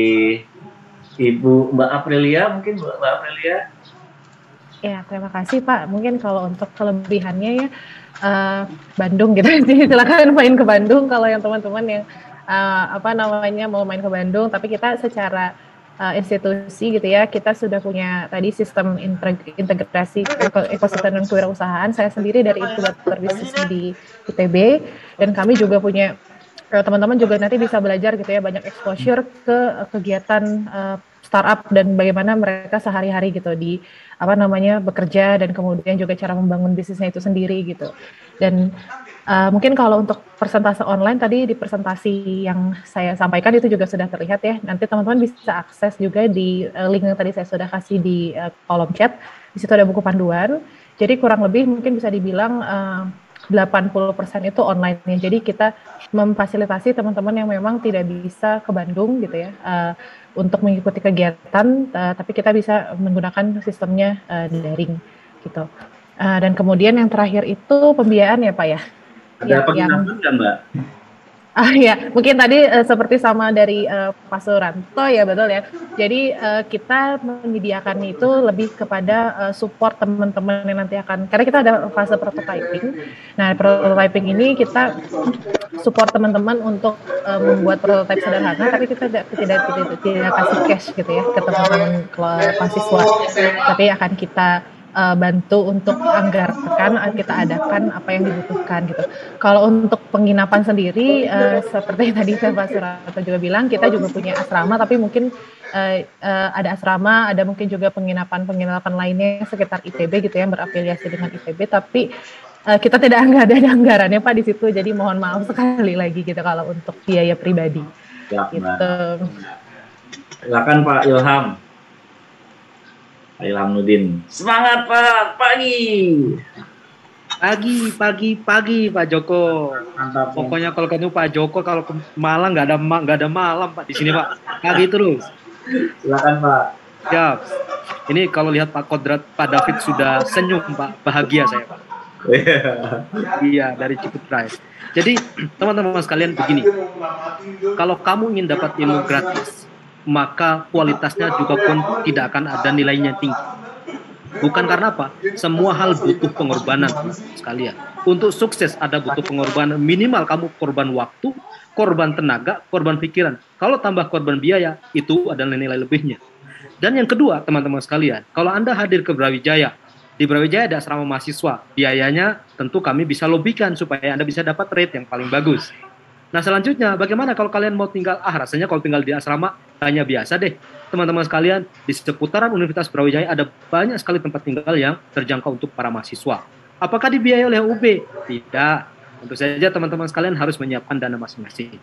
S2: Ibu Mbak Aprilia, mungkin Mbak Aprilia.
S18: Ya, terima kasih Pak. Mungkin kalau untuk kelebihannya ya, uh, Bandung gitu. Jadi silakan main ke Bandung kalau yang teman-teman yang uh, apa namanya mau main ke Bandung, tapi kita secara uh, institusi gitu ya. Kita sudah punya tadi sistem integrasi ekosistem dan kewirausahaan. Saya sendiri dari inkubator bisnis di ITB dan kami juga punya eh, teman-teman juga nanti bisa belajar gitu ya banyak exposure ke kegiatan uh, startup dan bagaimana mereka sehari-hari gitu di apa namanya bekerja dan kemudian juga cara membangun bisnisnya itu sendiri gitu. Dan Uh, mungkin kalau untuk persentase online tadi di presentasi yang saya sampaikan itu juga sudah terlihat ya. Nanti teman-teman bisa akses juga di uh, link yang tadi saya sudah kasih di uh, kolom chat. Di situ ada buku panduan. Jadi kurang lebih mungkin bisa dibilang uh, 80% itu online ya. Jadi kita memfasilitasi teman-teman yang memang tidak bisa ke Bandung gitu ya uh, untuk mengikuti kegiatan, uh, tapi kita bisa menggunakan sistemnya uh, daring gitu. Uh, dan kemudian yang terakhir itu pembiayaan ya Pak ya.
S2: Ada ya, penginapan nggak Mbak?
S18: Ah ya, mungkin tadi uh, seperti sama dari uh, Pak Suranto ya betul ya. Jadi uh, kita menyediakan itu lebih kepada uh, support teman-teman yang nanti akan karena kita ada fase prototyping. Nah, prototyping ini kita support teman-teman untuk uh, membuat prototype sederhana, tapi kita tidak tidak tidak, tidak kasih cash gitu ya ke teman-teman mahasiswa. Tapi akan kita uh, bantu untuk anggarkan kita adakan apa yang dibutuhkan gitu. Kalau untuk penginapan sendiri uh, seperti tadi Pak Surato juga bilang kita juga punya asrama tapi mungkin uh, uh, ada asrama, ada mungkin juga penginapan-penginapan lainnya sekitar ITB gitu yang berafiliasi dengan ITB tapi uh, kita tidak ada anggarannya Pak di situ jadi mohon maaf sekali lagi gitu kalau untuk biaya pribadi. Ya, gitu.
S2: Silakan Pak Ilham. Pak Ilhamuddin. Semangat Pak, pagi.
S10: Pagi, pagi, pagi Pak Joko. Mantap. Pokoknya kalau ketemu Pak Joko kalau ke Malang nggak ada nggak ada malam Pak di sini Pak. Pagi terus.
S2: Silakan Pak.
S10: Siap. Ini kalau lihat Pak Kodrat, Pak David sudah senyum Pak, bahagia saya Pak. iya dari Ciput Price. Jadi teman-teman sekalian begini, kalau kamu ingin dapat ilmu gratis, maka kualitasnya juga pun tidak akan ada nilainya tinggi. Bukan karena apa? Semua hal butuh pengorbanan sekalian. Untuk sukses ada butuh pengorbanan. Minimal kamu korban waktu, korban tenaga, korban pikiran. Kalau tambah korban biaya, itu adalah nilai lebihnya. Dan yang kedua, teman-teman sekalian, kalau Anda hadir ke Brawijaya, di Brawijaya ada asrama mahasiswa. Biayanya tentu kami bisa lobikan supaya Anda bisa dapat rate yang paling bagus. Nah selanjutnya, bagaimana kalau kalian mau tinggal, ah rasanya kalau tinggal di asrama hanya biasa deh. Teman-teman sekalian, di seputaran Universitas Brawijaya ada banyak sekali tempat tinggal yang terjangkau untuk para mahasiswa. Apakah dibiayai oleh UB? Tidak. Tentu saja teman-teman sekalian harus menyiapkan dana masing-masing.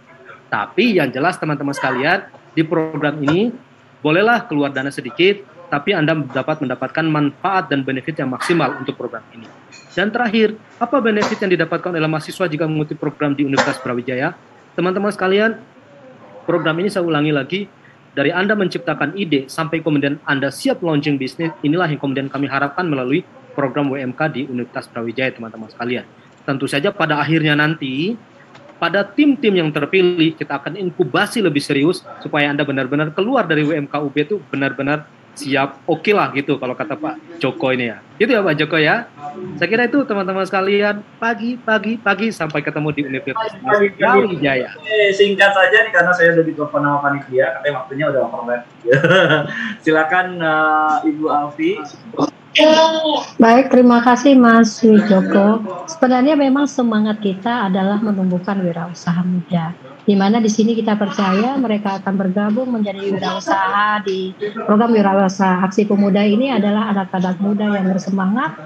S10: Tapi yang jelas teman-teman sekalian, di program ini bolehlah keluar dana sedikit, tapi Anda dapat mendapatkan manfaat dan benefit yang maksimal untuk program ini. Dan terakhir, apa benefit yang didapatkan oleh mahasiswa jika mengikuti program di Universitas Brawijaya? Teman-teman sekalian, program ini saya ulangi lagi, dari Anda menciptakan ide sampai kemudian Anda siap launching bisnis, inilah yang kemudian kami harapkan melalui program WMK di Universitas Brawijaya, teman-teman sekalian. Tentu saja pada akhirnya nanti, pada tim-tim yang terpilih, kita akan inkubasi lebih serius supaya Anda benar-benar keluar dari WMK UB itu benar-benar siap oke okay lah gitu kalau kata Pak Joko ini ya. Gitu ya Pak Joko ya. Saya kira itu teman-teman sekalian pagi pagi pagi sampai ketemu di Universitas Brawijaya.
S2: Singkat saja nih karena saya udah ditelepon sama panitia katanya waktunya udah over Silakan uh, Ibu Alfi.
S1: Baik, terima kasih Mas Joko. Sebenarnya memang semangat kita adalah menumbuhkan wirausaha muda di mana di sini kita percaya mereka akan bergabung menjadi wirausaha di program wirausaha aksi pemuda ini adalah anak-anak muda yang bersemangat,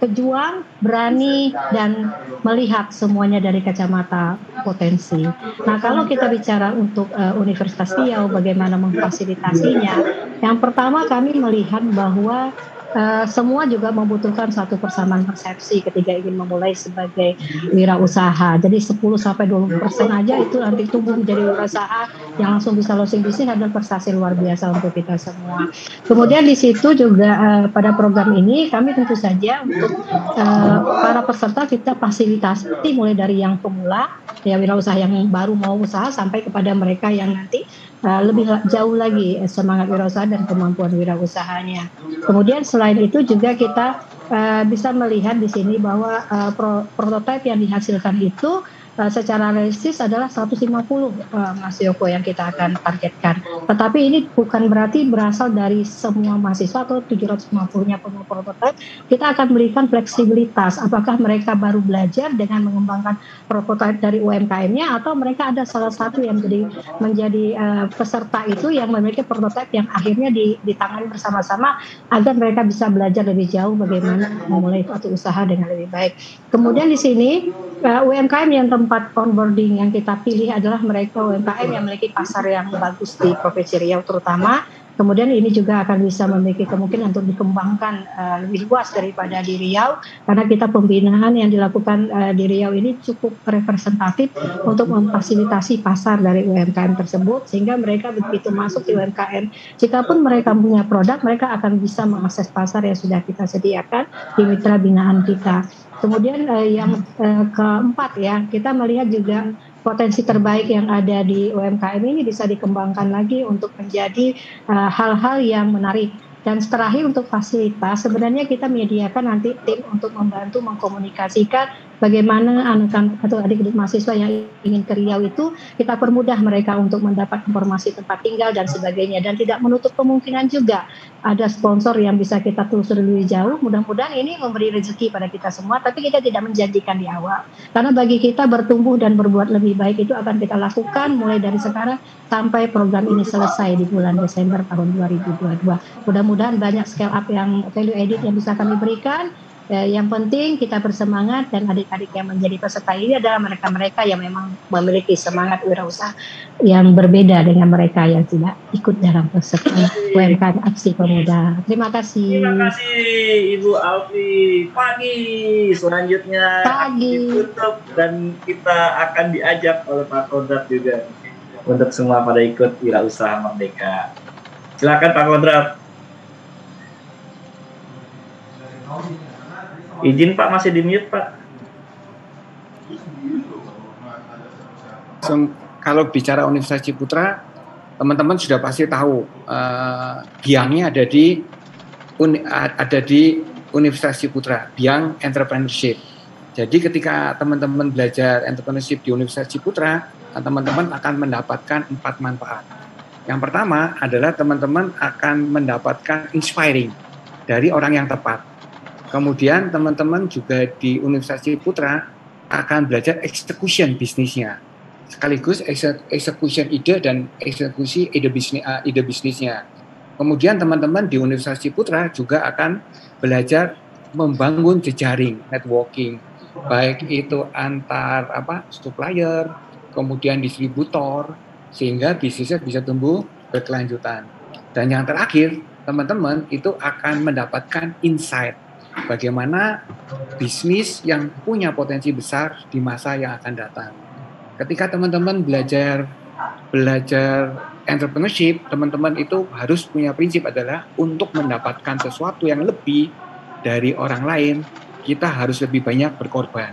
S1: pejuang, berani dan melihat semuanya dari kacamata potensi. Nah, kalau kita bicara untuk uh, Universitas Riau bagaimana memfasilitasinya, yang pertama kami melihat bahwa uh, semua juga membutuhkan satu persamaan persepsi ketika ingin memulai sebagai wirausaha. Jadi 10 sampai 20 persen aja itu nanti tumbuh menjadi wirausaha yang langsung bisa launching bisnis adalah prestasi luar biasa untuk kita semua. Kemudian di situ juga uh, pada program ini kami tentu saja untuk uh, para peserta kita fasilitasi mulai dari yang pemula ya wirausaha yang baru mau usaha sampai kepada mereka yang nanti uh, lebih jauh lagi semangat wirausaha dan kemampuan wirausahanya. Kemudian selain itu juga kita uh, bisa melihat di sini bahwa uh, pro prototipe yang dihasilkan itu uh, secara realistis adalah 150 uh, Mas Yoko yang kita akan targetkan. Tetapi ini bukan berarti berasal dari semua mahasiswa atau 750-nya prototipe. Kita akan berikan fleksibilitas. Apakah mereka baru belajar dengan mengembangkan prototipe dari UMKM-nya atau mereka ada salah satu yang jadi menjadi uh, peserta itu yang memiliki prototipe yang akhirnya ditangani bersama-sama agar mereka bisa belajar lebih jauh bagaimana memulai suatu usaha dengan lebih baik. Kemudian di sini uh, UMKM yang tempat onboarding yang kita pilih adalah mereka UMKM yang memiliki pasar yang bagus di Provinsi Riau terutama. Kemudian ini juga akan bisa memiliki kemungkinan untuk dikembangkan uh, lebih luas daripada di Riau karena kita pembinaan yang dilakukan uh, di Riau ini cukup representatif untuk memfasilitasi pasar dari UMKM tersebut sehingga mereka begitu masuk di UMKM jika pun mereka punya produk mereka akan bisa mengakses pasar yang sudah kita sediakan di mitra binaan kita. Kemudian uh, yang uh, keempat ya, kita melihat juga potensi terbaik yang ada di UMKM ini bisa dikembangkan lagi untuk menjadi eh, hal-hal uh, yang menarik. Dan terakhir untuk fasilitas, sebenarnya kita menyediakan nanti tim untuk membantu mengkomunikasikan bagaimana anak atau adik-adik mahasiswa yang ingin ke Riau itu kita permudah mereka untuk mendapat informasi tempat tinggal dan sebagainya. Dan tidak menutup kemungkinan juga ada sponsor yang bisa kita telusuri lebih jauh. Mudah-mudahan ini memberi rezeki pada kita semua, tapi kita tidak menjanjikan di awal. Karena bagi kita bertumbuh dan berbuat lebih baik itu akan kita lakukan mulai dari sekarang sampai program ini selesai di bulan Desember tahun 2022. Mudah-mudahan banyak scale up yang value edit yang bisa kami berikan Ya, yang penting kita bersemangat dan adik-adik yang menjadi peserta ini adalah mereka-mereka yang memang memiliki semangat wirausaha yang berbeda dengan mereka yang tidak ikut dalam peserta UMKM Aksi Pemuda. Terima kasih.
S2: Terima kasih Ibu Alfi. Pagi selanjutnya
S1: Pagi.
S2: ditutup dan kita akan diajak oleh Pak Kodrat juga untuk semua pada ikut wirausaha merdeka. Silakan Pak Kodrat. Izin Pak masih di mute Pak.
S4: kalau bicara Universitas Ciputra, teman-teman sudah pasti tahu uh, biangnya ada di uni, ada di Universitas Ciputra, biang entrepreneurship. Jadi ketika teman-teman belajar entrepreneurship di Universitas Ciputra, teman-teman akan mendapatkan empat manfaat. Yang pertama adalah teman-teman akan mendapatkan inspiring dari orang yang tepat. Kemudian teman-teman juga di Universitas Putra akan belajar execution bisnisnya. Sekaligus execution ide dan eksekusi ide bisnis uh, ide bisnisnya. Kemudian teman-teman di Universitas Putra juga akan belajar membangun jejaring networking baik itu antar apa supplier, kemudian distributor sehingga bisnisnya bisa tumbuh berkelanjutan. Dan yang terakhir, teman-teman itu akan mendapatkan insight bagaimana bisnis yang punya potensi besar di masa yang akan datang. Ketika teman-teman belajar belajar entrepreneurship, teman-teman itu harus punya prinsip adalah untuk mendapatkan sesuatu yang lebih dari orang lain, kita harus lebih banyak berkorban.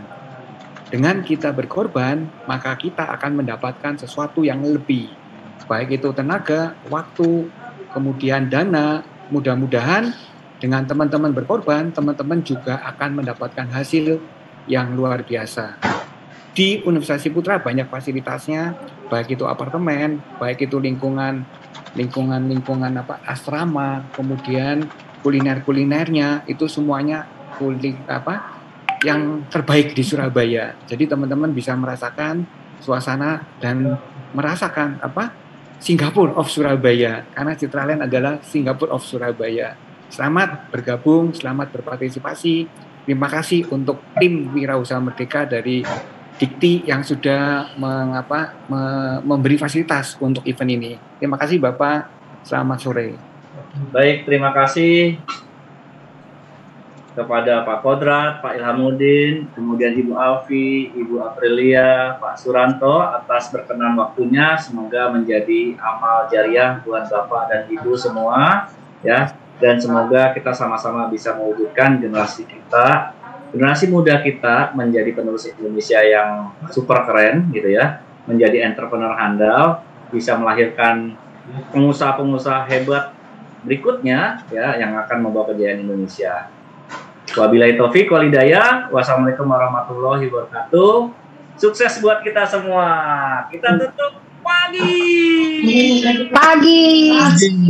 S4: Dengan kita berkorban, maka kita akan mendapatkan sesuatu yang lebih, baik itu tenaga, waktu, kemudian dana. Mudah-mudahan dengan teman-teman berkorban, teman-teman juga akan mendapatkan hasil yang luar biasa. Di Universitas Putra banyak fasilitasnya, baik itu apartemen, baik itu lingkungan lingkungan lingkungan apa asrama, kemudian kuliner-kulinernya itu semuanya kulit apa yang terbaik di Surabaya. Jadi teman-teman bisa merasakan suasana dan merasakan apa Singapore of Surabaya karena Citraland adalah Singapore of Surabaya. Selamat bergabung, selamat berpartisipasi. Terima kasih untuk tim Wirausaha Merdeka dari Dikti yang sudah mengapa me, memberi fasilitas untuk event ini. Terima kasih Bapak. Selamat sore.
S2: Baik, terima kasih kepada Pak Kodrat, Pak Ilhamuddin, kemudian Ibu Alfi, Ibu Aprilia, Pak Suranto atas berkenan waktunya. Semoga menjadi amal jariah buat Bapak dan Ibu semua ya. Dan semoga kita sama-sama bisa mewujudkan generasi kita, generasi muda kita menjadi penerus Indonesia yang super keren gitu ya, menjadi entrepreneur handal, bisa melahirkan pengusaha-pengusaha hebat berikutnya ya yang akan membawa kejayaan Indonesia. Wabillahi taufik walidayah. Wassalamualaikum warahmatullahi wabarakatuh. Sukses buat kita semua. Kita tutup pagi.
S1: Pagi.
S2: Pagi.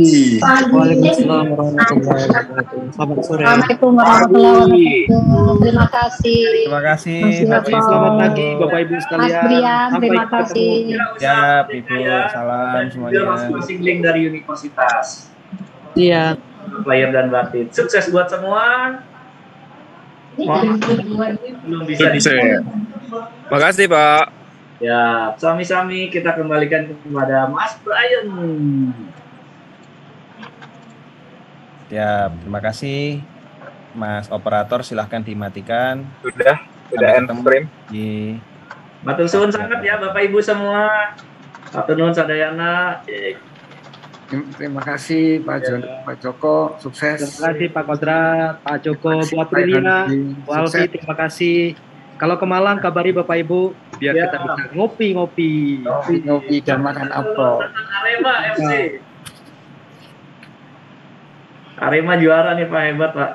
S1: Waalaikumsalam
S2: warahmatullahi wabarakatuh.
S1: Selamat sore. Assalamualaikum warahmatullahi wabarakatuh. Terima kasih.
S13: Terima kasih.
S1: Mas.
S10: Selamat pagi Bapak Ibu
S1: Mas
S10: sekalian.
S1: Brian,
S10: Sampai
S1: terima kasih.
S13: Ya, Ibu, salam semuanya.
S2: masing-masing link dari universitas.
S11: Iya.
S2: Player dan batin. Sukses buat semua. Belum bisa di
S19: Makasih Pak.
S2: Ya, sami-sami kita kembalikan kepada Mas Brian.
S13: Ya, terima kasih. Mas operator silahkan dimatikan.
S19: Sudah, sudah end stream.
S13: Di
S2: Matur suwun sangat ya Bapak Ibu semua. Matur nuwun sadayana.
S4: Terima kasih Pak, Jo- Pak Joko, sukses.
S10: Terima kasih Pak Kodrat, Pak Joko, Bu Aprilia, Bu Alfi, terima kasih. Kalau ke Malang kabari Bapak Ibu biar
S2: Ya.
S10: kita bisa ngopi-ngopi.
S4: Ngopi dan makan apel.
S2: Arema FC. Arema juara nih Pak hebat Pak.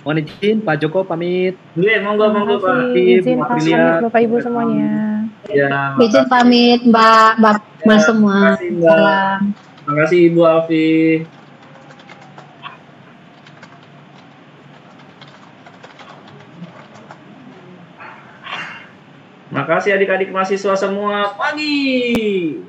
S10: Mohon izin Pak Joko pamit.
S2: Iya, monggo monggo Pak.
S18: Izin
S10: Bu
S18: pamit. Bapak Ibu semuanya.
S2: Ya,
S1: Izin pamit Mbak, Mbak, Mas semua.
S2: makasih, Mbak.
S1: Salam.
S2: Terima kasih Ibu Alfi. Makasih adik-adik mahasiswa semua. Pagi.